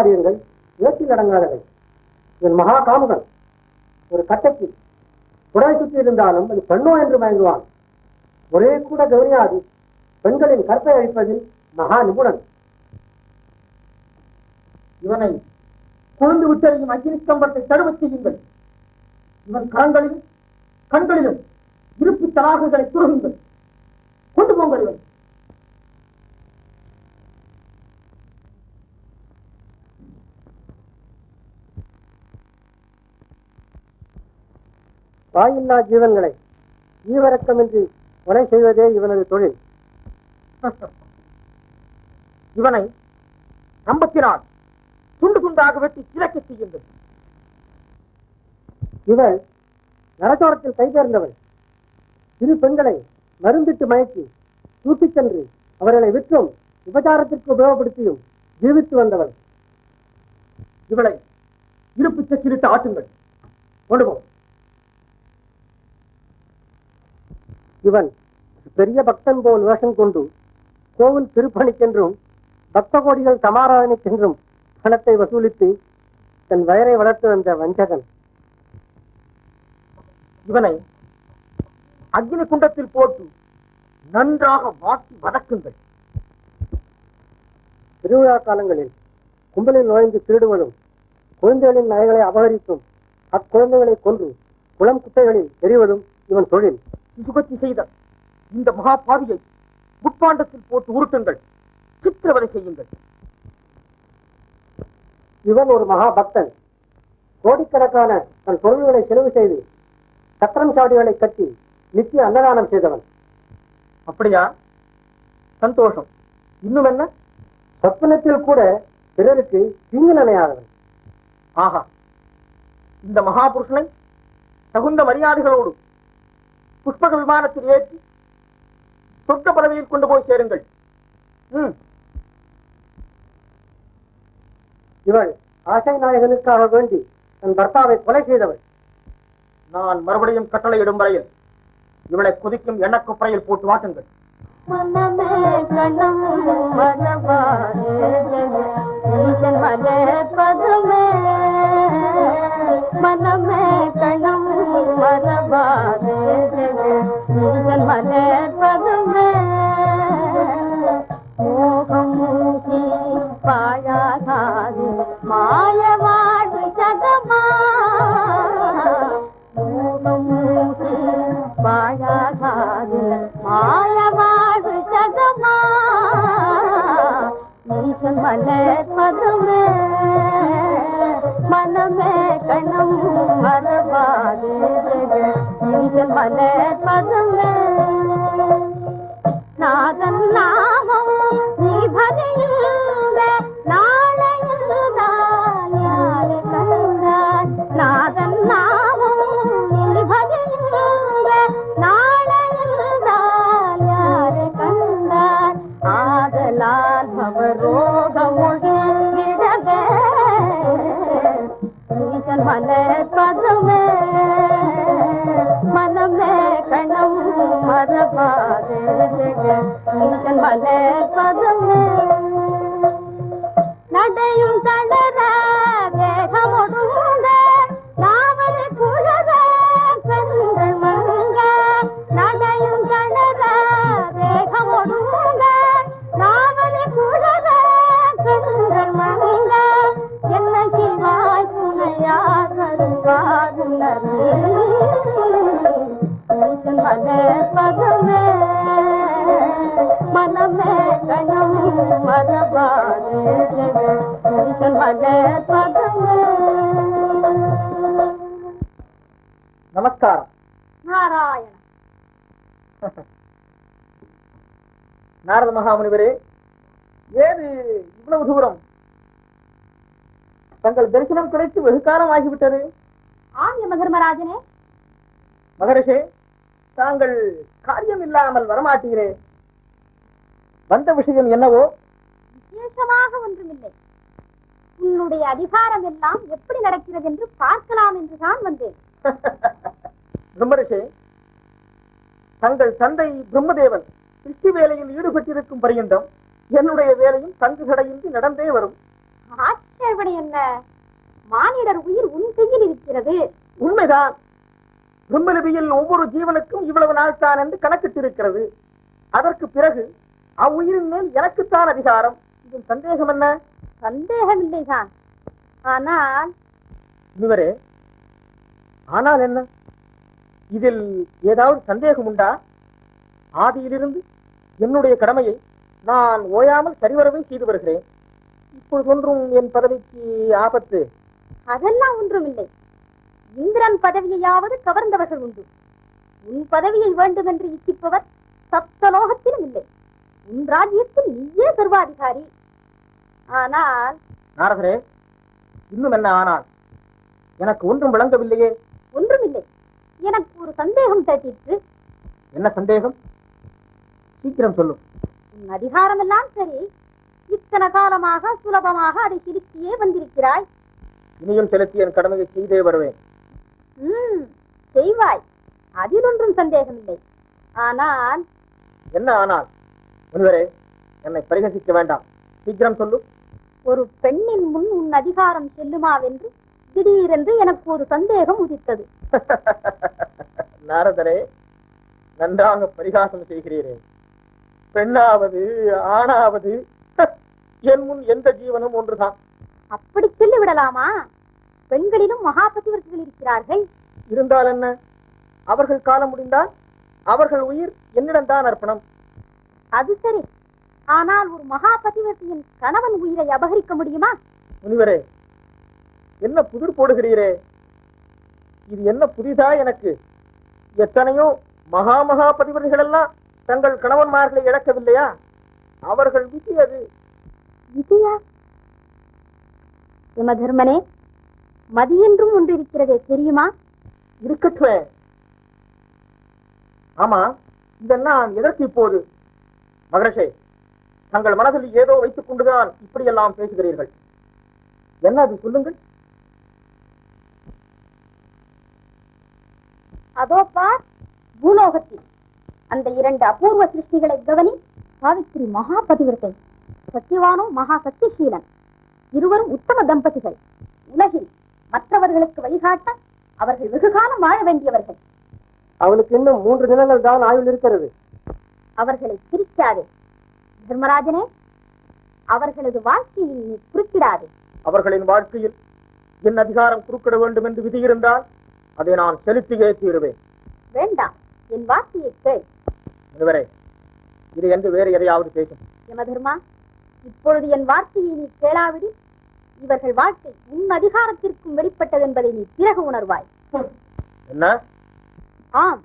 காரியங்கள் ஏற்றில் அடங்காதவை இவன் மகா காமுகன். ஒரு கட்டைக்கு புடவை சுற்றி இருந்தாலும் அது பெண்ணோ என்று மயங்குவான். ஒரே கூட கவனியாது. பெண்களின் கற்பை அழிப்பதில் மகா நிபுணன். இவனை குழந்து விட்டறியும் அக்னி கம்பத்தை தடுவச் செய்யுங்கள். இவன் கரங்களிலும் கண்களிலும் இருப்பு தலாகுகளை துருகுங்கள் கொண்டு போங்கள் இவன். வாயில்லா ஜீவன்களை ஈவரக்கமின்றி கொலை செய்வதே இவனது தொழில். <laughs> இவனை நம்பத்தினால் துண்டு துண்டாக வெட்டி சிறக்க செய்கின்றது இவள் நரசோரத்தில் கைதேர்ந்தவள் இரு பெண்களை மருந்திட்டு மயக்கி தூட்டிச் சென்று அவர்களை விற்றும் விபச்சாரத்திற்கு உபயோகப்படுத்தியும் ஜீவித்து வந்தவள். இவளை இருப்பு சக்கிலிட்டு ஆட்டுங்கள். கொண்டு இவன் பெரிய பக்தன் போல் வேஷம் கொண்டு கோவில் திருப்பணிக்கென்றும் பக்த கோடிகள் சமாராதனைக்கென்றும் பணத்தை வசூலித்து தன் வயரை வளர்த்து வந்த வஞ்சகன். இவனை அக்னி குண்டத்தில் போட்டு நன்றாக வாட்டி வதக்குங்கள். திருவிழா காலங்களில் கும்பலில் நுழைந்து திருடுவதும் குழந்தைகளின் நகைகளை அபகரித்தும் அக்குழந்தைகளை கொன்று குளம் குட்டைகளில் எறிவதும் இவன் தொழில். சுகத்தி செய்த இந்த மகா பாவியை உட்பாண்டத்தில் போட்டு உருட்டுங்கள். சித்திரவதை செய்யுங்கள். இவன் ஒரு மகா பக்தன் கோடிக்கணக்கான தன் பொருள்களை செலவு செய்து சத்திரம் சாவடிகளை கட்டி நித்திய அன்னதானம் செய்தவன். அப்படியா? சந்தோஷம். இன்னும் என்ன? சொப்பனத்தில் கூட பிறருக்கு தீங்கு நினையாதவன் ஆஹா. இந்த மகாபுருஷனை தகுந்த மரியாதைகளோடு புஷ்பக விமானத்தில் ஏற்றி சொர்க்க பதவியில் கொண்டு போய் சேருங்கள். இவள் ஆசை நாயகனுக்காக வேண்டி தன் பர்த்தாவை கொலை செய்தவள். நான் மறுபடியும் கட்டளையிடும் வரையில் இவளை கொதிக்கும் எண்ணக்குப்பறையில் போட்டு வாட்டுங்கள். மனமே கணம் மனவாரே ஈசன் மலர்பதுமே மனமே கணம் மனவாரே ஈசன் மலர்பதுமே மோகம் மலர் பதுமே நாதன் வரமாட்டீரே வந்த விஷயம் என்னவோ? விசேஷமாக ஒன்றுமில்லை. உன்னுடைய அதிகாரம் எல்லாம் எப்படி நடக்கிறது என்று பார்க்கலாம் என்றுதான் வந்தேன். <laughs> பிரம்மரிஷே தங்கள் தந்தை பிரம்மதேவன் சிருஷ்டி வேலையில் ஈடுபட்டிருக்கும் பரியந்தம் என்னுடைய வேலையும் தங்கு தடையின்றி நடந்தே வரும். ஆட்சேபனை என்ன? மானிடர் உயிர் உன் கையில் இருக்கிறது. உண்மைதான். பிரம்மலிபியில் ஒவ்வொரு ஜீவனுக்கும் இவ்வளவு நாள் தான் என்று கணக்கிட்டிருக்கிறது. அதற்கு பிறகு அவ்வுயிரின் மேல் எனக்குத்தான் அதிகாரம். இதில் சந்தேகம் என்ன? சந்தேகமில்லைதான். ஆனால் முனிவரே ஆனால் என்ன? இதில் ஏதாவது சந்தேகம் உண்டா? ஆதியிலிருந்து என்னுடைய கடமையை நான் ஓயாமல் சரிவரவே செய்து வருகிறேன். இப்பொழுது ஒன்றும் என் பதவிக்கு ஆபத்து. அதெல்லாம் ஒன்றுமில்லை. இந்திரன் பதவியையாவது கவர்ந்தவர்கள் உண்டு. உன் பதவியை வேண்டும் என்று இச்சிப்பவர் சப்தலோகத்திலும் இல்லை. உன் ராஜ்யத்தில் நீயே சர்வாதிகாரி. ஆனால் நாரதரே இன்னும் என்ன ஆனால்? எனக்கு ஒன்றும் விளங்கவில்லையே. ஒன்றுமில்லை. எனக்கு ஒரு சந்தேகம் தட்டிற்று. என்ன சந்தேகம்? சீக்கிரம் சொல்லும் உன் அதிகாரம் எல்லாம் சரி. இத்தனை காலமாக சுலபமாக அதை செலுத்தியே வந்திருக்கிறாய். இனியும் செலுத்தி என் கடமையை செய்தே வருவேன். செய்வாய். அதில் ஒன்றும் சந்தேகமில்லை. ஆனால் என்ன ஆனால்? முனிவரே என்னை பரிகசிக்க வேண்டாம். சீக்கிரம் சொல்லு. ஒரு பெண்ணின் முன் உன் அதிகாரம் செல்லுமாவென்று திடீரென்று எனக்கு ஒரு சந்தேகம் உதித்தது. <laughs> நாரதரே நன்றாக பரிகாசம் செய்கிறீரே. பெண்ணாவது ஆணாவது <laughs> என் முன் எந்த ஜீவனும் ஒன்றுதான். அப்படி சொல்லி விடலாமா பெண்களிலும் மகாபதிவர்கள் இருக்கிறார்கள். இருந்தால் என்ன? அவர்கள் காலம் முடிந்தால் அவர்கள் உயிர் என்னிடம்தான் அர்ப்பணம். அது சரி. ஆனால் ஒரு மகாபதிவர்த்தியின் கணவன் உயிரை அபகரிக்க முடியுமா? முனிவரே என்ன புதிர் போடுகிறீரே? இது என்ன புதிதா எனக்கு? எத்தனையோ மகா மகா பதிவர்கள் எல்லாம் தங்கள் கணவன்மார்களை இழக்கவில்லையா? அவர்கள் விதி அது. விதியா? யம தர்மனே மதி என்றும் ஒன்று இருக்கிறதே தெரியுமா? இருக்கட்டுமே. ஆமா இதெல்லாம் எதற்கு இப்போது? மகரஷே தங்கள் மனதில் ஏதோ வைத்துக் கொண்டுதான் இப்படியெல்லாம் பேசுகிறீர்கள். என்ன அது? சொல்லுங்கள். அதோ பார் பூலோகத்தில் அந்த இரண்டு அபூர்வ சிருஷ்டிகளை கவனி சாவித்திரி மகா பதிவிரத்தை சத்தியவானும் மகா சத்தியசீலன் இருவரும் உத்தம தம்பதிகள். உலகில் மற்றவர்களுக்கு வழிகாட்ட அவர்கள் வெகுகாலம் வாழ வேண்டியவர்கள். அவளுக்கு இன்னும் மூன்று தினங்கள் தான் ஆயுள் இருக்கிறது. அவர்களை பிரிக்காதே தர்மராஜனே. அவர்களது வாழ்க்கையில் நீ குறுக்கிடாதே. அவர்களின் வாழ்க்கையில் என் அதிகாரம் குறுக்கிட வேண்டும் என்று விதி இருந்தால் அதை நான் செலுத்தியே தீருவேன். வேண்டாம் என் வார்த்தையை கேள். முனிவரே இது என்று வேறு எதையாவது பேசும். யமதர்மா இப்பொழுது என் வார்த்தையை நீ கேளாவிடில் இவர்கள் வாழ்க்கை உன் அதிகாரத்திற்கும் வெளிப்பட்டது என்பதை நீ பிறகு உணர்வாய். என்ன? ஆம்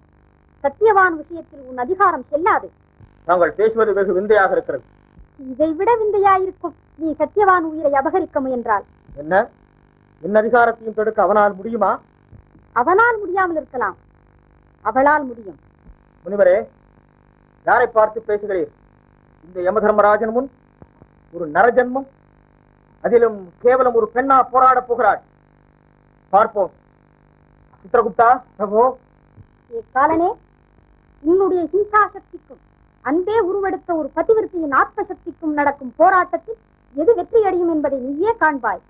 சத்தியவான் விஷயத்தில் உன் அதிகாரம் செல்லாது. நாங்கள் பேசுவது வெகு விந்தையாக இருக்கிறது. இதை விட விந்தையாயிருக்கும் நீ சத்தியவான் உயிரை அபகரிக்க முயன்றால். என்ன? என் அதிகாரத்தையும் தடுக்க அவனால் முடியுமா? அவனால் முடியாமல் இருக்கலாம். அவளால் முடியும். முனிவரே யாரை பார்த்து பேசுகிறீர்? இந்த யமதர்மராஜன் முன்? ஒரு நரஜன்மம் அதிலும் கேவலம் ஒரு பெண்ணா போராடப் போகிறாள். பார்ப்போம். சித்திரகுப்தா பிரபு காலனே உன்னுடைய ஹிம்சா சக்திக்கும் அன்பே உருவெடுத்த ஒரு பதிவிருத்தியின் ஆத்ம சக்திக்கும் நடக்கும் போராட்டத்தில் எது வெற்றி அடையும் என்பதை நீயே காண்பாய்.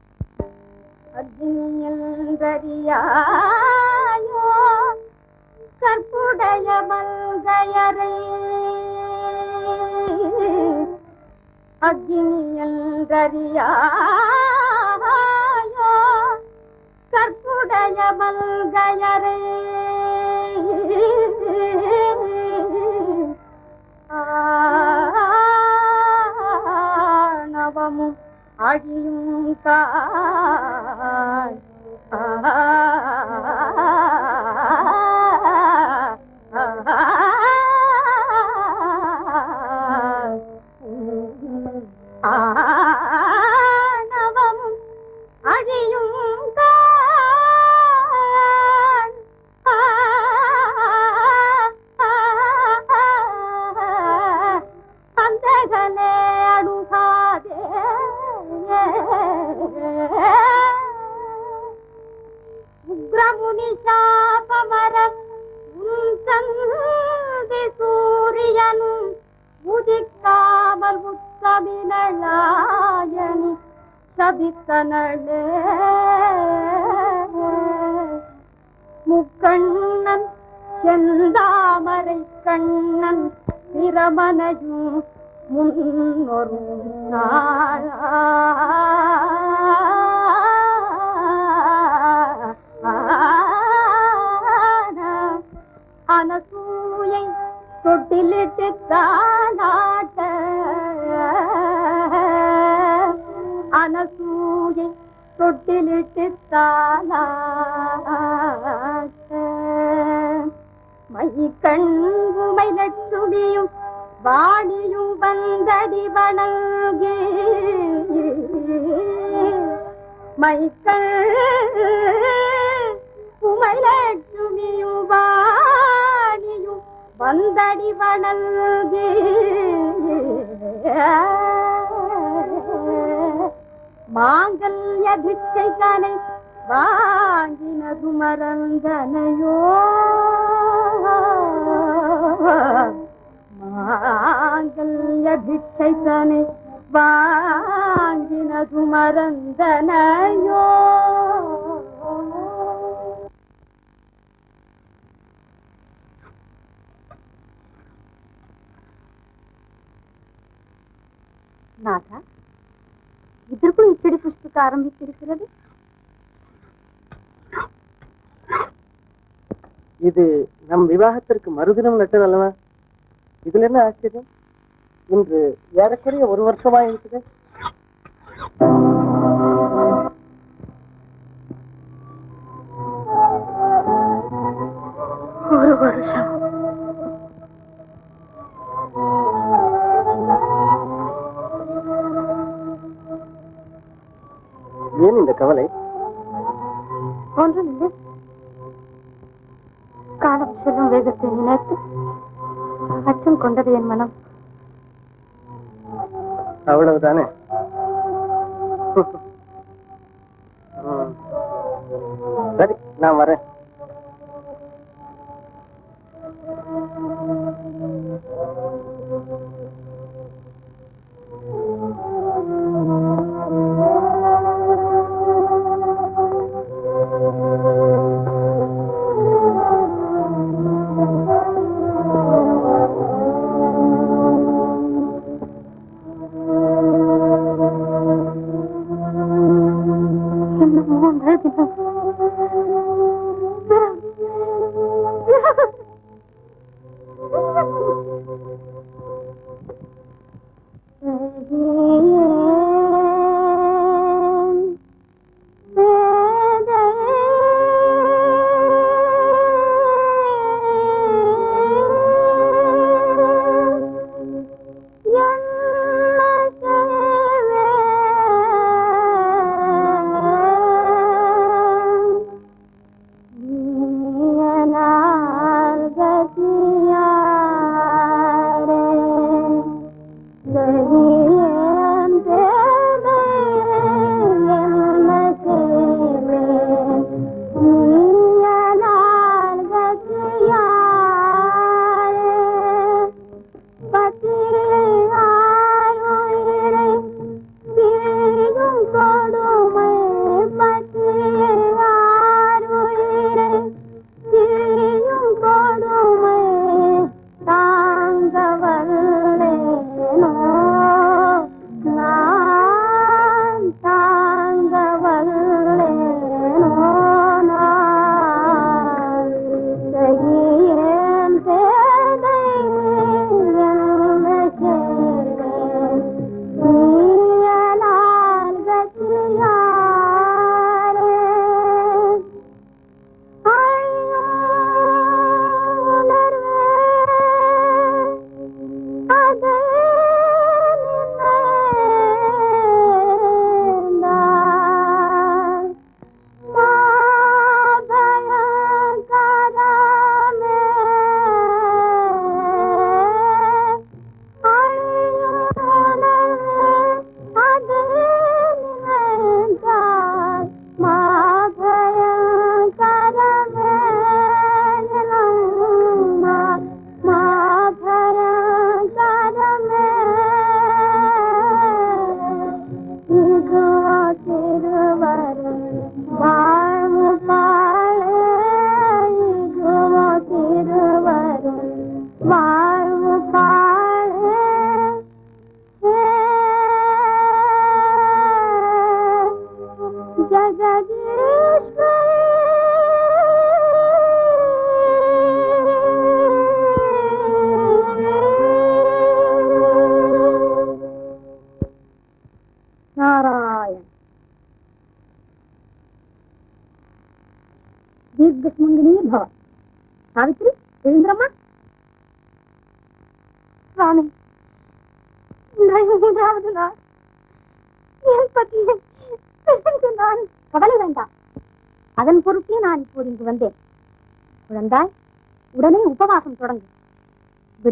அக்னியந்தரியாயோ கற்புடைய மல்கையரை அக்னியந்தரியாயோ கற்புடைய மல்கயரே ஆணவமும் அழியும் காய் சபித்தனளே முக்கண்ணன் செந்தாமரை கண்ணன் பிரமனையும் முன்னொரு நாளா. அனசூயை தொட்டிலிட்டு தானா. தொட்டிலிட்டு தானாட்ட மை கண்புமை லட்சுமியும் வாணியும் வந்தடி வணங்கி. மைக்கள் உமை லட்சுமியும் வாணியும் வந்தடி வணங்கி. மாங்கல்ய பிச்சை தனை வாங்கினது மறந்தனையோ மாங்கல்ய பிச்சை தனை வாங்கினது மறந்தனையோ நாதா? இதற்குள் இச்செடி புஷ்பிக்க ஆரம்பித்திருக்கிறது. இது நம் விவாகத்திற்கு மறுதினம் நட்டது அல்லவா? இதுல என்ன ஆச்சரியம்? இன்று ஏறக்குறைய ஒரு வருஷமா இருக்குது. ஒரு வருஷம். அவ்வளவுதானே? <laughs> சரி நான் வரேன். இன்னும் மூன்று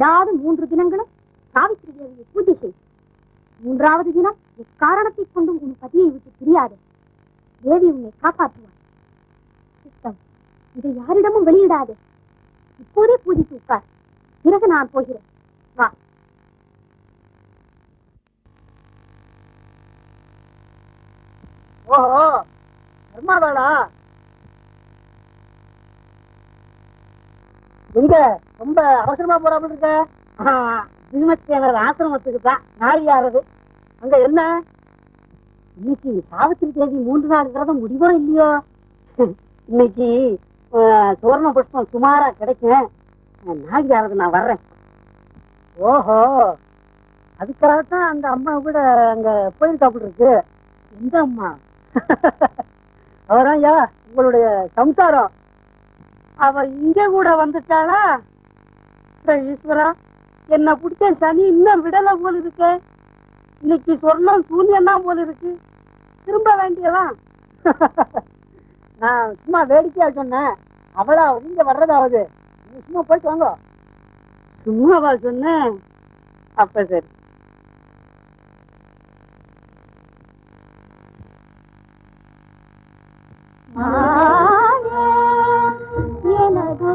விடாது மூன்று தினங்களும் சாவித்திரி தேவியை பூஜை செய். மூன்றாவது தினம் எக்காரணத்தை கொண்டும் உன் பதியை விட்டு பிரியாது. தேவி உன்னை காப்பாற்றுவான் சித்தம் இதை யாரிடமும் வெளியிடாதே. இப்போதே பூஜைக்கு உட்கார். பிறகு நான் போகிறேன். வா. ஓஹோ கர்மாவாளா எங்க? ரொம்ப அவசரமா போறாமல் இருக்க. பீமசேனர் ஆசிரமத்துக்கு தான் நாரியாரது அங்க என்ன? இன்னைக்கு சாவித்திரி தேதி மூன்று நாள் விரதம் முடிவோ இல்லையோ? இன்னைக்கு சுவர்ண புஷ்பம் சுமாரா கிடைக்கும். நாளியாரது நான் வர்றேன். ஓஹோ. அதுக்காக தான் அந்த அம்மா கூட அங்க போயிருக்காப்புல இருக்கு. எந்த அம்மா? அவதான் உங்களுடைய சம்சாரம். அவ இங்க கூட வந்துட்டாளா? ஈஸ்வரா? என்ன பிடிச்ச சனி இன்னும் விடல போல இருக்கு. இன்னைக்கு சொர்ணம் சூன்யம் தான் போல இருக்கு. திரும்ப வேண்டியதான் நான் சும்மா வேடிக்கையா சொன்னேன். அவளா நீங்க வர்றதாவது? சும்மா போயிட்டு வாங்க. சும்மாவா சொன்னேன்? அப்ப சரி. எனது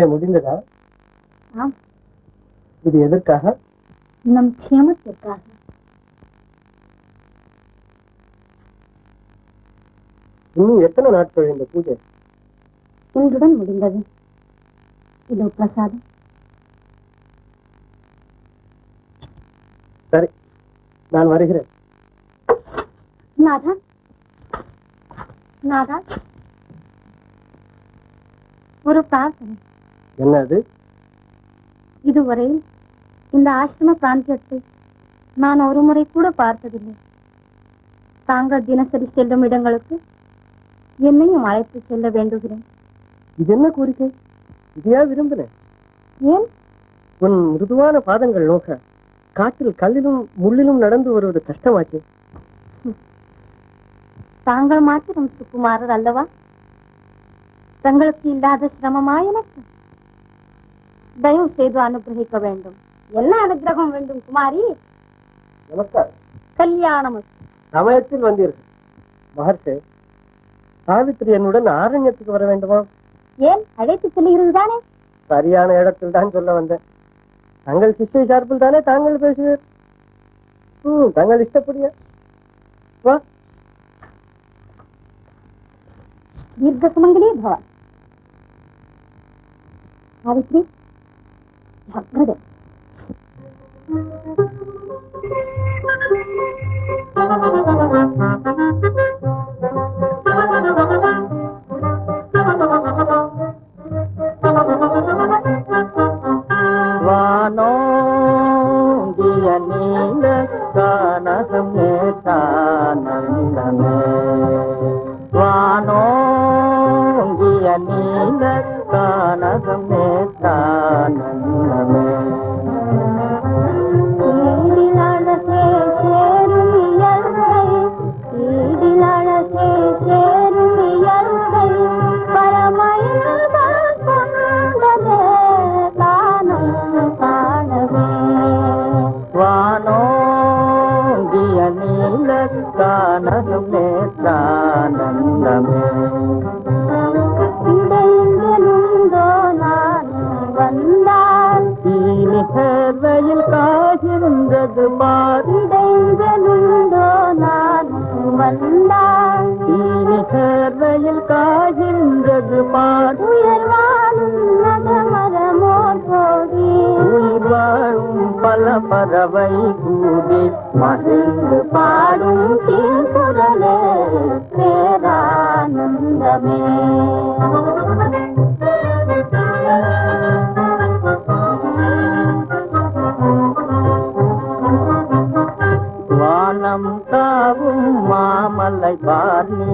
பூஜை முடிந்ததா? இது எதற்காக? நம் க்ஷேமத்திற்காக. இன்னும் எத்தனை நாட்கள் இந்த பூஜை? இன்றுடன் முடிந்தது. இதோ பிரசாதம். சரி நான் வருகிறேன். நாதா? நாதா? ஒரு பிரார்த்தனை. என்னது? இதுவரையில் இந்த ஆசிரம பிராந்தியத்தை நான் ஒரு முறை கூட பார்த்ததில்லை. தாங்கள் தினசரி செல்லும் இடங்களுக்கு என்னையும் அழைத்து செல்ல வேண்டுகிறேன். இது என்ன கோரிக்கை? இதையா விரும்புன? ஏன்? உன் மிருதுவான பாதங்கள் நோக்க காற்றில் கல்லிலும் முள்ளிலும் நடந்து வருவது கஷ்டமாச்சு. தாங்கள் மாத்திரம் சுக்குமாரர் அல்லவா? தங்களுக்கு இல்லாத சிரமமா எனக்கு? தயவு செய்து அனுகிரகிக்க வேண்டும். என்ன அனுகிரகம் வேண்டும் குமாரி. நமஸ்கார். கல்யாணம். சமயத்தில் வந்தீர்கள். மகர்ஷி சாவித்திரி என்னுடன் ஆரண்யத்துக்கு வர வேண்டுமா? ஏன்? அழைத்து செல்கிறது தானே சரியான இடத்தில் தான் சொல்ல வந்தேன். தங்கள் சிஷ்ய சார்பில் தானே தாங்கள் பேசுவீர்? ம் தங்கள் இஷ்டப்படிய? வா. தீர்க்க சுமங்கலே பவா சாவித்ரி ஜாகிரதை பறவை கூடி மகிழ்ந்து பாடும் தீங்குரலே பேரானந்தமே வானம் தாவும் மாமலை காணே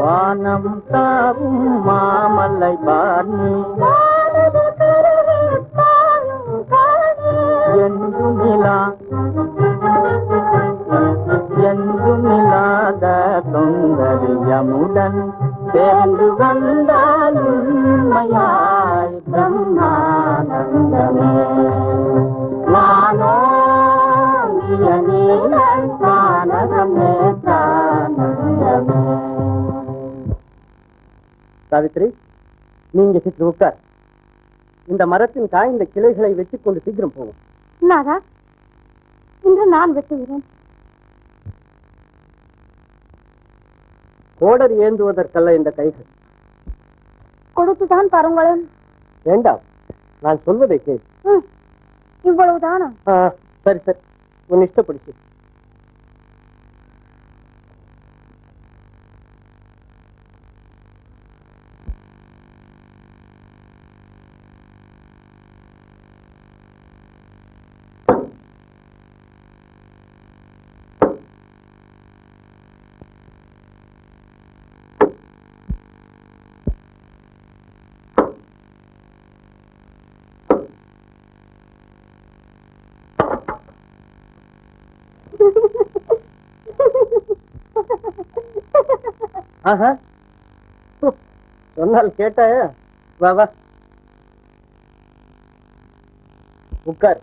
வானம் தாவும் மாமலை இந்த மரத்தின் காய்ந்த கிளைகளை வெட்டிக் கொண்டு சீக்கிரம் போகும் நாதா இன்று நான் வெட்டுகிறேன். கோடர் ஏந்துவதற்கல்ல இந்த கைகள். கொடுத்துதான் பாருங்களேன் வேண்டாம் நான் சொல்வதை கேள். இவ்வளவுதானா? சரி சரி. உன் இஷ்டப்படி செய். ஆஹா. சொன்னால் கேட்டாயா? வா வா. உட்கார்.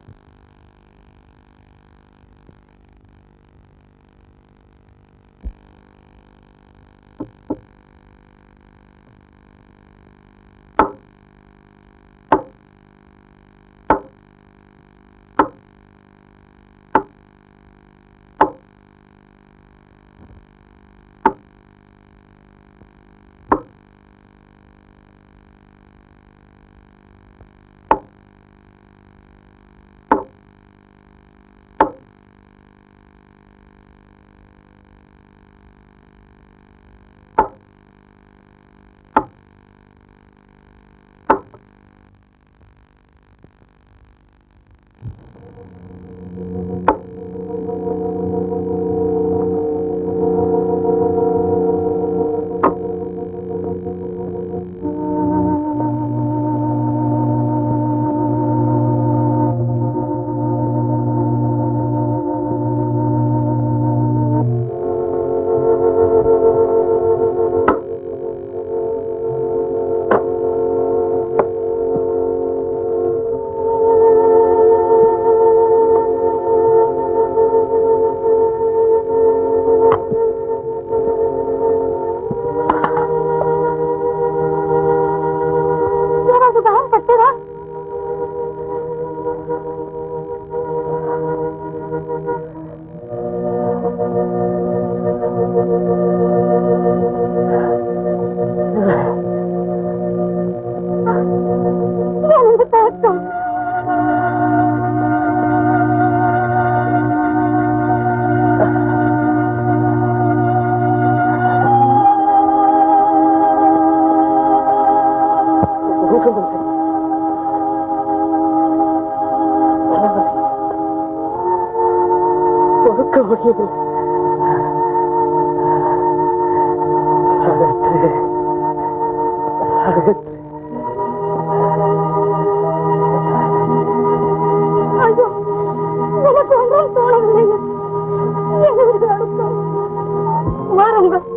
जाऊँगा <laughs> oh.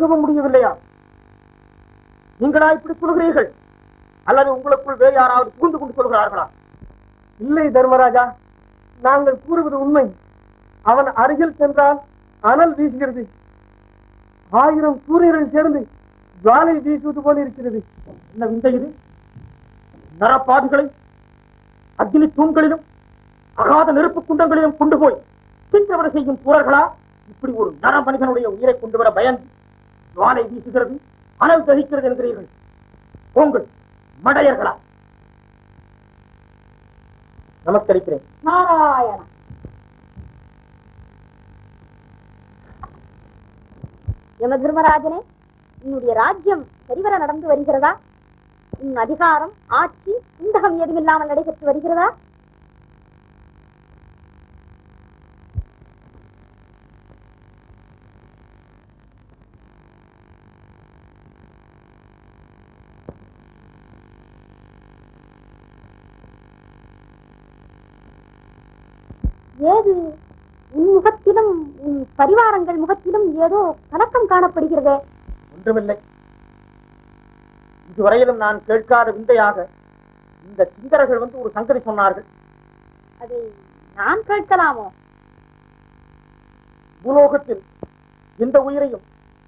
அணுகவும் முடியவில்லையா? நீங்களா இப்படி சொல்கிறீர்கள்? அல்லது உங்களுக்குள் வேறு யாராவது புகுந்து கொண்டு சொல்கிறார்களா? இல்லை தர்மராஜா நாங்கள் கூறுவது உண்மை. அவன் அருகில் சென்றால் அனல் வீசுகிறது. ஆயிரம் சூரியர்கள் சேர்ந்து ஜுவாலை வீசுவது போல இருக்கிறது. என்ன விந்தை இது? அக்னி தூண்களிலும் அகாத நெருப்பு குண்டங்களிலும் கொண்டு போய் சித்திரவதை செய்யும் சூரர்களா இப்படி ஒரு நர மனிதனுடைய உயிரை கொண்டு வர பயந்து ஜுவாலை வீசுகிறது அனல் தகிக்கிறது என்கிறீர்கள். போங்கள் மடையர்களா. நமஸ்கரிக்கிறேன். நாராயணா யம தர்மராஜனே உன்னுடைய ராஜ்யம் சரிவர நடந்து வருகிறதா? உன் அதிகாரம் ஆட்சி குந்தகம் ஏதுமில்லாமல் நடைபெற்று வருகிறதா? ஏது? உன் முகத்திலும் உன் பரிவாரங்கள் முகத்திலும் ஏதோ கலக்கம் காணப்படுகிறதே. ஒன்றுமில்லை. இதுவரையிலும் நான் கேட்காத விந்தையாக இந்த சிந்தரர்கள் வந்து ஒரு சங்கதி சொன்னார்கள். அதை நான் கேட்கலாமோ? பூலோகத்தில் எந்த உயிரையும்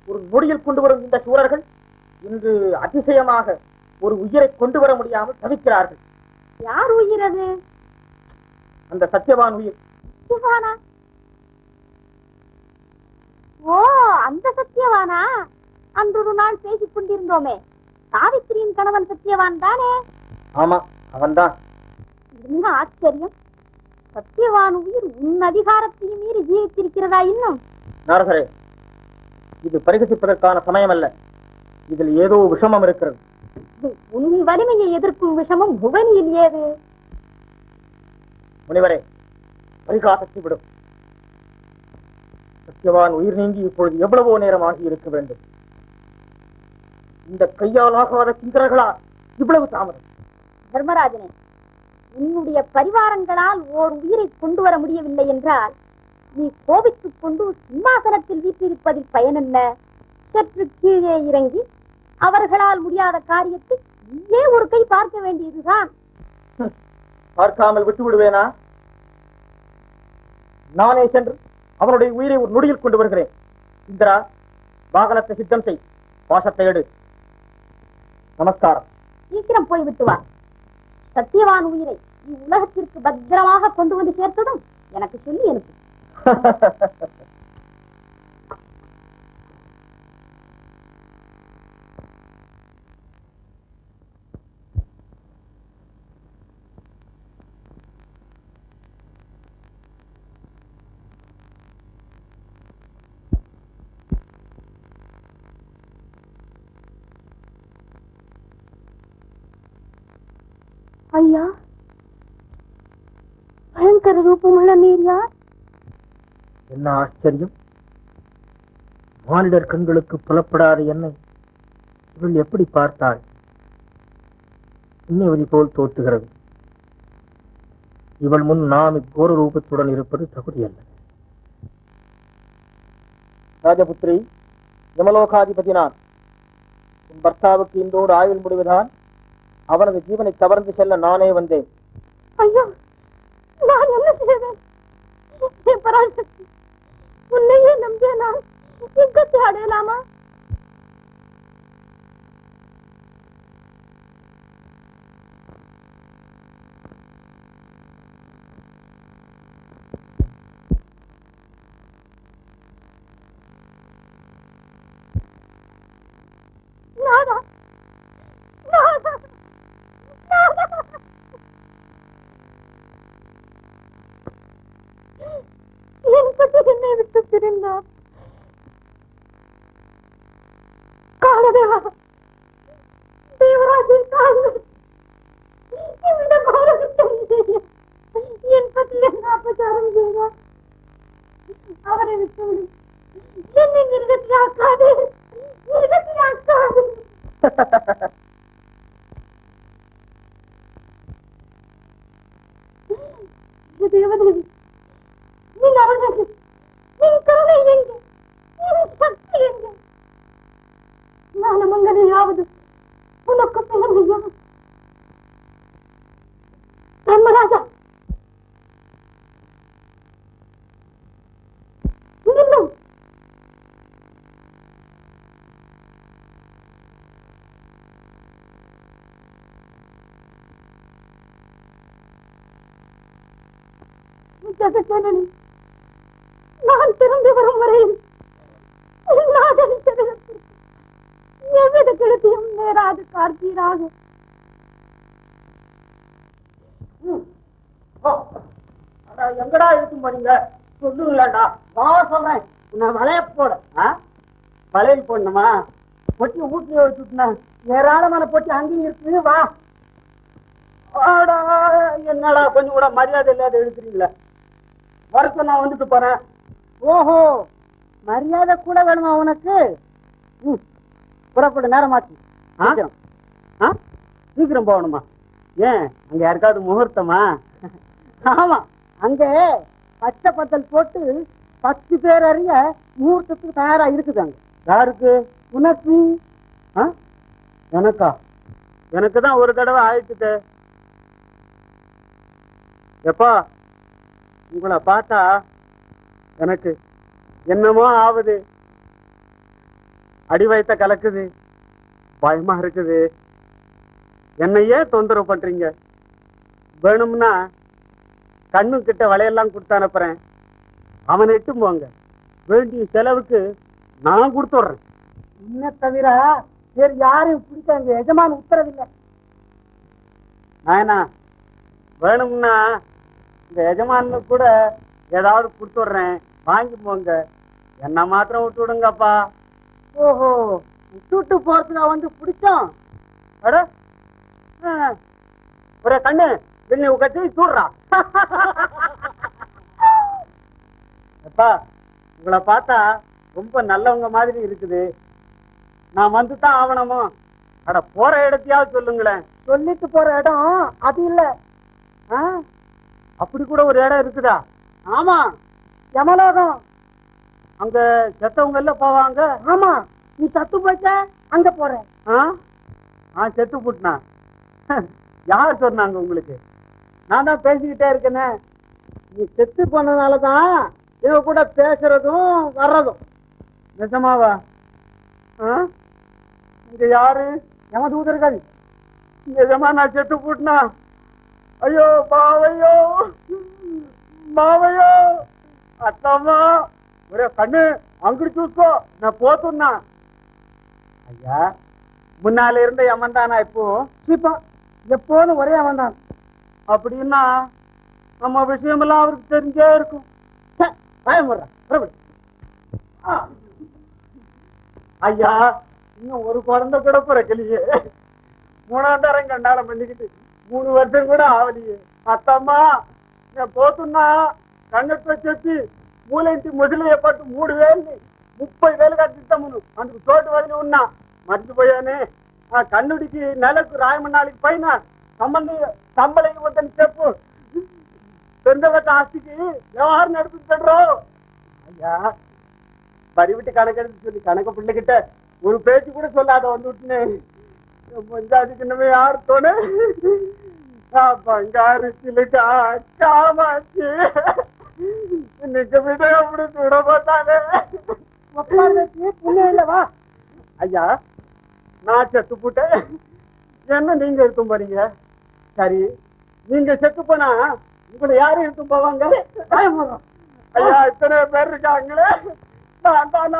ஒரு நொடியில் கொண்டு வரும் இந்த சூரர்கள் இன்று அதிசயமாக ஒரு உயிரை கொண்டு வர முடியாமல் தவிக்கிறார்கள். யார் உயிரது அந்த சத்தியவான் உயிர். சத்தியவானா ஓ அந்த சத்தியவானா அன்றொரு நாள் பேசிக் கொண்டிருந்தோமே. சாவித்திரியின் கணவன் சத்தியவான் தானே? ஆமா அவன்தான். என்ன ஆச்சரியம்? சத்தியவான் உயிர் உன் அதிகாரத்தையும் மீறி ஜீவித்திருக்கிறதா இன்னும்? இது பரிகசிப்பதற்கான சமயம் அல்ல இதில் ஏதோ விஷமம் இருக்கிறது. உன் வலிமையை எதிர்க்கும் விஷமும் புவனியில் ஏது? முனிவரே பரிகாசத்தை விடும் சத்தியவான் உயிர் நீங்கி இப்பொழுது எவ்வளவோ நேரம் ஆகி இருக்க வேண்டும். இந்த கையால் ஆகாத சிந்தர்களா இவ்வளவு தாமதம். தர்மராஜனே உன்னுடைய பரிவாரங்களால் ஓர் உயிரை கொண்டு வர முடியவில்லை என்றால் நீ கோபித்துக் கொண்டு சிம்மாசனத்தில் வீற்றிருப்பதில் பயனென்ன சற்று கீழே இறங்கி அவர்களால் முடியாத காரியத்தை நீயே ஒரு கை பார்க்க வேண்டியதுதான். பார்க்காமல் விட்டு விடுவேனா நானே சென்று அவனுடைய உயிரை ஒரு நொடியில் கொண்டு வருகிறேன். இந்திரா வாகனத்தை சித்தம் செய். பாசத்தை எடு. நமஸ்காரம். சீக்கிரம் போய்விட்டு வா. சத்தியவான் உயிரை நீ உலகத்திற்கு பத்திரமாக கொண்டு வந்து சேர்த்ததும் எனக்கு சொல்லி அனுப்பு. <laughs> ஐயா? பயங்கர ரூபமுள்ள நீர் யார்? என்ன ஆச்சரியம்? மானிடர் கண்களுக்கு புலப்படாத என்னை இவள் எப்படி பார்த்தாள்? இன்னொரு போல் தோற்றுகிறது. இவள் முன் நாம் இக்கோர ரூபத்துடன் இருப்பது தகுதியல்ல. ராஜபுத்திரி யமலோகாதிபதி நான். உன் பர்த்தாவுக்கு இன்றோடு ஆயுள் முடிவுதான் அவனது ஜீவனை கவர்ந்து செல்ல நானே வந்தேன். ஐயோ நான் என்ன செய்வேன்? என் பராசக்தி உன்னையே நம்பிய நான் இக்கத்தை அடையலாமா நானா நானா நானா என் பற்றி என்னை விட்டு பிரிந்தார் காலதேவா தேவராஜே காவல் இந்த பாரதத்தை செய்ய என் பற்றி என்ன அபச்சாரம் செய்தார் அவரை விட்டுவிடு என்னை நிர்கத்தியாக்காது நிர்கத்தியாக்காது தேவதேவி நீ அருள்வது நீ கருணை எங்க நீ சக்தி எங்க ஞானமங்கனையாவது உனக்கு பிறந்தையா தர்மராஜா நில்லும் ஜெகஜனனி நான் திரும்பி வரும் வரையில் நாதன் சரீரத்தில் எவ்வித கிழத்தியும் நேராது கார்த்தீராக எங்கடா இருக்கும் போறீங்க? சொல்லுங்களா நான் சொல்றேன். உன்னை வளைய போட வளையல் போடணுமா? பொட்டி ஊட்டி வச்சுட்டுனா ஏராளமான பொட்டி அங்கேயும் இருக்கு. வாடா என்னடா கொஞ்சம் கூட மரியாதை இல்லாத எடுக்கிறீங்களே வரக்க நான் வந்துட்டு போறேன். ஓஹோ மரியாதை கூட வேணுமா உனக்கு? ம் புறப்படு நேரமாச்சு. சீக்கிரம். ஆ? சீக்கிரம் போகணுமா? ஏன் அங்க யாருக்காவது முகூர்த்தமா? ஆமா அங்க பச்சை பத்தல் போட்டு பத்து பேர் அறிய முகூர்த்தத்துக்கு தயாரா இருக்குது அங்க. யாருக்கு? உனக்கு? எனக்கா? எனக்கு தான் ஒரு தடவை ஆயிடுச்சு எப்பா உங்களை பார்த்தா எனக்கு என்னமோ ஆகுது அடி வயித்த கலக்குது. பயமா இருக்குது. என்னையே தொந்தரவு பண்றீங்க. வேணும்னா கண்ணு கிட்ட வளையெல்லாம் கொடுத்து அனுப்புறேன். அவனை இட்டு போங்க. வேண்டிய செலவுக்கு நான் கொடுத்துட்றேன் இன்ன தவிர வேறு யாரையும் பிடிக்க எங்க எஜமான உத்தரவில்லை. நாயனா வேணும்னா இந்த எஜமானுக்கு கூட ஏதாவது கொடுத்துட்றேன். வாங்கி போங்க. என்ன மாத்திரம் விட்டு விடுங்கப்பா. ஓஹோ விட்டுட்டு போறதுக்கு வந்து பிடிச்சோம். அட. ஒரே கண்ணு பின்னி கட்டி சூடுறா. எப்பா உங்களை பார்த்தா ரொம்ப நல்லவங்க மாதிரி இருக்குது. நான் வந்து தான் ஆகணுமோ? அட போற இடத்தையாவது சொல்லுங்களேன். சொல்லிட்டு போற இடம் அது இல்ல. ஆ? அப்படி கூட ஒரு இடம் இருக்குதா? ஆமா. யமலோகம். அங்க செத்தவங்க எல்லாம் போவாங்க. ஆமா. நீ சத்து போயிட்ட அங்க போற. ஆ? செத்து போட்டுனா? யார் சொன்னாங்க உங்களுக்கு? நான் தான் பேசிக்கிட்டே இருக்கேனே. நீ செத்து போனதுனால தான் இவ கூட பேசுறதும் வர்றதும். நிஜமாவா? ஆ? இங்க யாரு? யமதூதர்கள் நிஜமா நான் செத்து போட்டுனா? ஐயோ பாவையோ మావయ్య అత్తమ్మా ఒరే కన్ను అంగుడు చూసుకో నా పోతున్నా ஐயா முன்னால இருந்த யமன் தானா இப்போ இப்போ எப்போதும் ஒரே யமன் தான் அப்படின்னா நம்ம விஷயமெல்லாம் அவருக்கு தெரிஞ்சே இருக்கும் ஐயா இன்னும் ஒரு குழந்தை கூட பிறக்கலையே மூணாம் தரம் கண்டாலம் பண்ணிக்கிட்டு మూడు వర్షం కూడా ఆవలి అత్తమ్మా నేను పోతున్నా కండక్టర్ చెప్పి మూలేంటి ముసలి పట్టు మూడు వేలు ముప్పై వేలు కట్టిస్తామును అందుకు చోటు వదిలి ఉన్నా మర్చిపోయానే ఆ కన్నుడికి నెలకు రాయమన్నాళ్ళకి పైన సంబంధం సంబళం ఇవ్వద్దని చెప్పు சொந்தவட்ட ஆஸ்திக்கு விவகாரம் நடத்திட்டு ஐயா பரிவிட்டு கணக்கெடுத்து சொல்லி கணக்கு பிள்ளைகிட்ட ஒரு பேச்சு கூட சொல்லாத வந்து விட்டுனேன் பஞ்சாயத்துக்கு இன்னுமே யார் தோணு பங்காரு சிலுக்கா காமாச்சு இன்னைக்கு விட அப்படி சுட இல்லவா ஐயா நான் செத்து போட்டேன். என்ன நீங்க எடுத்து போறீங்க? சரி நீங்க செத்து போனா உங்களை யாரும் எடுத்து போவாங்க? ஐயா இத்தனை பேர் இருக்காங்களே. நான் தான்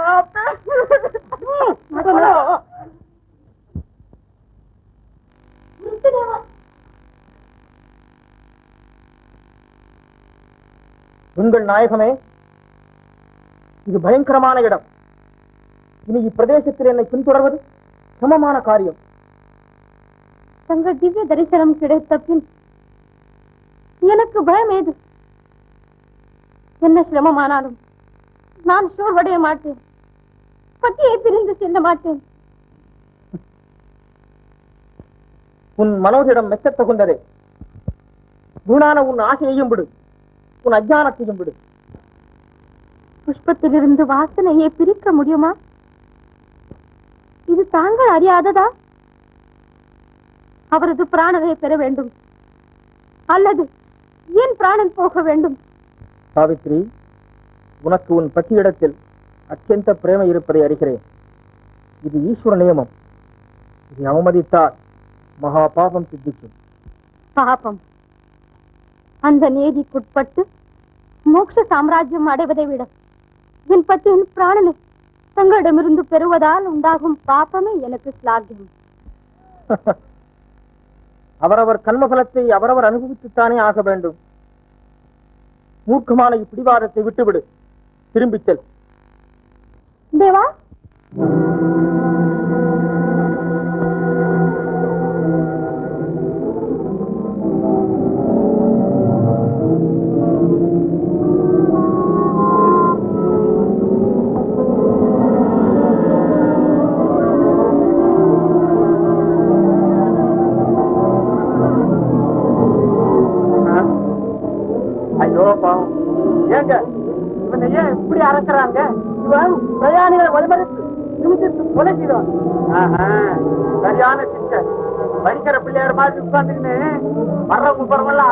உங்கள் நாயகமே இது பயங்கரமான இடம். இனி இப்பிரதேசத்தில் என்னை பின்தொடர்வது சமமான காரியம். தங்கள் திவ்ய தரிசனம் கிடைத்த பின் எனக்கு பயம் ஏது? என்ன சிரமமானாலும் நான் சோர்வடைய மாட்டேன். பத்தியை பிரிந்து செல்ல மாட்டேன். உன் மனோதிடம் மெச்சத் தகுந்ததே வீணான உன் ஆசையையும் விடு. உன் அஜானத்தையும் விடு. புஷ்பத்திலிருந்து வாசனையை பிரிக்க முடியுமா? இது தாங்கள் அறியாததா? அவரது பிராணனை பெற வேண்டும். அல்லது ஏன் பிராணன் போக வேண்டும்? சாவித்ரி உனக்கு உன் பத்தியிடத்தில் அत्यந்த பிரேமை இருப்பதை அறிகிறேன். இது ஈஸ்வர நியமம். இதை அவமதித்தால் மகா பாபம் சித்திக்கும். பாபம். அந்த நீதிக்குட்பட்டு மோட்ச சாம்ராஜ்யம் அடைவதை விட என் பத்தியின் பிராணனை தங்களிடமிருந்து பெறுவதால் உண்டாகும் பாபமே எனக்கு ஸ்லாகியம் <laughs> அவரவர் கர்மபலத்தை அவரவர் அனுபவித்துத்தானே ஆக வேண்டும். மூர்க்கமான இப்பிடிவாதத்தை விட்டுவிடு. திரும்பிச் செல். தேவா?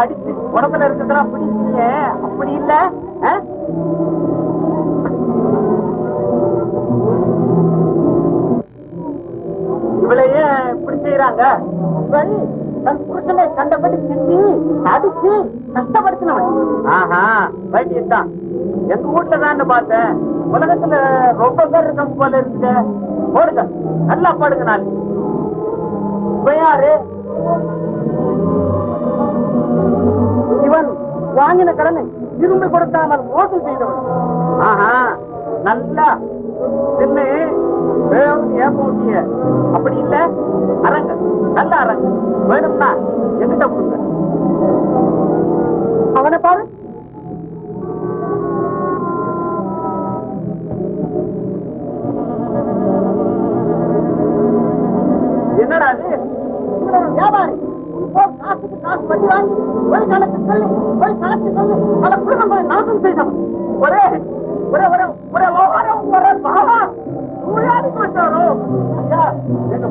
அடிச்சு உடம்புல இருக்கிறதெல்லாம் பிடிக்கீங்க அப்படி இல்ல. ஆ? இவளை இப்படி செய்யறாங்க இவள் தன் புருஷனை கண்டபடி திட்டி அடிச்சு கஷ்டப்படுத்தினவன். ஆஹா வைத்தியத்தான் எங்க வீட்டுல தான் பார்த்தேன். உலகத்துல ரொம்ப பேர் இருக்காங்க போல இருக்குது. போடுங்க நல்லா பாடுங்க நான் இவன் யாரு? இவன் வாங்கின கடனை திரும்பி கொடுக்காமல் மோசம் செய்தவன். ஆஹா நல்லா. தின்னு வேகம் அப்படி இல்ல அரங்க. நல்ல அரங்க. வேணும்னா எங்கிட்ட கொடுங்க. அவனை பாரு. என்னடா வியாபாரி. இப்போ காசுக்கு காசு வட்டி வாங்கி ஒரு கணக்கு சொல்லி ஒரு கணக்கு சொல்லி. பல குடும்பங்களை நாசம் செய்தவன். ஒரே ஒரே ஒரே ஒரே ஓரம் ஒரே பாவா சூழாடி போச்சாரோ ஐயா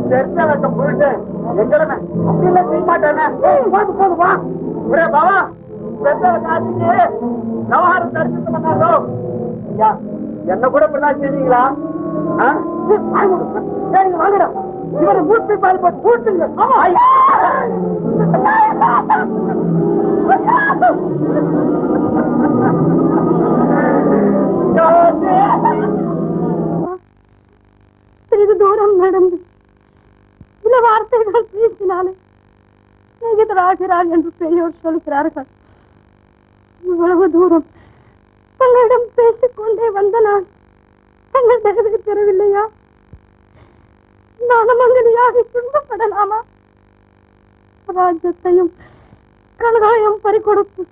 தெரிஞ்ச போயிட்டு செய்ய போது போது வா. ஒரே பாவா பெரிய காசுக்கு விவகாரம் தரிசிக்க மாட்டாரோ ஐயா என்ன கூட இப்படிதான் செய்வீங்களா சரி, சரிங்க வாங்கடா. இவரை மூட்டை பால் போட்டு கூட்டுங்க சிறிது தூரம் நடந்து சில வார்த்தைகள் பேசினாலே சிநேகிதராகிறார் என்று பெரியோர் சொல்கிறார்கள். இவ்வளவு தூரம் தங்களிடம் பேசிக்கொண்டே வந்த நான் தங்கள் தகவல் பெறவில்லையா? நாணமங்கலியாக துன்பப்படலாமா? ராஜ்யத்தையும் கனகாயம் பறிகொடுத்து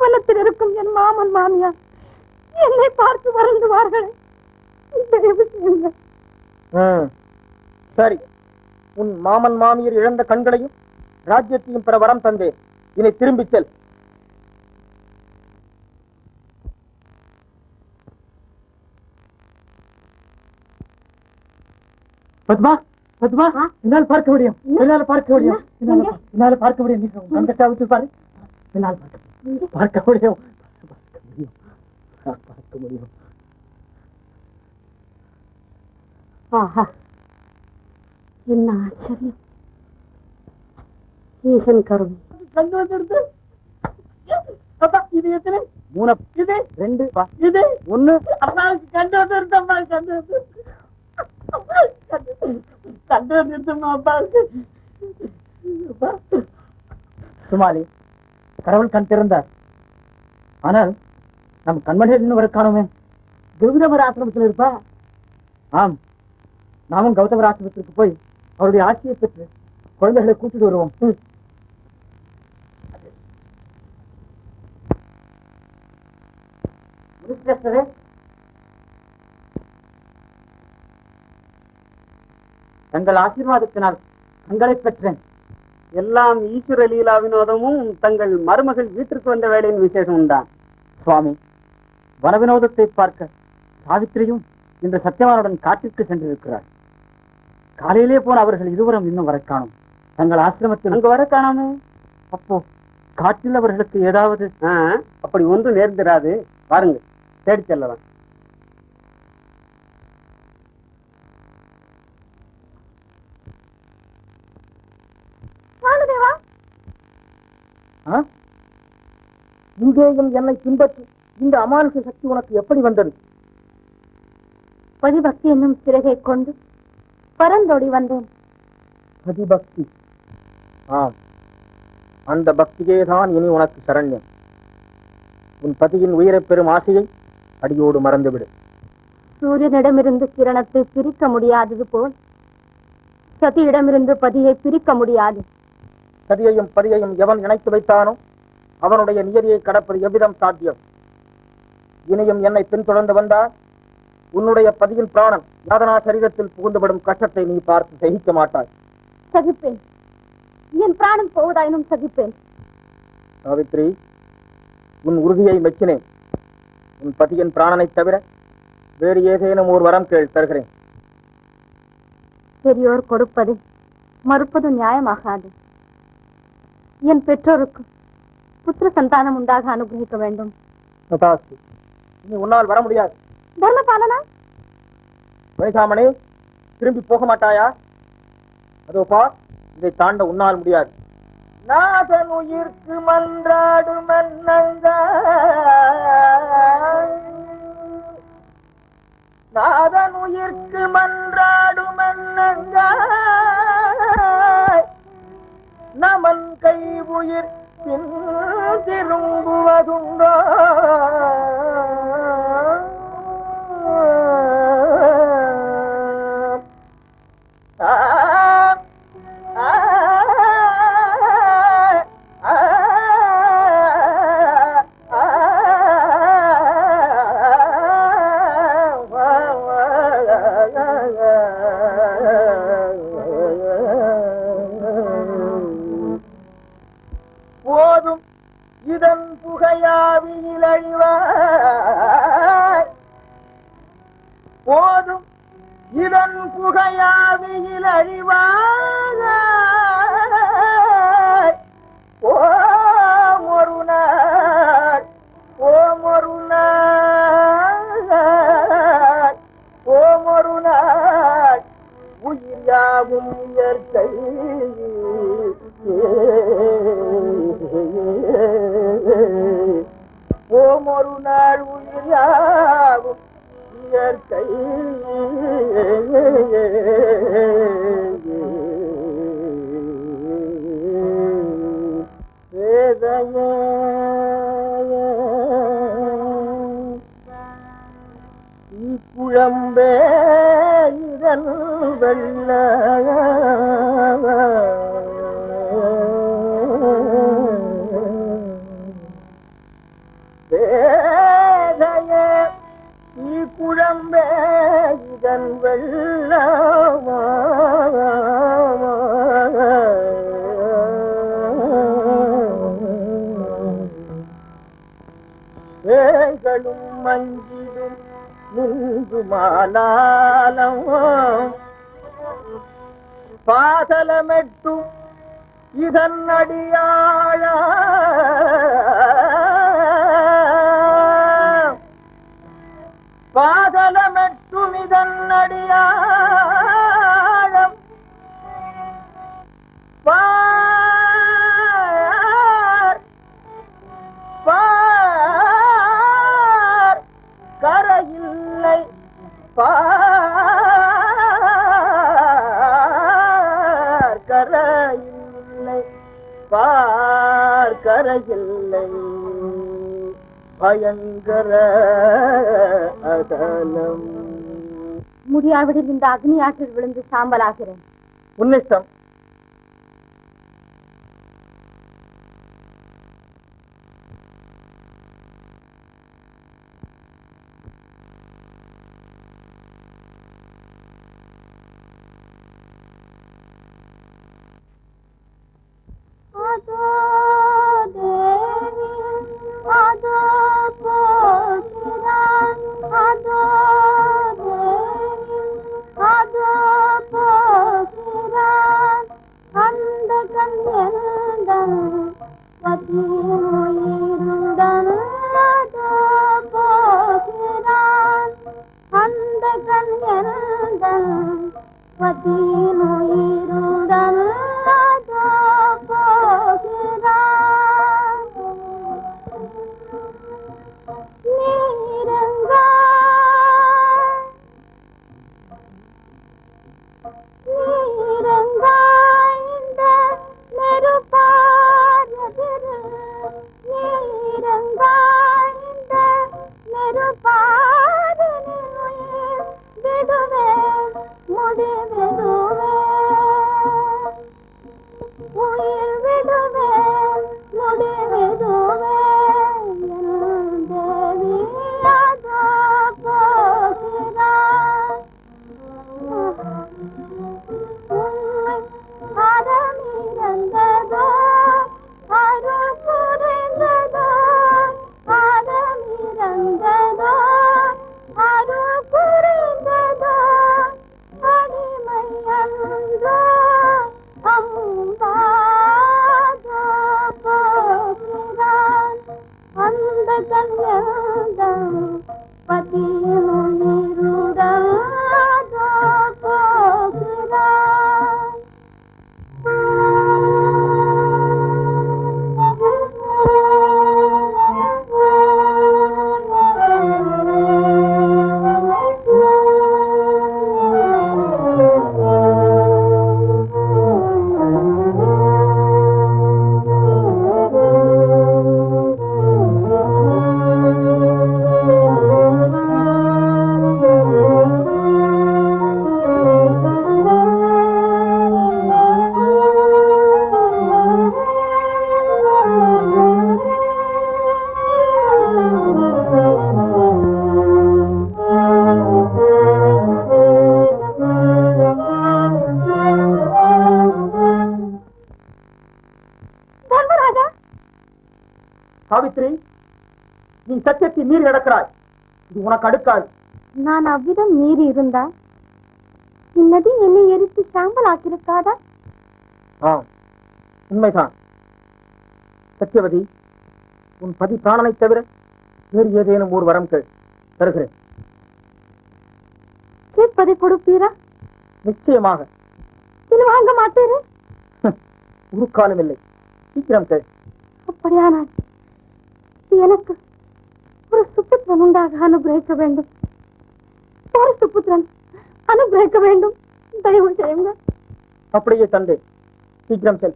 வனத்தில் இருக்கும் என் மாமன் மாமியார் என்னை பார்த்து வருந்துவார்கள். சரி. உன் மாமன் மாமியர் இழந்த கண்களையும் ராஜ்யத்தையும் பெற வரம் தந்தேன். இதை திரும்பிச் செல். பத்மா பத்மா என்னால் பார்க்க முடியும். என்னால் பார்க்க முடியும். என்னால் பார்க்க முடியும். நீ கண்கட்டை அவிழ்த்து பாரு. என்னால் பார்க்க முடியும். பார்க்க முடியும். பார்க்க முடியும். பார்க்க முடியும். ஆஹா. என்ன ஆச்சரியம். ஈசன் கருணை. கண்டு வந்துடுது அப்பா இது எத்தனை? மூணு. இது? ரெண்டு. இது? ஒண்ணு. அம்மாவுக்கு கண்டு அம்மா கண்டு வந்து சுமாலி கடவுள் கண் திறந்தார். ஆனால் நம் கண்மணியில் இன்னும் வர காணுமே. கௌதமர் ஆசிரமத்தில் இருப்பா? ஆம். நாமும் கௌதமர் ஆசிரமத்திற்கு போய் அவருடைய ஆட்சியை பெற்று குழந்தைகளை கூட்டிட்டு வருவோம். ம். முனிசிரேஷ்டரே தங்கள் ஆசீர்வாதத்தினால் தங்களை பெற்றேன். எல்லாம் ஈஸ்வர லீலா வினோதமும் தங்கள் மருமகள் வீட்டிற்கு வந்த வேலையின் விசேஷம் உண்டான் சுவாமி வனவினோதத்தை பார்க்க சாவித்திரியும் இன்று சத்யவானுடன் காட்டிற்கு சென்றிருக்கிறார். காலையிலே போன அவர்கள் இருவரும் இன்னும் வர காணும். தங்கள் ஆசிரமத்தில் அங்க வர காணாமே? அப்போ காட்டில் அவர்களுக்கு ஏதாவது அப்படி ஒன்று நேர்ந்திராது. பாருங்க தேடி செல்லலாம் வானுதேவா ஆ? இங்கேயும் என்னை பின்பற்றி இந்த அமானுஷ சக்தி உனக்கு எப்படி வந்தது? பதிபக்தி என்னும் சிறகை கொண்டு பரந்தோடி வந்தேன். பதிபக்தி? ஆம். அந்த பக்தியே தான் இனி உனக்கு சரண்யம். உன் பதியின் உயிரைப் பெறும் ஆசையை அடியோடு மறந்துவிடு. சூரியனிடமிருந்து கிரணத்தை பிரிக்க முடியாதது போல் சதியிடமிருந்து பதியை பிரிக்க முடியாது. சதியையும் பதியையும் எவன் இணைத்து வைத்தானோ அவனுடைய நியதியை கடப்பது எவ்விதம் சாத்தியம்? இனியும் என்னை பின்தொடர்ந்து வந்தால் உன்னுடைய பதியின் பிராணன் யாதனா சரீரத்தில் புகுந்துவிடும் கஷ்டத்தை நீ பார்த்து சகிக்க மாட்டாய். சகிப்பேன். என் பிராணம் போவதாயினும் சகிப்பேன். சாவித்ரி உன் உறுதியை மெச்சினேன். உன் பதியின் பிராணனைத் தவிர வேறு ஏதேனும் ஒரு வரம் கேள் தருகிறேன். பெரியோர் கொடுப்பதை மறுப்பது நியாயமாகாது. என் பெற்றோருக்கு புத்திர சந்தானம் உண்டாக அனுகிரகிக்க வேண்டும். இனி உன்னால் வர முடியாது. தர்மபாலனா வைகாமணி திரும்பி போக மாட்டாயா? அதோ பா இதை தாண்ட உன்னால் முடியாது. நாதன் உயிர்க்கு மன்றாடு மன்னங்க நாதன் உயிர்க்கு மன்றாடு மன்னங்க நமன் கை உயிர் பின் திரும்புவதுண்டோ. ஆ. அக்னி ஆற்றில் விழுந்து சாம்பலாகிறேன். உன்னிஷ்டம் மீறி நடக்கிறாய். இது உனக்கு அடுக்காது. நான் அவ்விதம் மீறி இருந்தால்? இந்நதி என்னை எரித்து சாம்பல் ஆக்கியிருக்காதா ஆம் உண்மைதான். சத்தியவதி உன் பதி பிராணனை தவிர வேறு ஏதேனும் ஒரு வரம் கேள் தருகிறேன். கேட்பதை கொடுப்பீரா? நிச்சயமாக. இது வாங்க மாட்டீரே ஒரு காலம் இல்லை சீக்கிரம் கேள். அப்படியானால் எனக்கு ஒரு சுப்புத்திரன் வேண்டும். ஒரு சுப்புத்திரன் அனுகிரகிக்க வேண்டும். தயவு செய்யுங்க. அப்படியே தந்தை சீக்கிரம் செல்.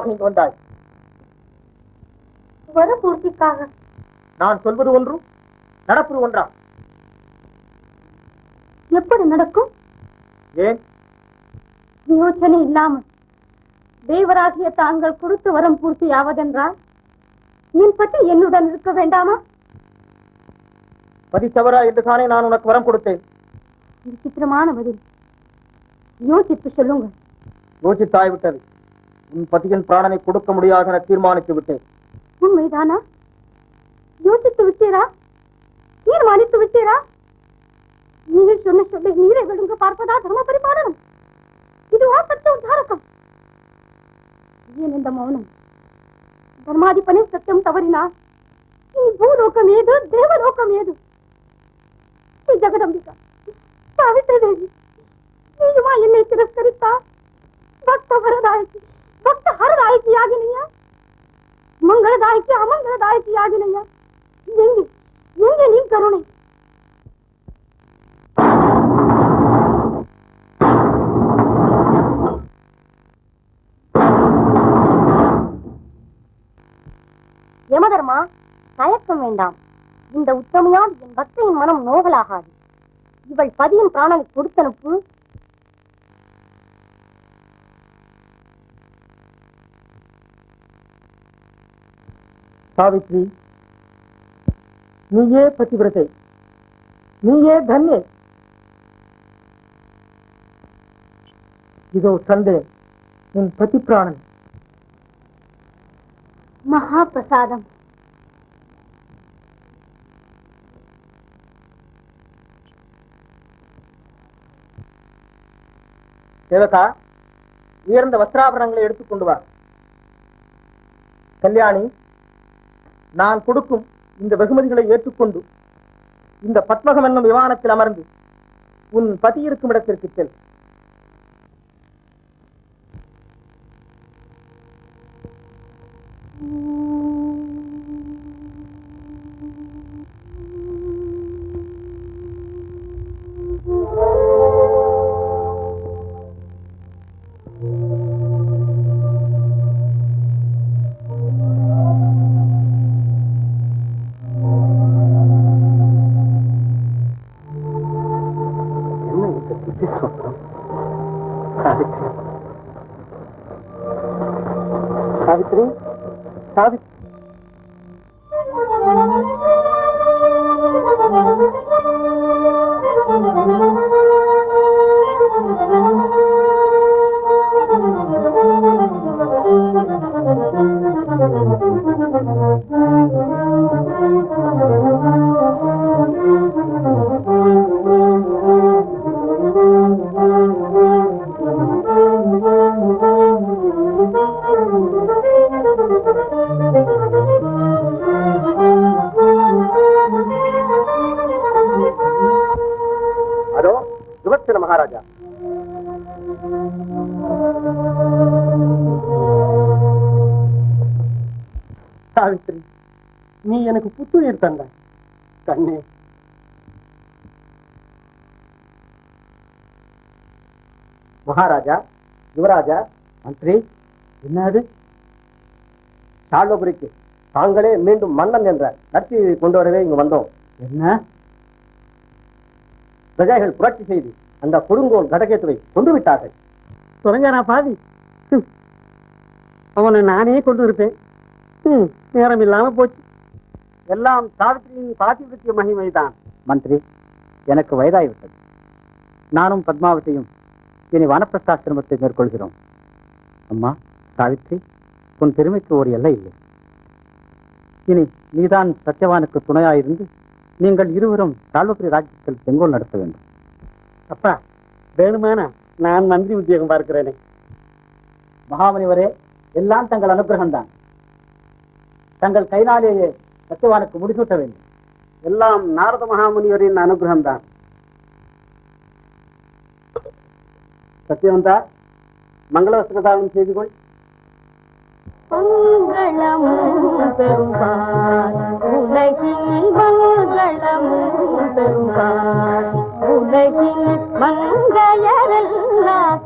எதற்காக இங்கு வந்தாய்? வர பூர்த்திக்காக. நான் சொல்வது ஒன்று நடப்பது ஒன்றா? எப்படி நடக்கும்? ஏன்? யோசனை இல்லாமல். தேவராகிய தாங்கள் கொடுத்து வரம் பூர்த்தியாவதென்றால் என் பற்றி என்னுடன் இருக்க வேண்டாமா? பதி தவறா என்று தானே நான் உனக்கு வரம் கொடுத்தேன். விசித்திரமான பதில். யோசித்து சொல்லுங்கள். யோசித்தாய் விட்டது உன் பதியின் பிராணனை கொடுக்க முடியாது என தீர்மானித்து விட்டேன் உண்மைதானா? யோசித்து விட்டீரா? தீர்மானித்து விட்டீரா? நீங்கள் சொன்ன சொல்லை நீரை விழுங்க பார்ப்பதா தர்ம பரிபாலனம்? இதுவா சத்திய உத்தாரகம் ஏன் இந்த மௌனம்? தர்மாதிபனே சத்தியம் தவறினார். இனி பூலோகம் ஏது? தேவலோகம் ஏது? ஸ்ரீ ஜெகதம்பிகா சாவித்ரி தேவி நீயுமா என்னை திரஸ்கரித்தா பக்த வரதாயகி பக்த ஹரதாயகி ஆகினையா ಮಂಗಳದಾಯಕಿ ಅಮಂಗಳದಾಯಕಿ ಆಗಿನಯ್ಯ ಹೆಂಗೆ ಹೆಂಗೆ ನೀನ್ ಕರುಣೆ யமதர்மா தயக்கம் வேண்டாம் இந்த உத்தமையால் என் பக்தையின் மனம் நோகலாகாது இவள் பதியின் பிராணனை கொடுத்தனுப்பு சாவித்ரி நீயே பதிவிரதை நீயே தன்யே இதோ தந்தேன் உன் பதி பிராணன் மகாபிரசாதம். தேவகா உயர்ந்த வஸ்திராபரணங்களை எடுத்துக்கொண்டு வா. கல்யாணி நான் கொடுக்கும் இந்த வெகுமதிகளை ஏற்றுக்கொண்டு இந்த பத்மகம் என்னும் விமானத்தில் அமர்ந்து உன் பதி இருக்கும் இடத்திற்கு செல். என்ன மந்திரி என்னது? சாலோபுரிக்கு தாங்களே மீண்டும் மன்னன் என்ற நட்சி கொண்டு வரவே இங்கு வந்தோம். என்ன? பிரஜைகள் புரட்சி செய்து அந்த கொடுங்கோல் கடகேத்துவை கொண்டு விட்டார்கள். பாவி? ஹம். அவனை நானே கொண்டு இருப்பேன். நேரம் இல்லாம போச்சு. எல்லாம் சாவித்திரியின் பாதிபத்திய மகிமைதான். மந்திரி எனக்கு வயதாகிவிட்டது. நானும் பத்மாவதியும் இனி வானப்பிரஸ்தாசிரமத்தை மேற்கொள்கிறோம். அம்மா சாவித்ரி உன் பெருமைக்கு ஒரு எல்லை இல்லை. இனி நீதான் சத்யவானுக்கு துணையாயிருந்து நீங்கள் இருவரும் சால்வபுரி ராஜ்யத்தில் செங்கோல் நடத்த வேண்டும். அப்பா வேணுமானா நான் மந்திரி உத்தியோகம் பார்க்கிறேனே. மகாமணிவரே எல்லாம் தங்கள் அனுகிரகம்தான் தங்கள் கைனாலேயே சத்யவானுக்கு முடிசூட்ட வேண்டும். எல்லாம் நாரத மகாமுனிவரின் அனுகிரகம்தான் சத்யவந்தா மங்களவஸ்திரதானம் செய்து கொள். மங்களமும் பெரும்பால் உலகினில் மங்களமும் பெரும்பால் உலகினில் மங்கையரெல்லாம்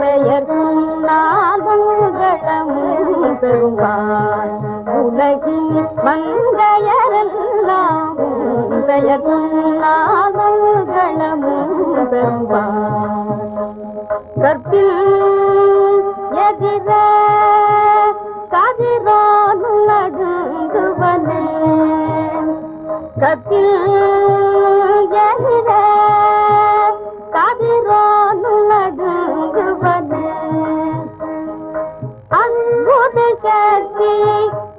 பெயர் சொன்னால் மங்களமும் பெரும்பால் உலகினில் மங்கையரெல்லாம் பெயர் சொன்னால் மங்களமும் கற்பில் எதிர கதிரான் நடுங்குவனே கற்பில் எதிர கதிரான் நடுங்குவனே அன்புத சக்தி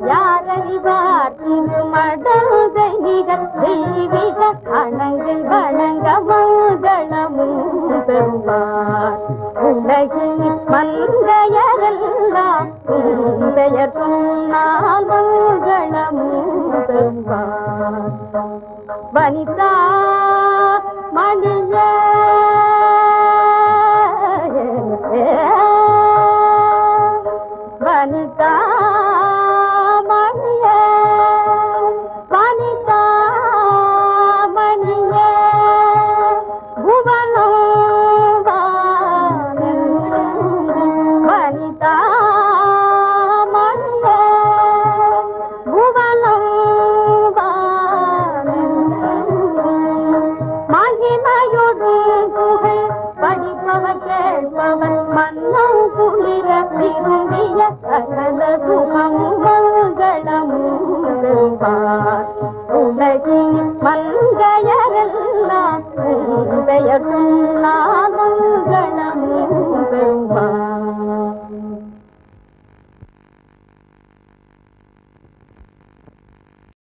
யாரறிவார் இங்கு மடல்தை நிகர் தெய்வீக அணங்கில் வணங்க மங்களமும் பெறுவார் உலகில் மந்தையரெல்லாம் உன் பெயர் சொன்னால் மங்களமும் பெறுவார் வனிதா மணிய